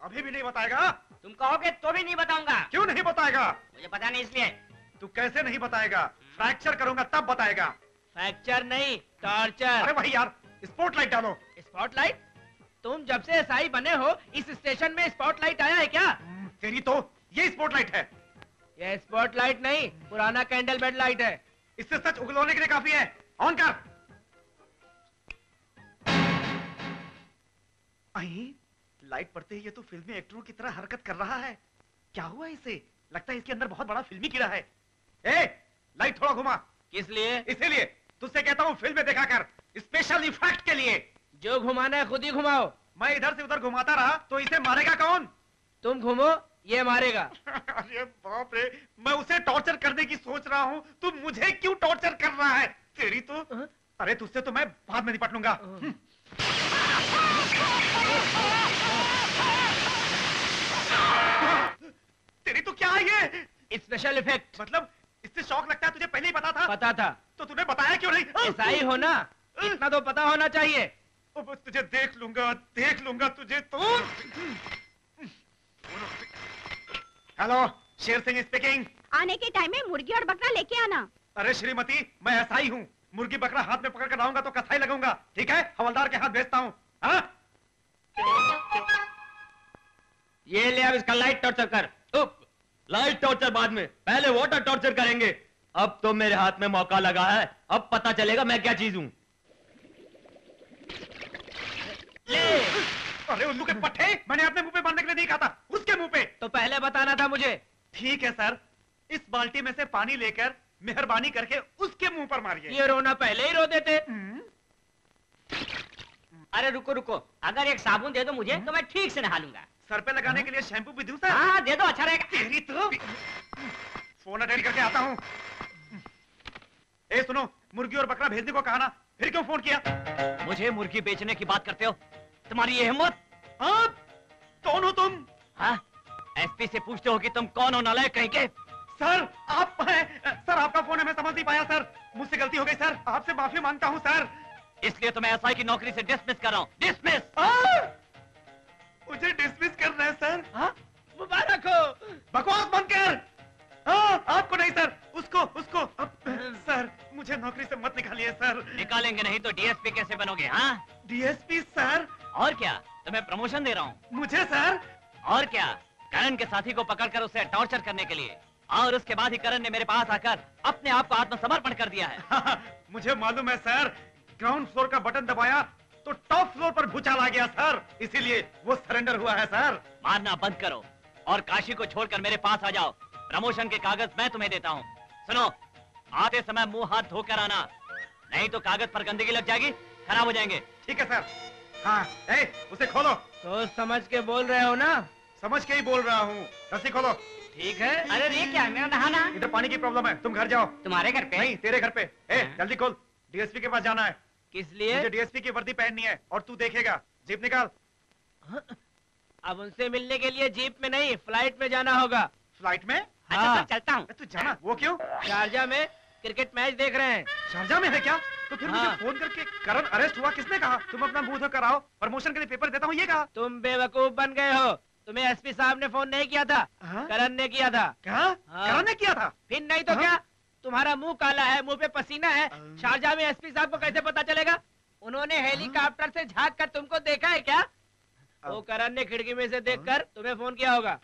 अभी भी नहीं बताएगा? तुम कहोगे तो भी नहीं बताऊँगा। क्यों नहीं बताएगा? मुझे पता नहीं इसलिए। तू कैसे नहीं बताएगा? फ्रैक्चर करूँगा तब बताएगा। फ्रैक्चर नहीं टॉर्चर अरे वही यार स्पॉटलाइट डालो। स्पॉटलाइट तुम जब से एसआई बने हो इस स्टेशन में स्पॉटलाइट आया है क्या? तेरी तो ये स्पॉटलाइट है। ये स्पॉटलाइट नहीं पुराना कैंडल बेड लाइट है। इससे सच उगलवाने के लिए काफ़ी है। ऑन कर। लाइट पड़ते ही ये तो फिल्मी एक्टरों की तरह हरकत कर रहा है। क्या हुआ इसे? लगता है इसके अंदर बहुत बड़ा फिल्मी कीड़ा है। ए लाइट थोड़ा घुमा। किस लिए? इसीलिए। तुझसे कहता हूँ फ़िल्म देखा कर। स्पेशल इफ़ेक्ट के लिए। जो घुमाना है खुद ही घुमाओ। मैं इधर से उधर घुमाता रहा तो इसे मारेगा कौन? तुम घूमो ये मारेगा। अरे बाप रे मैं उसे टॉर्चर करने की सोच रहा हूँ। तू मुझे क्यों टॉर्चर कर रहा है? तेरी तो अरे तुझसे तो मैं बाद में निपट लूँगा। हम्म। तेरी तो क्या है ये? स्पेशल इफ़ेक्ट मतलब इससे शौक लगता है तुझे पहले ही पता था। पता था। तो तूने बताया क्यों नहीं? एसआई हो ना। इतना तो पता होना चाहिए। ओ, बस तुझे देख लूँगा देख लूँगा तुझे तो। हेलो शेर सिंह स्पीकिंग आने के टाइम में मुर्गी और बकरा लेके आना। अरे श्रीमती मैं ऐसा ही हूँ। मुर्गी बकरा हाथ में पकड़ कर लाऊँगा तो कसाई लगूँगा। ठीक है? हवलदार के हाथ भेजता हूँ। हाँ? ये ले अब इसका लाइट टॉर्चर कर। लाइट टॉर्चर बाद में। पहले वाटर टॉर्चर करेंगे। अब तो मेरे हाथ में मौका लगा है। अब पता चलेगा मैं क्या चीज़ हूँ। अरे उल्लू के पट्टे मैंने अपने मुँह पे बांधने के लिए नहीं कहा था। उसके मुँह पे। तो पहले बताना था मुझे। ठीक है सर। इस बाल्टी में से पानी लेकर मेहरबानी करके उसके मुँह पर मारिए। ये रोना पहले ही रो देते। अरे रुको रुको। अगर एक साबुन दे दो मुझे तो मैं ठीक से नहा लूँगा। सर पे लगाने के लिए शैम्पू भी दूँ सर हाँ दे दो अच्छा रहेगा। तेरी तो। फ़ोन अटेंड करके आता हूँ। ए सुनो मुर्गी और बकरा भेजने को कहा ना फिर क्यों फ़ोन किया? मुझे मुर्गी बेचने की बात करते हो? तुम्हारी ये हिम्मत? आप कौन हो तुम? हाँ एसपी से पूछते हो कि तुम कौन हो नालायक कहीं के? सर आप हैं सर आपका फ़ोन है मैं समझ नहीं पाया सर। मुझसे गलती हो गई सर। आपसे माफ़ी माँगता हूँ सर। इसलिए तो मैं एसआई की नौकरी से डिसमिस कर रहा हूँ। डिसमिस मुझे डिसमिस कर रहे हैं सर हाँ? मुबारक हो। बकवास बंद कर। हाँ आपको नहीं सर उसको उसको। अब, सर मुझे नौकरी से मत निकालिए सर निकालेंगे नहीं तो डीएसपी कैसे बनोगे हाँ? डीएसपी सर और क्या? तुम्हें प्रमोशन दे रहा हूँ। मुझे सर और क्या? करण के साथी को पकड़कर उसे टॉर्चर करने के लिए। और उसके बाद ही करण ने मेरे पास आकर अपने आप को आत्मसमर्पण कर दिया है। मुझे मालूम है सर ग्राउंड फ्लोर का बटन दबाया तो टॉप फ्लोर पर भूचाल आ गया सर। इसीलिए वो सरेंडर हुआ है सर। मारना बंद करो और काशी को छोड़कर मेरे पास आ जाओ। प्रमोशन के कागज़ मैं तुम्हें देता हूँ। सुनो आते समय मुँह हाथ धोकर आना नहीं तो कागज़ पर गंदगी लग जाएगी खराब हो जाएँगे। ठीक है सर। हाँ ए, उसे खोलो। सोच समझ के बोल रहे हो ना? समझ के ही बोल रहा हूँ। रस्सी खोलो। ठीक है। अरे ये क्या मेरा नहाना? इधर पानी की प्रॉब्लम है। तुम घर जाओ। तुम्हारे घर पे? नहीं तेरे घर पे। ए जल्दी खोल। डीएसपी के पास जाना है। किस लिए? मुझे डीएसपी की वर्दी पहननी है और तू देखेगा। जीप निकाल। अब उनसे मिलने के लिए जीप में नहीं फ़्लाइट में जाना होगा। फ़्लाइट में? अच्छा सर चलता हूँ। तू जाना वो क्यों? शारजा में क्रिकेट मैच देख रहे हैं। शारजा में है क्या? तो फिर हाँ। मुझे फ़ोन करके करण अरेस्ट हुआ किसने कहा? तुम अपना मुँह धो कर आओ प्रमोशन के लिए पेपर देता हूँ ये कहा। तुम बेवकूफ़ बन गए हो। तुम्हें एसपी साहब ने फ़ोन नहीं किया था। हाँ? करण ने किया था। क्या हाँ। करण ने किया था? फिर नहीं तो हाँ? क्या? तुम्हारा मुँह काला है मुँह पे पसीना है। शारजा में एसपी साहब को कैसे पता चलेगा? उन्होंने हेलीकॉप्टर से झाँक कर तुमको देखा है क्या? वो करण ने खिड़की में से देखकर तुम्हें फ़ोन किया होगा।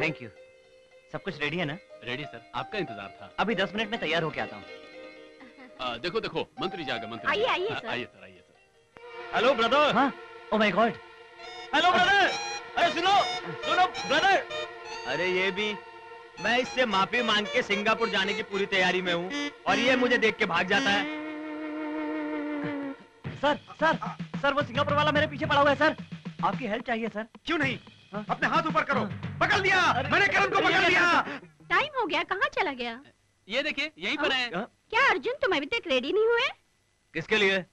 थैंक यू सब कुछ रेडी है ना? रेडी सर आपका इंतज़ार था। अभी दस मिनट में तैयार होके आता हूँ। आ, देखो देखो मंत्री जागा मंत्री आइए, आइए, हाँ, सर। आइए सर आइए सर। हेलो ब्रदर हाँ? Oh my God hello brother अरे सुनो सुनो ब्रदर अरे ये भी। मैं इससे माफ़ी मांग के सिंगापुर जाने की पूरी तैयारी में हूँ और ये मुझे देख के भाग जाता है। सर सर सर वो सिंगापुर वाला मेरे पीछे पड़ा हुआ है सर। आपकी हेल्प चाहिए सर। क्यों नहीं? अपने हाथ ऊपर करो। पकड़ लिया। मैंने करण को पकड़ लिया। टाइम हो गया कहाँ चला गया? ये देखिए यहीं पर है? क्या अर्जुन तुम अभी तक रेडी नहीं हुए? किसके लिए?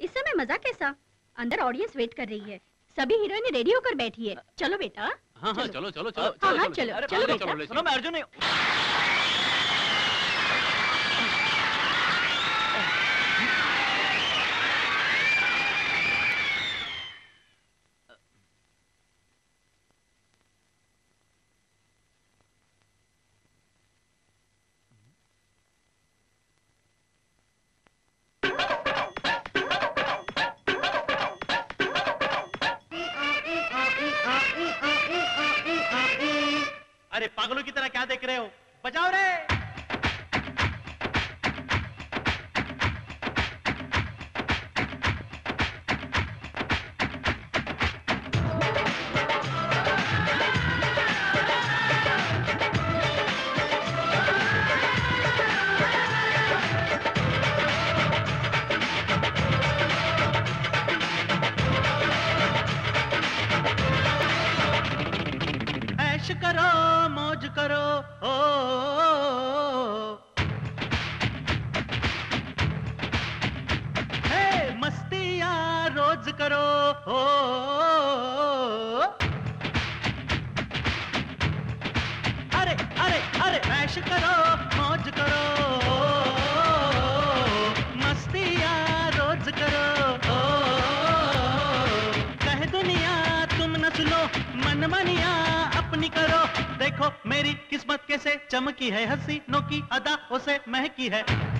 इस समय मज़ा कैसा? अंदर ऑडियंस वेट कर रही है। सभी हीरोइन रेडी होकर बैठी है। चलो बेटा। हाँ हाँ चलो। चलो चलो हाँ, हाँ, चलो, चलो, चलो। चलो, बेटा। चलो, सुनो मैं अर्जुन चमकी है हँसी नोकी अदा उसे महकी है।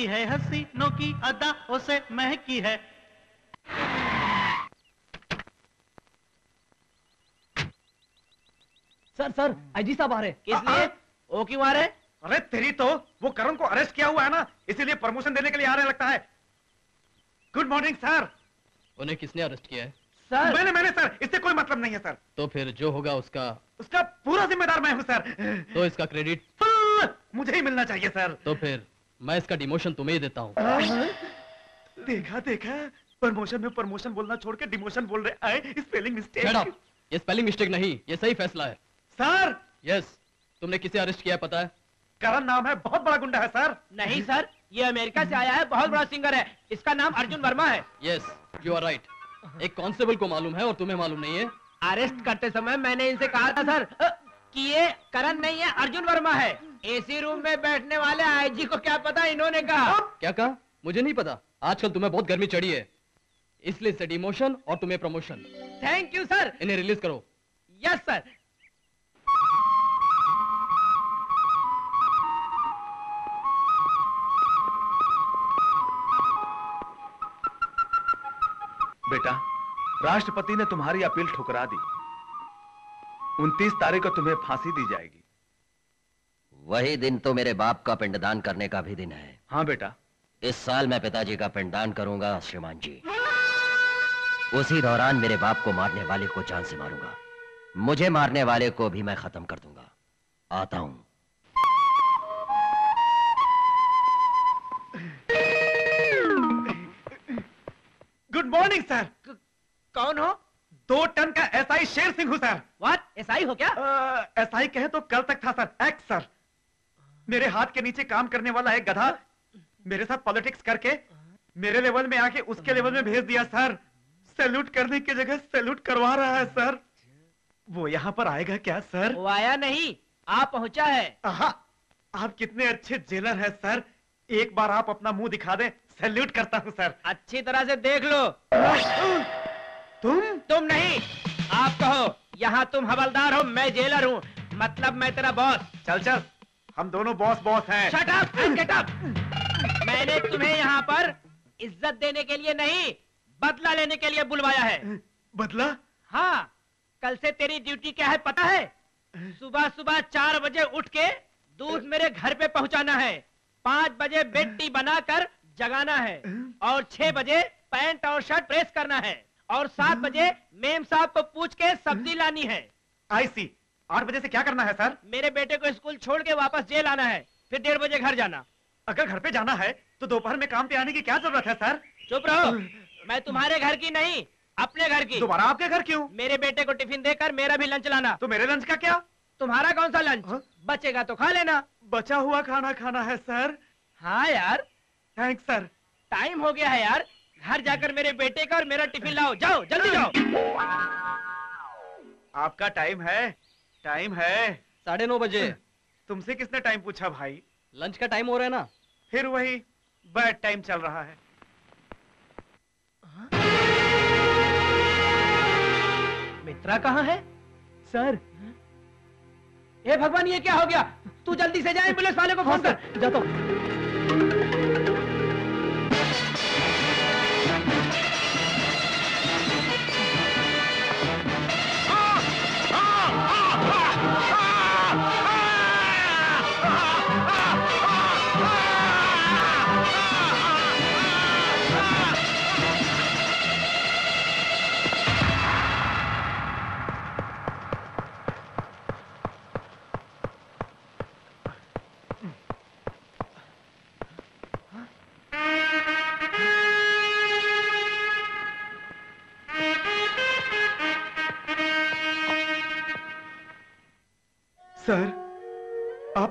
चमकी है हसीनों की अदा उसे महकी है। सर सर आईजी साहब आ रहे किस लिए? ओ क्यों आ रहे अरे तेरी तो वो करण को अरेस्ट किया हुआ है ना इसीलिए प्रमोशन देने के लिए आ रहे लगता है। गुड मॉर्निंग सर उन्हें किसने अरेस्ट किया है? सर। मैंने मैंने सर इससे कोई मतलब नहीं है सर तो फिर जो होगा उसका उसका पूरा जिम्मेदार मैं हूँ सर तो इसका क्रेडिट फुल मुझे ही मिलना चाहिए सर तो फिर मैं इसका डिमोशन तुम्हें ही देता हूँ। देखा देखा। प्रमोशन में प्रमोशन बोलना छोड़ के डिमोशन बोल रहे आए स्पेलिंग मिस्टेक ये स्पेलिंग मिस्टेक नहीं ये सही फैसला है। सर यस तुमने किसे अरेस्ट किया है पता है? करण नाम है बहुत बड़ा गुंडा है सर नहीं सर ये अमेरिका से आया है बहुत बड़ा सिंगर है। इसका नाम अर्जुन वर्मा है। यस यू आर राइट एक कांस्टेबल को मालूम है और तुम्हें मालूम नहीं है। अरेस्ट करते समय मैंने इनसे कहा था सर कि ये करण नहीं है अर्जुन वर्मा है। एसी रूम में बैठने वाले आईजी को क्या पता इन्होंने कहा? क्या कहा? मुझे नहीं पता। आजकल तुम्हें बहुत गर्मी चढ़ी है। इसलिए से डिमोशन और तुम्हें प्रमोशन थैंक यू सर इन्हें रिलीज़ करो। यस सर बेटा राष्ट्रपति ने तुम्हारी अपील ठुकरा दी। 29 तारीख को तुम्हें फांसी दी जाएगी। वही दिन तो मेरे बाप का पिंडदान करने का भी दिन है। हाँ बेटा। इस साल मैं पिताजी का पिंडदान करूँगा श्रीमान जी। उसी दौरान मेरे बाप को मारने वाले को जान से मारूँगा। मुझे मारने वाले को भी मैं खत्म कर दूँगा। आता हूँ। गुड मॉर्निंग सर कौन हो? दो टन का एसआई शेर सिंह हूँ सर व्हाट एसआई हो क्या? एसआई कहे तो कल तक था सर एक्स सर मेरे हाथ के नीचे काम करने वाला एक गधा मेरे साथ पॉलिटिक्स करके मेरे लेवल में आके उसके लेवल में भेज दिया सर। सैल्यूट करने की जगह सैल्यूट करवा रहा है सर। वो यहाँ पर आएगा क्या सर? वो आया नहीं। आप पहुँचा है। आप कितने अच्छे जेलर हैं सर। एक बार आप अपना मुँह दिखा दें सैल्यूट करता हूँ सर। अच्छी तरह से देख लो। तुम? तुम नहीं। आप कहो यहाँ तुम हवलदार हो मैं जेलर हूँ। मतलब मैं तेरा बॉस चल चल। हम दोनों बॉस बॉस हैं। शट अप गेट अप मैंने तुम्हें यहाँ पर इज़्ज़त देने के लिए नहीं बदला लेने के लिए बुलवाया है। बदला? हाँ कल से तेरी ड्यूटी क्या है पता है? सुबह सुबह चार बजे उठ के दूध मेरे घर पे पहुँचाना है। पाँच बजे बेड टी बनाकर जगाना है और छह बजे पैंट और शर्ट प्रेस करना है और सात बजे मेम साहब को पूछ के सब्ज़ी लानी है। आई सी आठ बजे से क्या करना है सर? मेरे बेटे को स्कूल छोड़ के वापस जेल आना है फिर डेढ़ बजे घर जाना। अगर घर पे जाना है तो दोपहर में काम पे आने की क्या ज़रूरत है सर? चुप रहो। मैं तुम्हारे घर की नहीं अपने घर की। दोबारा आपके घर क्यों? मेरे बेटे को टिफ़िन देकर मेरा भी लंच लाना। तो मेरे लंच का क्या? तुम्हारा कौन सा लंच बचेगा तो खा लेना। बचा हुआ खाना खाना है सर। हाँ यार। Thanks sir. टाइम हो गया है यार। घर जाकर मेरे बेटे का और मेरा टिफ़िन लाओ। जाओ जल्दी जाओ। आपका टाइम है। टाइम है। साढ़े नौ बजे। तुमसे किसने टाइम पूछा भाई? लंच का टाइम हो रहा है ना। फिर वही बैड टाइम चल रहा है। मित्रा कहाँ है? सर। ए भगवान ये क्या हो गया? तू जल्दी से जाए एंबुलेंस वाले को फ़ोन कर। जाता हूँ।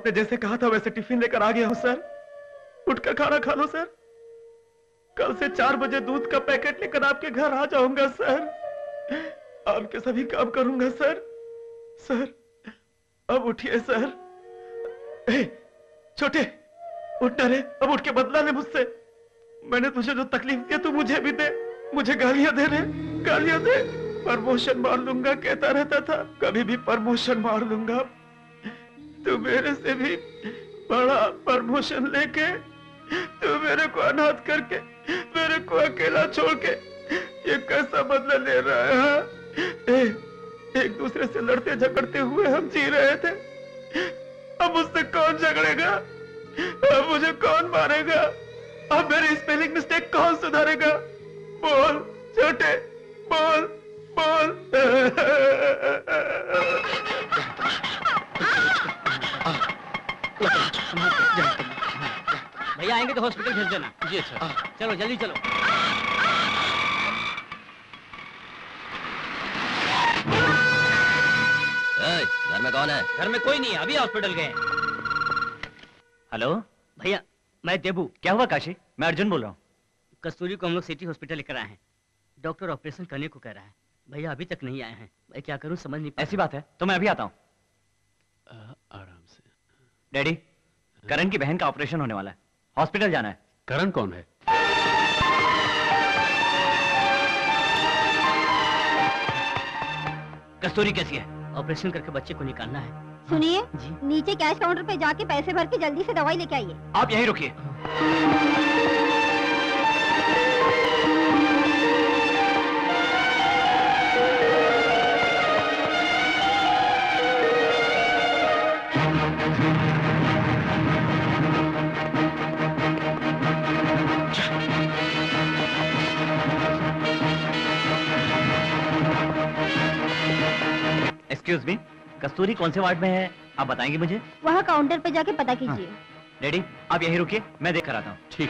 आपने जैसे कहा था वैसे टिफ़िन लेकर आ गया हूँ सर। उठकर खाना खा लो सर। कल से चार बजे दूध का पैकेट लेकर आपके घर आ जाऊँगा सर। आपके सभी काम करूँगा सर। सर अब उठिए सर। ए, छोटे उठना रे। अब उठ के बदला ले मुझसे। मैंने तुझे जो तकलीफ़ दी तू मुझे भी दे। मुझे गालियाँ दे रे गालियाँ दे। प्रमोशन मार लूँगा कहता रहता था। कभी भी प्रमोशन मार लूँगा। तू मेरे से भी बड़ा प्रमोशन लेके तू मेरे को अनाथ करके मेरे को अकेला छोड़ के ये कैसा बदला ले रहा है हाँ? ए, एक दूसरे से लड़ते झगड़ते हुए हम जी रहे थे। अब मुझसे कौन झगड़ेगा? अब मुझे कौन मारेगा? अब मेरी स्पेलिंग मिस्टेक कौन सुधारेगा? बोल छोटे बोल बोल। भैया आएँगे तो हॉस्पिटल भेज देना। जी अच्छा। चलो जल्दी चलो। घर में कौन है? घर में कोई नहीं है अभी हॉस्पिटल गए हेलो? भैया मैं देबू। क्या हुआ काशी? मैं अर्जुन बोल रहा हूँ। कस्तूरी को हम लोग सिटी हॉस्पिटल लेकर आए हैं। डॉक्टर ऑपरेशन करने को कह रहा है। भैया अभी तक नहीं आए हैं। मैं क्या करूँ समझ नहीं ऐसी बात है तो मैं अभी आता हूँ। डैडी करण की बहन का ऑपरेशन होने वाला है। हॉस्पिटल जाना है। करण कौन है? कस्तूरी कैसी है? ऑपरेशन करके बच्चे को निकालना है। सुनिए नीचे कैश काउंटर पे जाके पैसे भर के जल्दी से दवाई लेके आइए। आप यहीं रुकिए। एक्सक्यूज मी कस्तूरी कौन से वार्ड में है? आप बताएँगे मुझे? वहाँ काउंटर पे जाके पता कीजिए। रेडी आप यही रुकिए मैं देख कर आता हूँ। ठीक।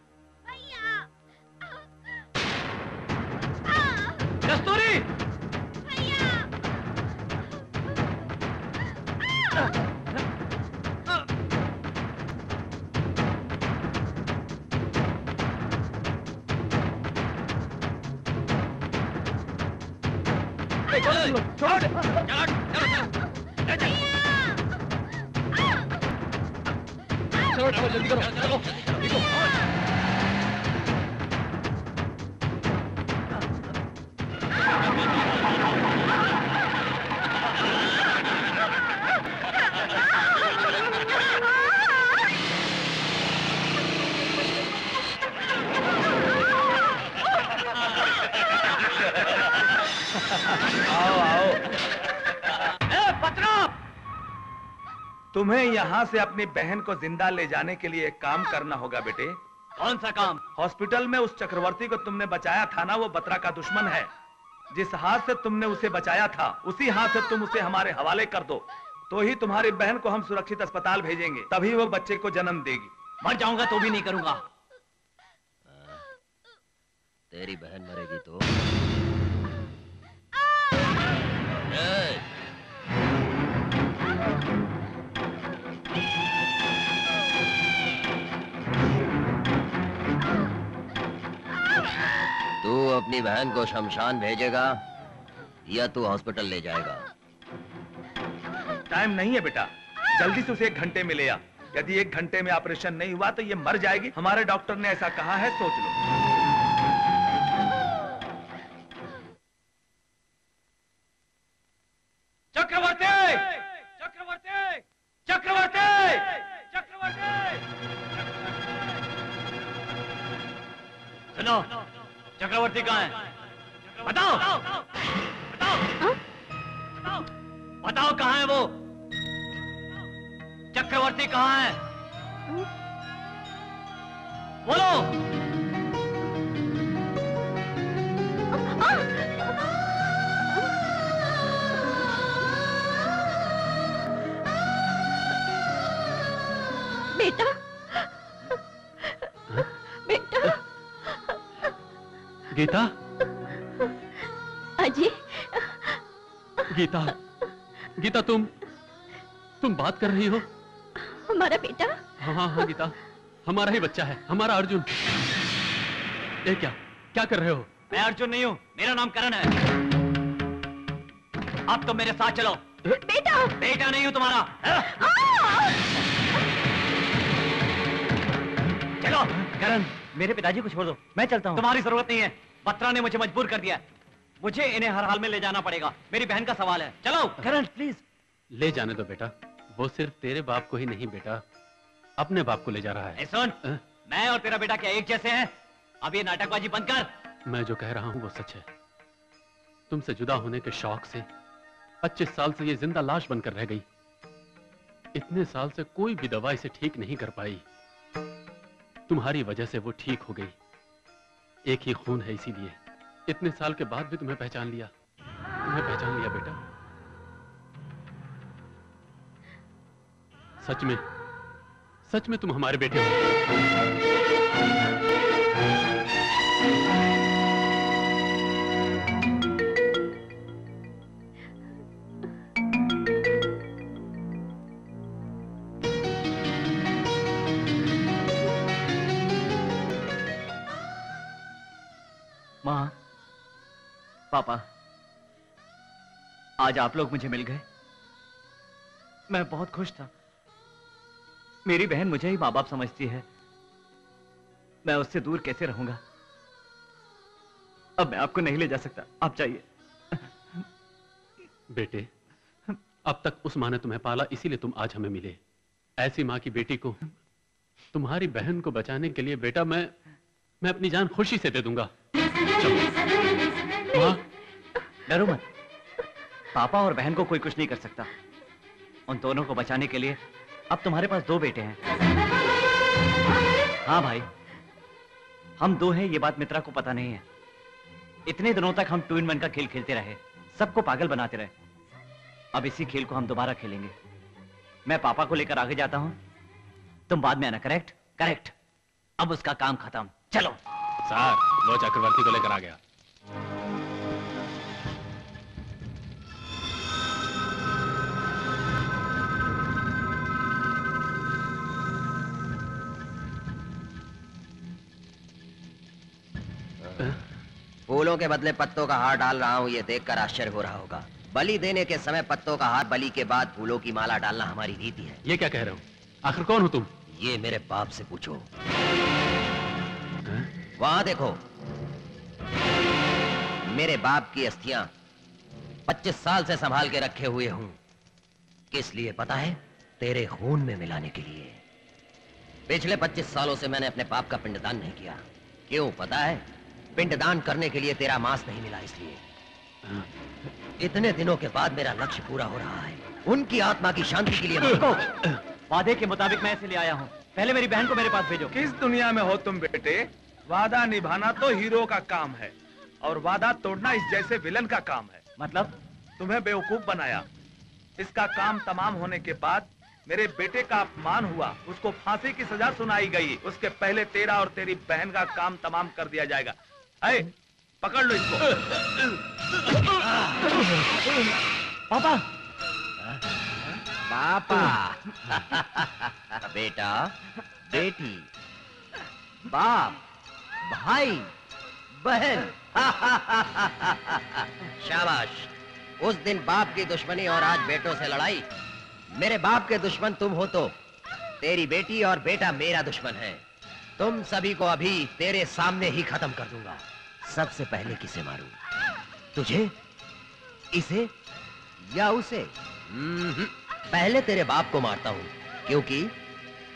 यहाँ से अपनी बहन को ज़िंदा ले जाने के लिए एक काम करना होगा बेटे। कौन सा काम? हॉस्पिटल में उस चक्रवर्ती को तुमने बचाया था ना वो बत्रा का दुश्मन है। जिस हाथ से तुमने उसे बचाया था उसी हाथ से तुम उसे हमारे हवाले कर दो। तो ही तुम्हारी बहन को हम सुरक्षित अस्पताल भेजेंगे तभी वो बच्चे को जन्म देगी। मर जाऊँगा तो भी नहीं करूँगा। तेरी बहन मरेगी तो? तू अपनी बहन को शमशान भेजेगा या तू हॉस्पिटल ले जाएगा। टाइम नहीं है बेटा। जल्दी से उसे एक घंटे में ले आ। यदि एक घंटे में ऑपरेशन नहीं हुआ तो ये मर जाएगी। हमारे डॉक्टर ने ऐसा कहा है, सोच लो। गीता। गीता तुम तुम बात कर रही हो? हमारा बेटा? हाँ हाँ हाँ गीता। हमारा ही बच्चा है हमारा अर्जुन। ये क्या? क्या कर रहे हो? मैं अर्जुन नहीं हूँ मेरा नाम करण है। अब तो मेरे साथ चलो। बेटा! बेटा नहीं हूँ तुम्हारा। चलो करण मेरे पिताजी को छोड़ दो। मैं चलता हूँ। तुम्हारी ज़रूरत नहीं है। बत्रा ने मुझे मजबूर कर दिया। है मुझे इन्हें हर हाल में ले जाना पड़ेगा। मेरी बहन का सवाल है। चलो। करण प्लीज़ ले जाने दो बेटा। वो सिर्फ़ तेरे बाप को ही नहीं बेटा। अपने बाप को ले जा रहा है। सुन। मैं और तेरा बेटा क्या एक जैसे हैं? अब ये नाटकबाजी बंद कर। मैं जो कह रहा हूँ वो सच है। तुमसे जुदा होने के शौक से 25 साल से ये ज़िंदा लाश बनकर रह गई। इतने साल से कोई भी दवा इसे ठीक नहीं कर पाई। तुम्हारी वजह से वो ठीक हो गई। एक ही खून है इसीलिए। इतने साल के बाद भी तुम्हें पहचान लिया। तुम्हें पहचान लिया बेटा। सच में सच में तुम हमारे बेटे हो। आज आप लोग मुझे मिल गए। मैं बहुत खुश था। मेरी बहन मुझे ही माँ बाप समझती है। मैं उससे दूर कैसे रहूँगा? अब मैं आपको नहीं ले जा सकता। आप जाइए। बेटे, अब तक उस माँ ने तुम्हें पाला, इसीलिए तुम आज हमें मिले। ऐसी माँ की बेटी को, तुम्हारी बहन को बचाने के लिए बेटा मैं मैं अपनी जान खुशी से दे दूँगा। माँ, डरो मत। पापा और बहन को कोई कुछ नहीं कर सकता। उन दोनों को बचाने के लिए अब तुम्हारे पास दो बेटे हैं। हाँ भाई, हम दो हैं, ये बात मित्रा को पता नहीं है। इतने दिनों तक हम टू इन वन का खेल खेलते रहे, सबको पागल बनाते रहे। अब इसी खेल को हम दोबारा खेलेंगे। मैं पापा को लेकर आगे जाता हूँ। तुम बाद में आना करेक्ट करेक्ट अब उसका काम खत्म। चलो। सर, वो चक्रवर्ती को लेकर आ गया। फूलों के बदले पत्तों का हार डाल रहा हूँ ये देखकर आश्चर्य हो रहा होगा। बलि देने के समय पत्तों का हार बलि के बाद फूलों की माला डालना हमारी रीति है। ये क्या कह रहे हो? आखिर कौन हो तुम? ये मेरे बाप से पूछो। वहाँ देखो मेरे बाप की अस्थियाँ 25 साल से संभाल के रखे हुए हूँ। किस लिए पता है? तेरे खून में मिलाने के लिए। पिछले 25 सालों से मैंने अपने बाप का पिंडदान नहीं किया। क्यों पता है? पिंडदान करने के लिए तेरा मांस नहीं मिला इसलिए। इतने दिनों के बाद मेरा लक्ष्य पूरा हो रहा है। उनकी आत्मा की शांति के लिए। वादे के मुताबिक मैं इसलिए आया हूँ। पहले मेरी बहन को मेरे पास भेजो। किस दुनिया में हो तुम बेटे? वादा निभाना तो हीरो का काम है और वादा तोड़ना इस जैसे विलन का काम है। मतलब? तुम्हें बेवकूफ़ बनाया। इसका काम तमाम होने के बाद मेरे बेटे का अपमान हुआ। उसको फांसी की सजा सुनाई गई। उसके पहले तेरा और तेरी बहन का काम तमाम कर दिया जाएगा। अरे पकड़ लो इसको पापा पापा बेटा बेटी बाप भाई बहन शाबाश उस दिन बाप की दुश्मनी और आज बेटों से लड़ाई। मेरे बाप के दुश्मन तुम हो तो तेरी बेटी और बेटा मेरा दुश्मन है। तुम सभी को अभी तेरे सामने ही खत्म कर दूँगा। सबसे पहले किसे मारूं? तुझे? इसे? या उसे? हम्म, पहले तेरे बाप को मारता हूँ क्योंकि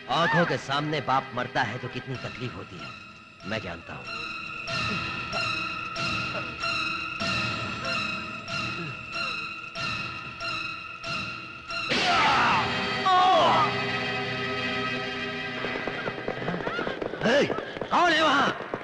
आँखों के सामने बाप मरता है तो कितनी तकलीफ़ होती है। मैं जानता हूँ। कौन है वहाँ?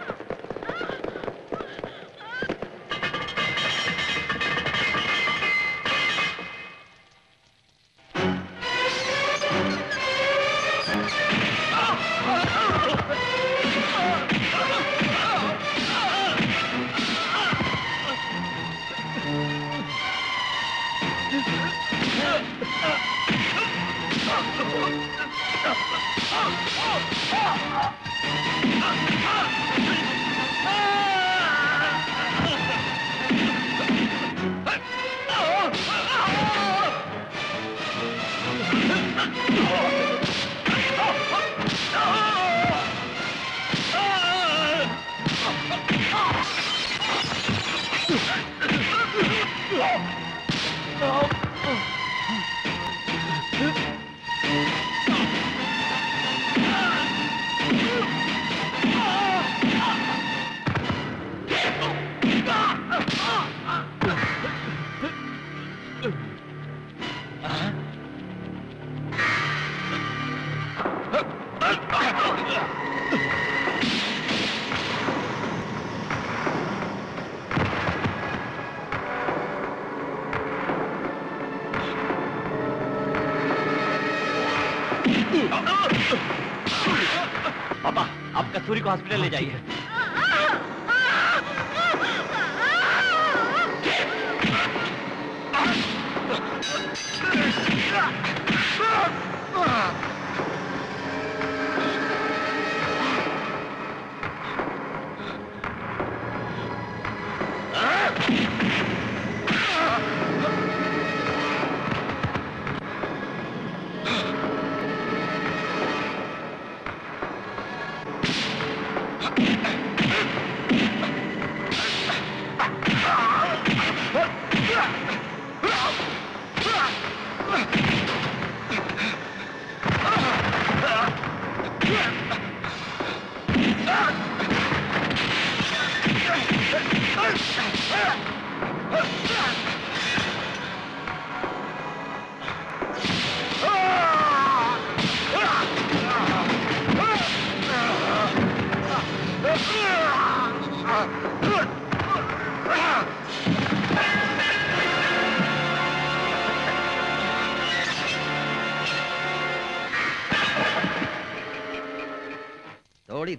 ले जाइए।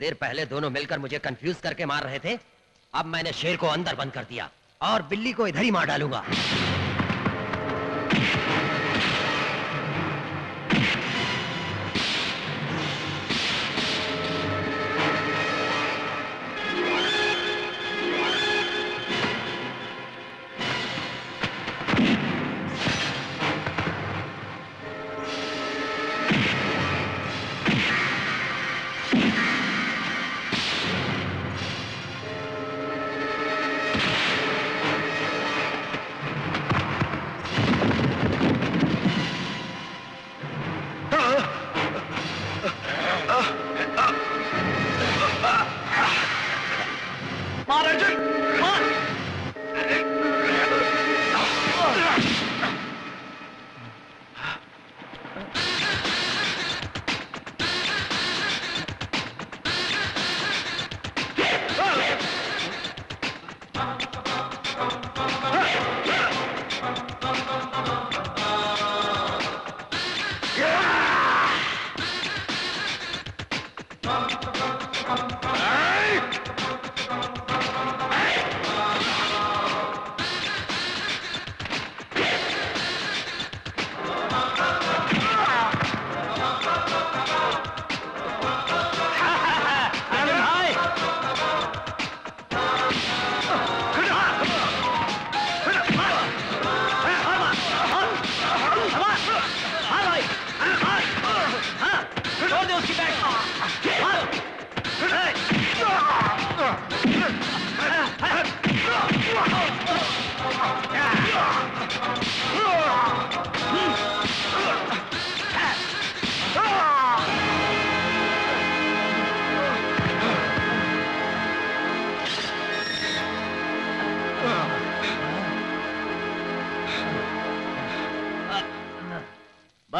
देर पहले दोनों मिलकर मुझे कंफ्यूज करके मार रहे थे। अब मैंने शेर को अंदर बंद कर दिया और बिल्ली को इधर ही मार डालूँगा।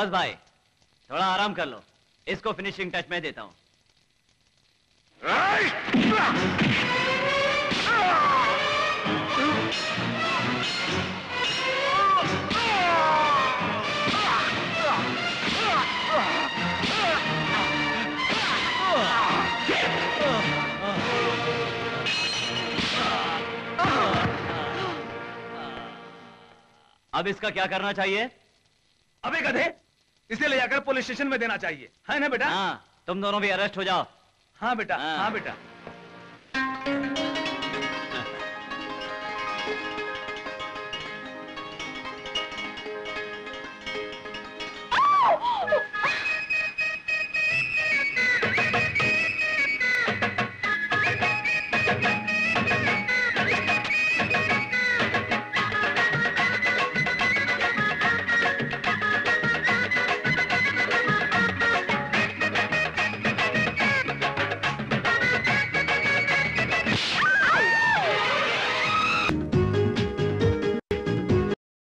बस भाई, थोड़ा आराम कर लो। इसको फिनिशिंग टच मैं देता हूँ। अब इसका क्या करना चाहिए? ले जाकर पुलिस स्टेशन में देना चाहिए। है ना बेटा? हाँ तुम दोनों भी अरेस्ट हो जाओ। हाँ बेटा हाँ। बेटा।